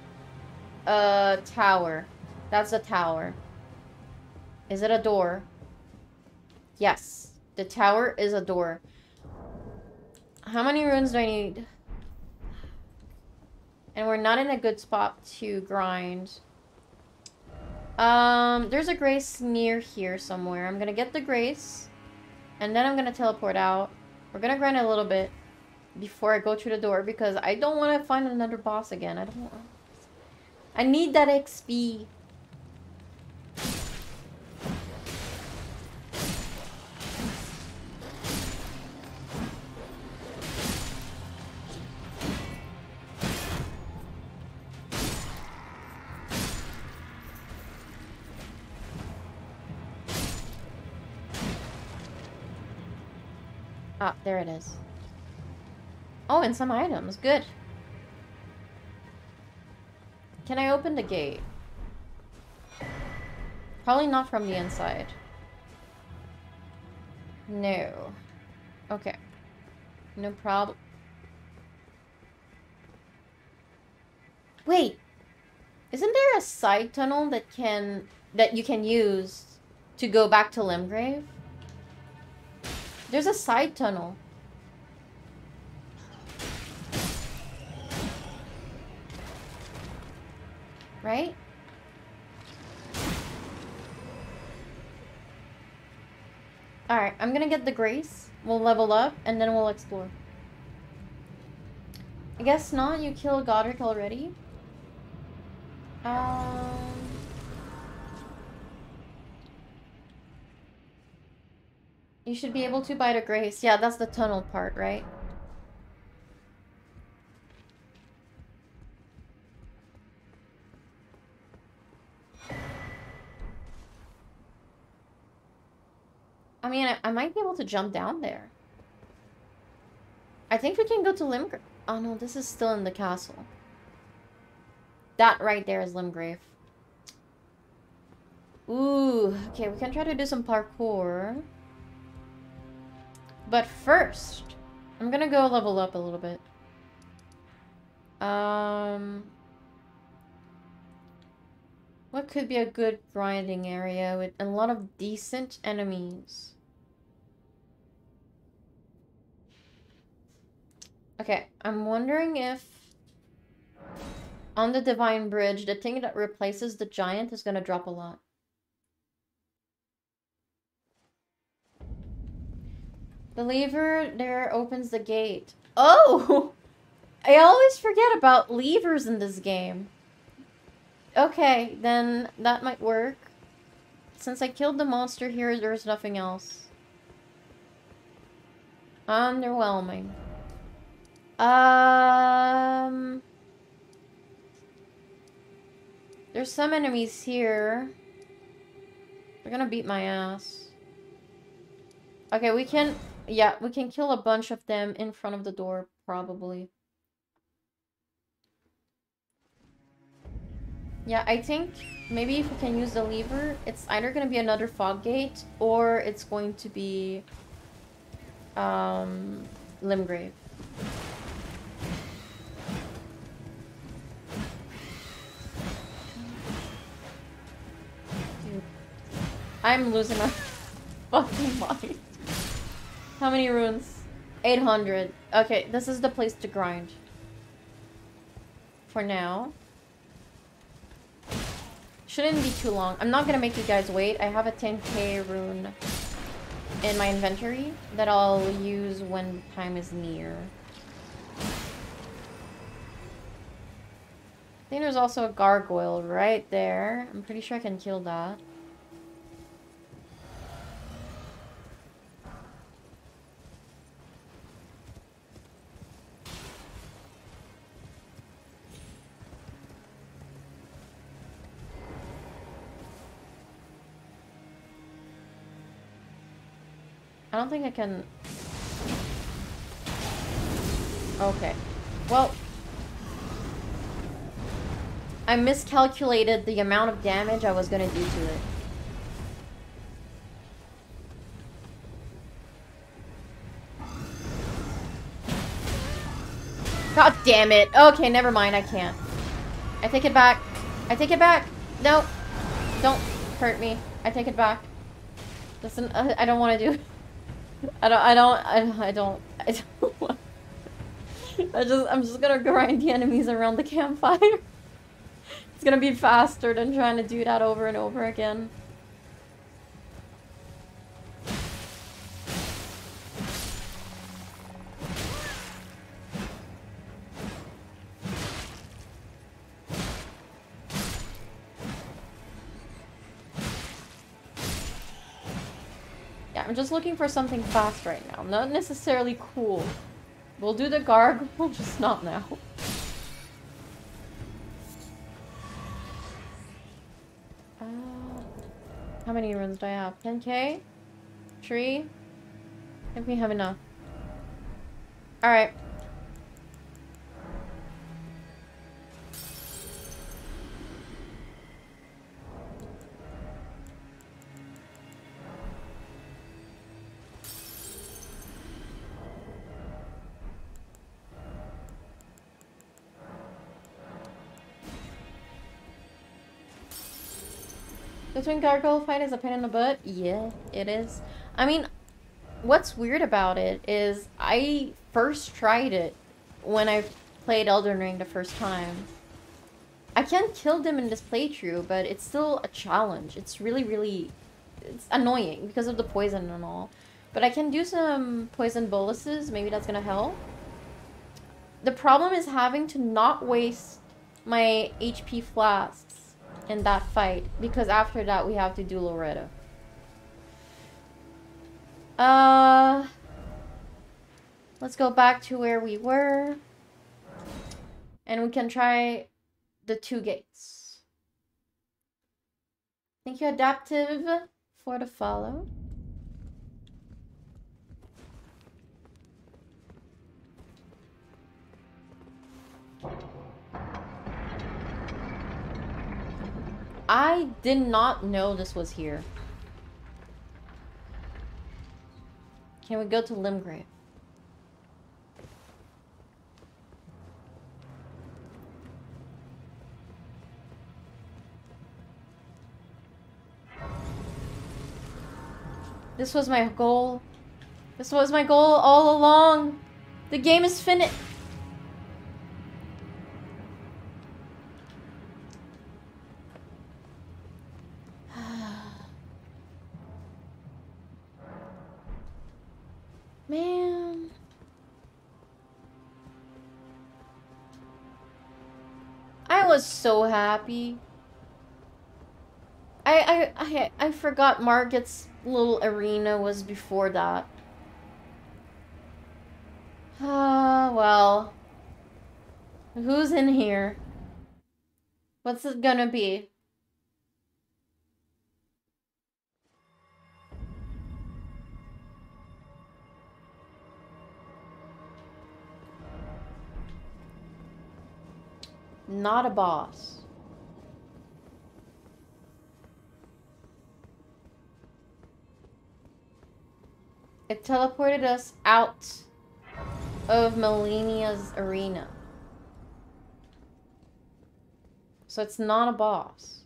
uh tower. That's a tower. Is it a door? Yes. The tower is a door. How many runes do I need? And we're not in a good spot to grind. Um, there's a grace near here somewhere. I'm gonna get the grace. And then I'm gonna teleport out. We're gonna grind a little bit before I go through the door because I don't want to find another boss again. I don't want... I need that XP. Ah, there it is. Oh, and some items. Good. Can I open the gate? Probably not from the inside. No. Okay. No problem. Wait! Isn't there a side tunnel that can... that you can use to go back to Limgrave? There's a side tunnel. Right? Alright, I'm gonna get the Grace. We'll level up, and then we'll explore. I guess not. You killed Godrick already. Um... You should be able to bite a Grace. Yeah, that's the tunnel part, right? I mean, I, I, might be able to jump down there. I think we can go to Limgrave. Oh no, this is still in the castle. That right there is Limgrave. Ooh, okay, we can try to do some parkour. But first, I'm gonna go level up a little bit. Um... What could be a good grinding area with a lot of decent enemies? Okay, I'm wondering if on the Divine Bridge, the thing that replaces the giant is to drop a lot. The lever there opens the gate. Oh! I always forget about levers in this game. Okay, then that might work. Since I killed the monster here, there's nothing else. Underwhelming. Um... There's some enemies here. They're gonna beat my ass. Okay, we can... Yeah, we can kill a bunch of them in front of the door, probably. Yeah, I think maybe if we can use the lever, it's either going to be another fog gate or it's going to be um, Limgrave. I'm losing my fucking mind. How many runes? 800. Okay, this is the place to grind. For now. Shouldn't be too long. I'm not gonna make you guys wait. I have a 10k rune in my inventory that I'll use when time is near. I think there's also a gargoyle right there. I'm pretty sure I can kill that. I don't think I can... Okay. Well... I miscalculated the amount of damage I was gonna do to it. God damn it. Okay, never mind. I can't. I take it back. I take it back. No. Don't hurt me. I take it back. Listen, uh, I don't want to do... I don't, I don't, I, I don't, I don't I just, I'm just gonna grind the enemies around the campfire. it's gonna be faster than trying to do that over and over again. I'm just looking for something fast right now. Not necessarily cool. We'll do the gargle, just not now. Uh, how many runes do I have? 10k? Tree? I think we have enough. Alright. Twin gargoyle fight is a pain in the butt? Yeah, it is. I mean, what's weird about it is I first tried it when I played Elden Ring the first time. I can kill them in this playthrough, but it's still a challenge. It's really, really... It's annoying because of the poison and all. But I can do some poison boluses. Maybe that's gonna help. The problem is having to not waste my HP flasks in that fight because after that we have to do Loretta. Uh, let's go back to where we were. And we can try the two gates. Thank you, Adaptive, for the follow. I did not know this was here. Can we go to Limgrave? This was my goal. This was my goal all along. The game is finished. Happy. I, I, I, I forgot Margit's little arena was before that. Ah, uh, well. Who's in here? What's it gonna be? Not a boss. It teleported us out of Malenia's arena. So it's not a boss.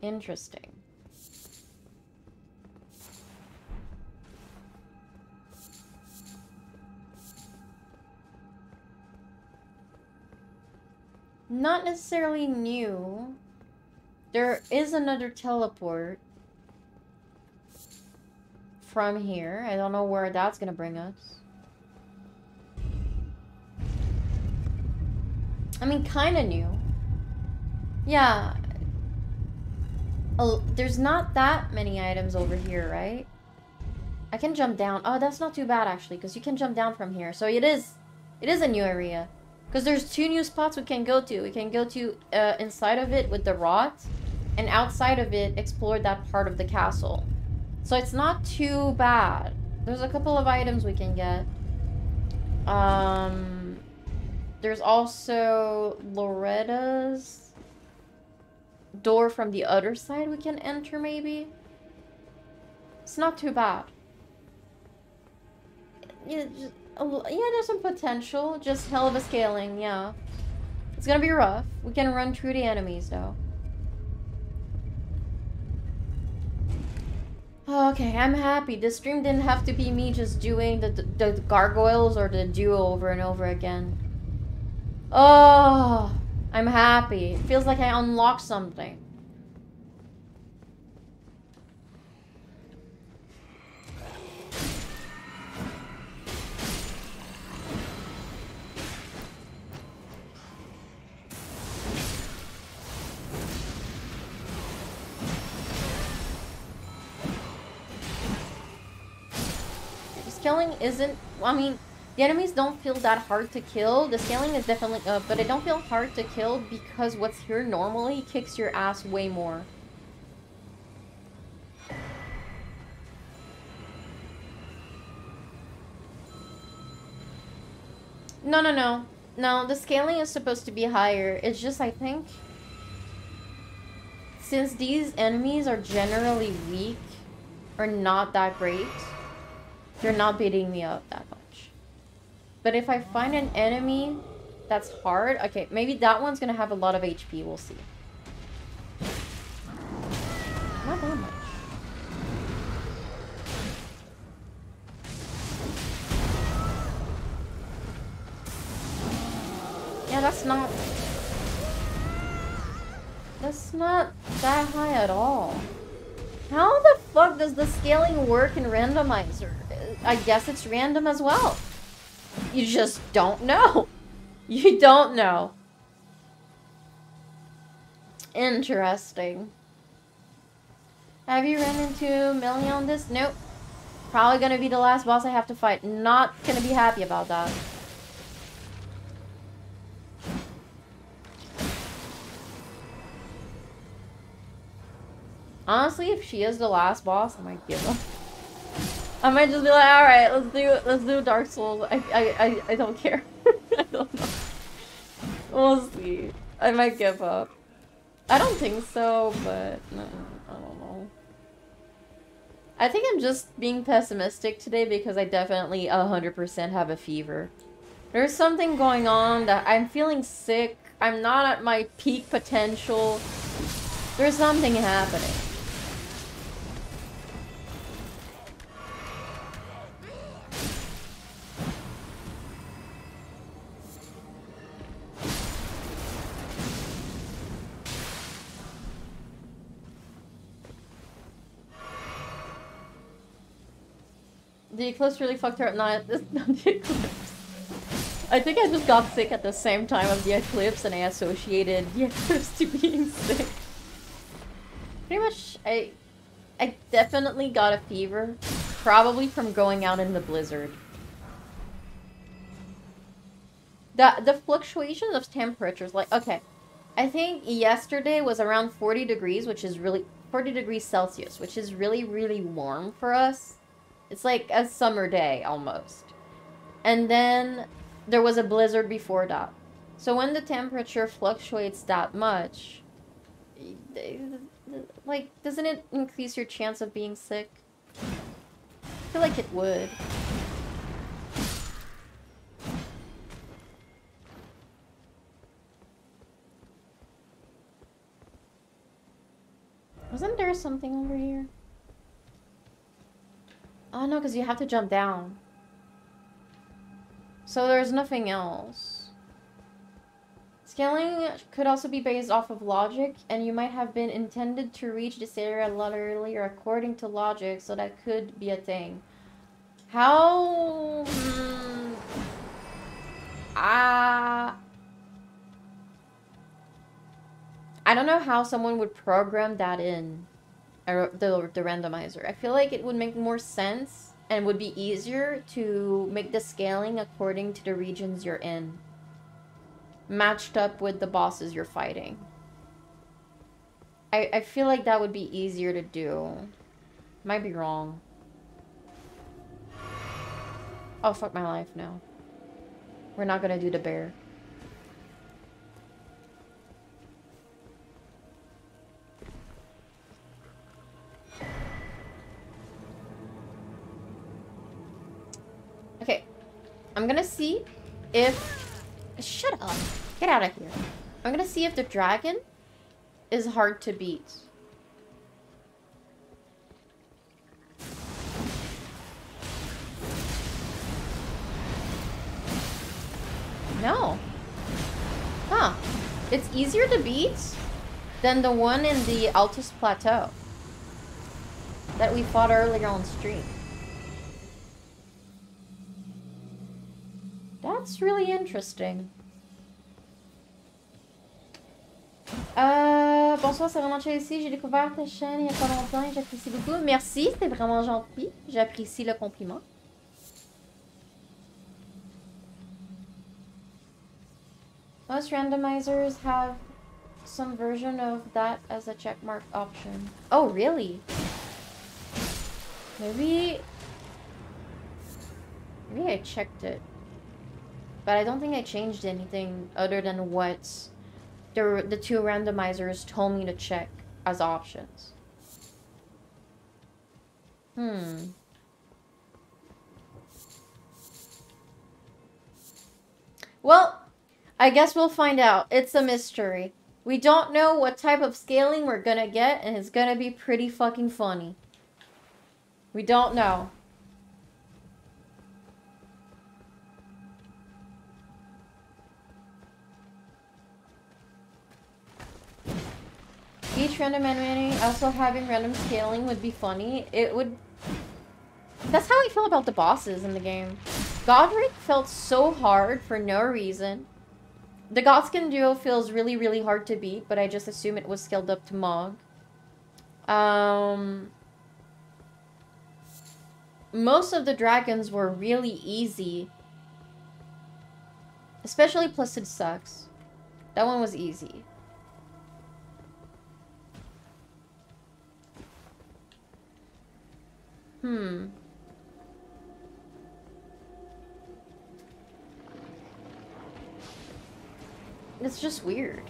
Interesting. Not necessarily new. There is another teleport from here. I don't know where that's gonna bring us. I mean, kind of new. Yeah. Oh, there's not that many items over here, right? I can jump down. Oh, that's not too bad, actually, because you can jump down from here. So it is, it is a new area. Because there's two new spots we can go to. We can go to uh, inside of it with the rot, and outside of it, explore that part of the castle. So it's not too bad. There's a couple of items we can get. Um, there's also Loretta's door from the other side we can enter, maybe? It's not too bad. Yeah, just, yeah, there's some potential. Just hell of a scaling, yeah. It's gonna be rough. We can run through the enemies, though. Oh, okay, I'm happy. This stream didn't have to be me just doing the, the, the gargoyles or the duo over and over again. Oh, I'm happy. It feels like I unlocked something. Scaling isn't... I mean, the enemies don't feel that hard to kill. The scaling is definitely up, but it don't feel hard to kill because what's here normally kicks your ass way more. No, no, no. No, the scaling is supposed to be higher. It's just, I think... Since these enemies are generally weak, or not that great, they're not beating me up that much. But if I find an enemy that's hard, okay, maybe that one's gonna have a lot of HP, we'll see. Not that much. Yeah, that's not... That's not that high at all. How the fuck does the scaling work in randomizer? I guess it's random as well. You just don't know. You don't know. Interesting. Have you run into Millie on this? Nope. Probably gonna be the last boss I have to fight. Not gonna be happy about that. Honestly, if she is the last boss, I might give up. I might just be like, all right, let's do let's do Dark Souls. I I I, I don't care. I don't know. We'll see. I might give up. I don't think so, but no, I don't know. I think I'm just being pessimistic today because I definitely 100% have a fever. There's something going on that I'm feeling sick. I'm not at my peak potential. There's something happening. The eclipse really fucked her up. Not, not the eclipse. I think I just got sick at the same time of the eclipse and I associated the eclipse to being sick. Pretty much, I, I definitely got a fever. Probably from going out in the blizzard. The, the fluctuations of temperatures, like, okay. I think yesterday was around 40 degrees, which is really, 40 degrees Celsius, which is really, really warm for us. It's like a summer day almost. And then there was a blizzard before that. So when the temperature fluctuates that much, like, doesn't it increase your chance of being sick? I feel like it would. Wasn't there something over here? Oh no, because you have to jump down. So there's nothing else. Scaling could also be based off of logic, and you might have been intended to reach this area a lot earlier according to logic, so that could be a thing. How... Ah... I don't know how someone would program that in the, the randomizer. I feel like it would make more sense and would be easier to make the scaling according to the regions you're in. Matched up with the bosses you're fighting. I, I feel like that would be easier to do. Might be wrong. Oh, fuck my life now. We're not gonna do the bear. I'm gonna see if... Shut up. Get out of here. I'm gonna see if the dragon is hard to beat. No. Huh. It's easier to beat than the one in the Altus Plateau that we fought earlier on stream. That's really interesting. Euh, bonsoir, c'est vraiment ici. J'ai découvert ta chaîne il y a pas longtemps et j'apprécie beaucoup. Merci, c'était vraiment gentil. J'apprécie le compliment. Most randomizers have some version of that as a checkmark option. Oh, really? Maybe... Maybe I checked it. But I don't think I changed anything other than what the, the two randomizers told me to check as options. Hmm. Well, I guess we'll find out. It's a mystery. We don't know what type of scaling we're gonna get, and it's gonna be pretty fucking funny. We don't know. Each random enemy also having random scaling would be funny. It would... That's how I feel about the bosses in the game. Godrick felt so hard for no reason. The Godskin duo feels really, really hard to beat, but I just assume it was scaled up to Mohg. Um, most of the dragons were really easy. Especially Placidusax. That one was easy. Hmm. It's just weird.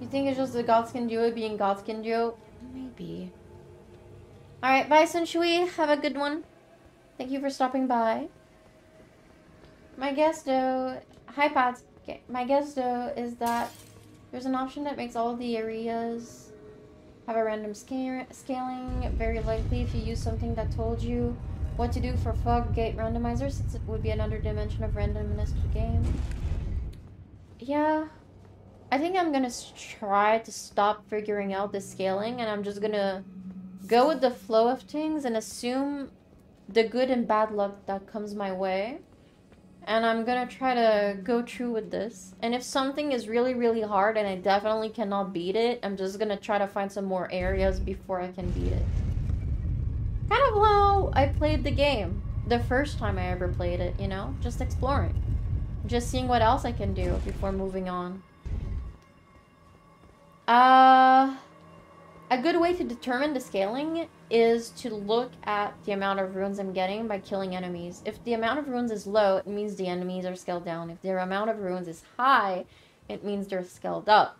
You think it's just the Godskin duo being Godskin duo? Maybe. Alright, bye Sunshui. Have a good one. Thank you for stopping by. My guest, though... Hi Pat. Okay, my guess though is that there's an option that makes all the areas have a random scaling. Very likely if you use something that told you what to do for fog gate randomizer since it would be another dimension of randomness to the game. Yeah. I think I'm gonna try to stop figuring out the scaling and I'm just gonna go with the flow of things and assume the good and bad luck that comes my way. And I'm gonna try to go through with this. And if something is really, really hard and I definitely cannot beat it, I'm just gonna try to find some more areas before I can beat it. Kind of how I played the game the first time I ever played it, you know? Just exploring. Just seeing what else I can do before moving on. Uh... A good way to determine the scaling is to look at the amount of runes I'm getting by killing enemies. If the amount of runes is low, it means the enemies are scaled down. If their amount of runes is high, it means they're scaled up.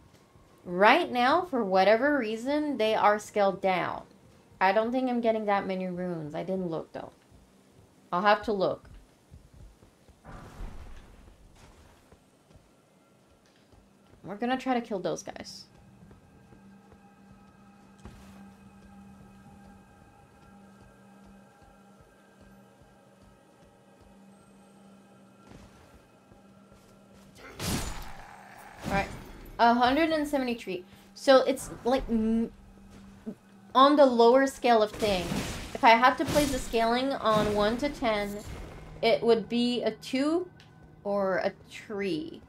Right now, for whatever reason, they are scaled down. I don't think I'm getting that many runes. I didn't look, though. I'll have to look. We're gonna try to kill those guys. 173. So it's like on the lower scale of things. If I had to place the scaling on 1 to 10, it would be a 2 or a tree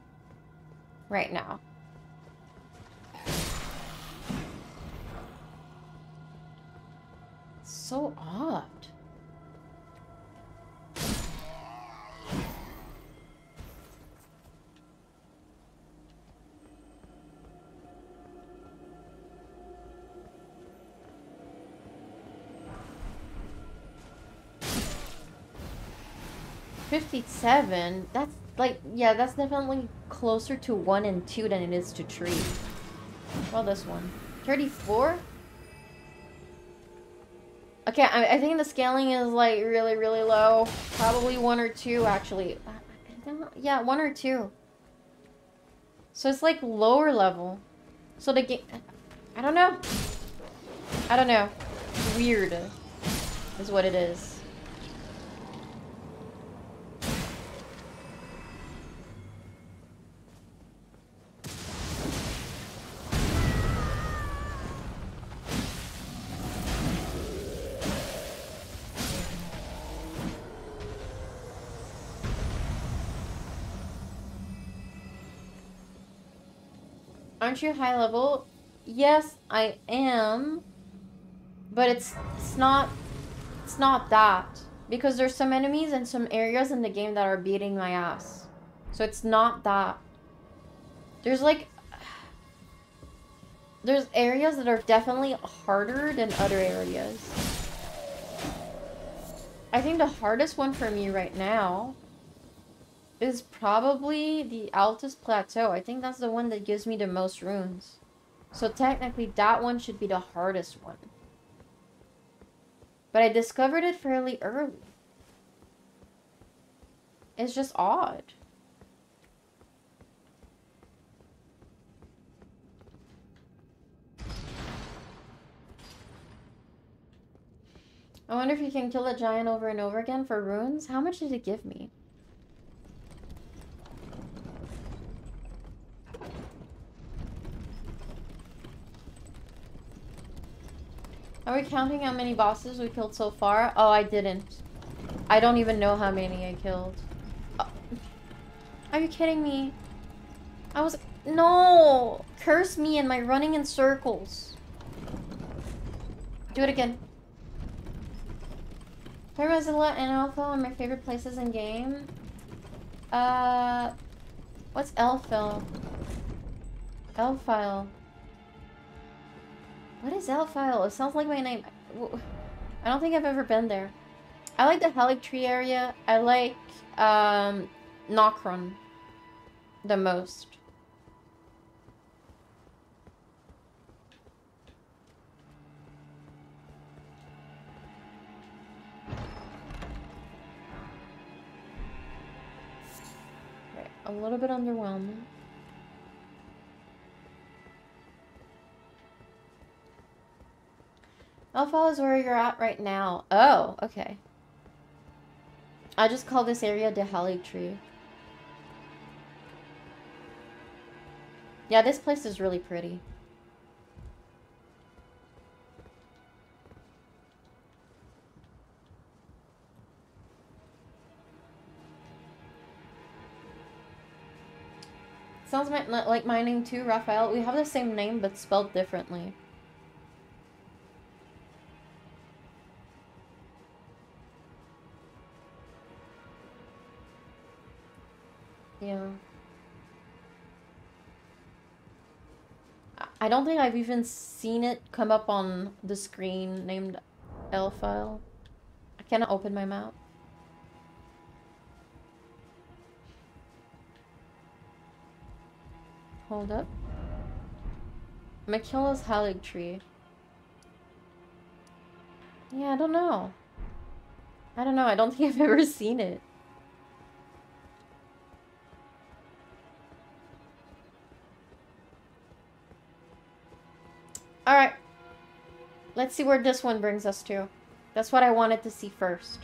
right now. So odd. Fifty-seven. That's like yeah, that's definitely closer to one and two than it is to three. Well, this one. Thirty-four. Okay, I, I think the scaling is like really, really low. Probably one or two, actually. Yeah, one or two. So it's like lower level. So the game... I don't know. I don't know. Weird is what it is. Aren't you high level? Yes, I am. But it's it's not it's not that. Because there's some enemies and some areas in the game that are beating my ass. So it's not that. There's like there's areas that are definitely harder than other areas. I think the hardest one for me right now is probably the Altus Plateau. I think that's the one that gives me the most runes. So technically that one should be the hardest one. But I discovered it fairly early. It's just odd. I wonder if you can kill a giant over and over again for runes. How much did it give me? Are we counting how many bosses we killed so far? Oh, I didn't. I don't even know how many I killed. Oh. Are you kidding me? I was... No! Curse me and my running in circles. Do it again. Terrazilla and Elphael are my favorite places in game. Uh... What's Elfil? Elfile. What is Elfile? It sounds like my name. I don't think I've ever been there. I like the Haligtree area. I like um, Nokron the most. Okay, a little bit underwhelming. Elphael is where you're at right now. Oh, okay. I just call this area the Tree. Yeah, this place is really pretty. Sounds like name too, Raphael. We have the same name, but spelled differently. Yeah. I don't think I've even seen it come up on the screen named L file. I cannot open my map. Hold up. Miquella's Haligtree. Yeah, I don't know. I don't know. I don't think I've ever seen it. Alright. Let's see where this one brings us to. That's what I wanted to see first.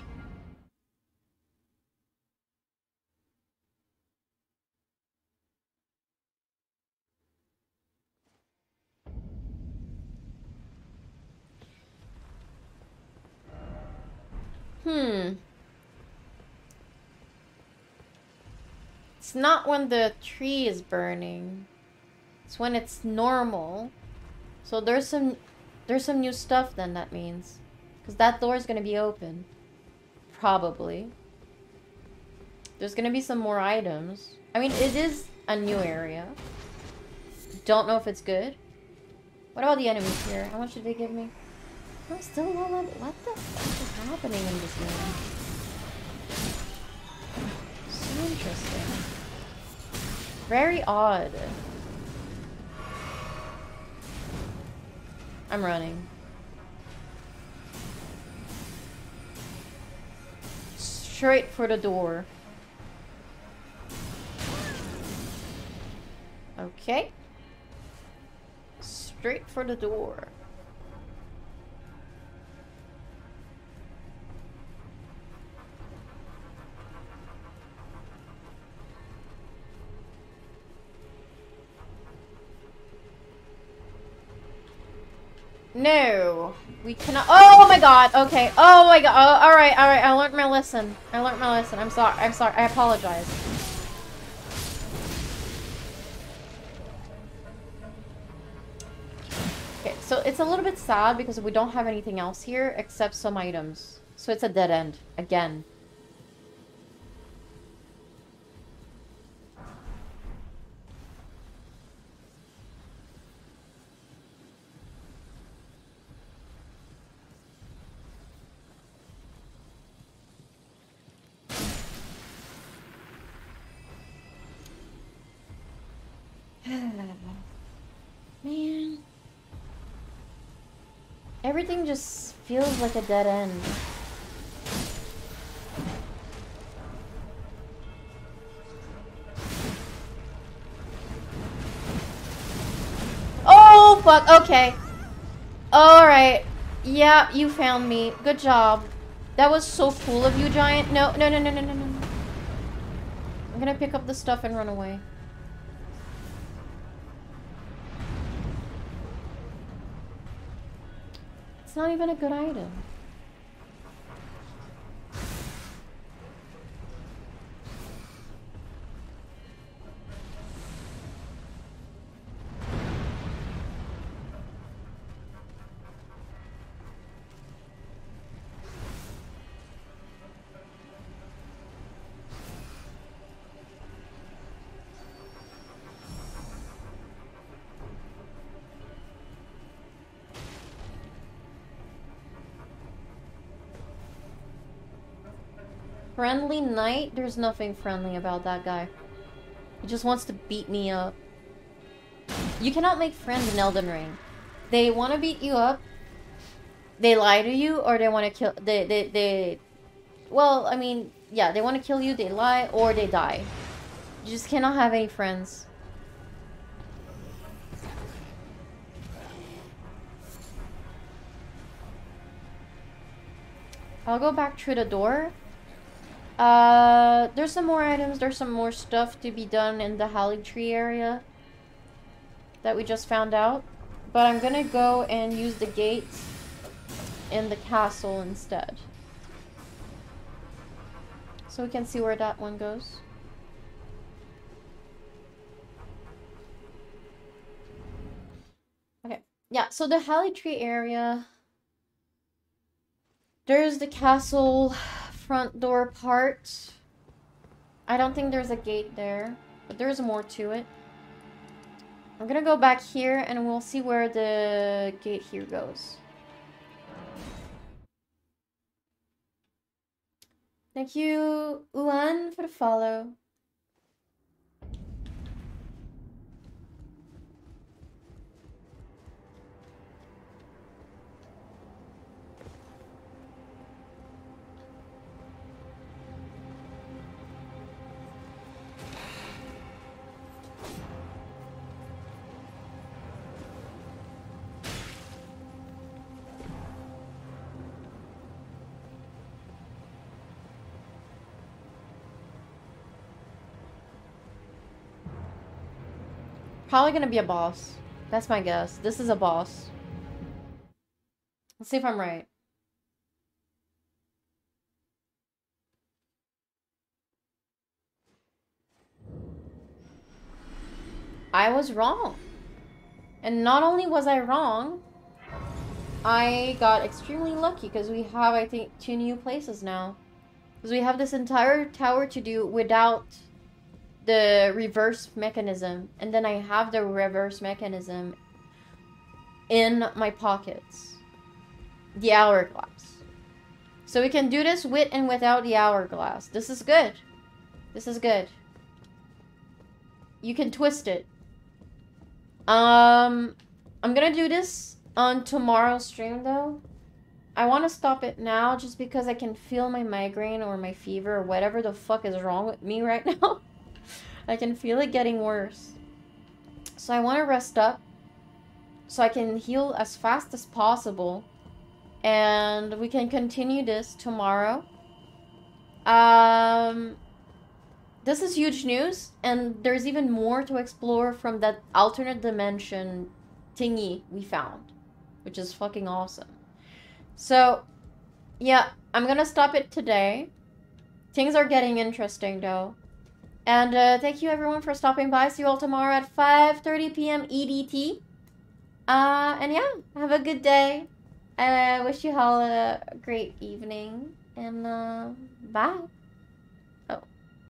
Hmm. It's not when the tree is burning. It's when it's normal. So there's some there's some new stuff then that means. Because that door is going to be open. Probably. There's going to be some more items. I mean, it is a new area. Don't know if it's good. What about the enemies here? How much did they give me? I'm still low level. What the fuck is happening in this game? So interesting. Very odd. I'm running. Straight for the door. Okay. Straight for the door. No. We cannot- Oh my god! Okay. Oh my god. Oh, alright, alright. I learned my lesson. I learned my lesson. I'm sorry. I'm sorry. I apologize. Okay, so it's a little bit sad because we don't have anything else here except some items. So it's a dead end. Again. Everything just feels like a dead end. Oh, fuck. Okay. Alright. Yeah, you found me. Good job. That was so cool of you, Giant. No, no, no, no, no, no, no. I'm gonna pick up the stuff and run away. Not even a good item. Friendly knight? There's nothing friendly about that guy. He just wants to beat me up. You cannot make friends in Elden Ring. They want to beat you up. They lie to you, or they want to kill. They they they. Well, I mean, yeah, they want to kill you. They lie, or they die. You just cannot have any friends. I'll go back through the door. Uh, there's some more items. There's some more stuff to be done in the Haligtree area that we just found out. But I'm gonna go and use the gates in the castle instead. So we can see where that one goes. Okay. Yeah, so the Haligtree area... There's the castle front door part. I don't think there's a gate there, but there's more to it. I'm gonna go back here and we'll see where the gate here goes. Thank you, Uan, for the follow. Probably gonna be a boss. That's my guess. This is a boss. Let's see if I'm right. I was wrong. And not only was I wrong, I got extremely lucky because we have, I think, two new places now. Because we have this entire tower to do without the reverse mechanism. And then I have the reverse mechanism in my pockets. The hourglass. So we can do this with and without the hourglass. This is good. This is good. You can twist it. Um, I'm gonna do this on tomorrow's stream though. I want to stop it now just because I can feel my migraine or my fever or whatever the fuck is wrong with me right now. I can feel it getting worse. So I want to rest up so I can heal as fast as possible. And we can continue this tomorrow. Um, this is huge news, and there's even more to explore from that alternate dimension thingy we found, which is fucking awesome. So, yeah, I'm gonna stop it today. Things are getting interesting, though. And uh, thank you everyone for stopping by. See you all tomorrow at 5.30 p.m. EDT. Uh, and yeah, have a good day. I wish you all a great evening. And uh, bye.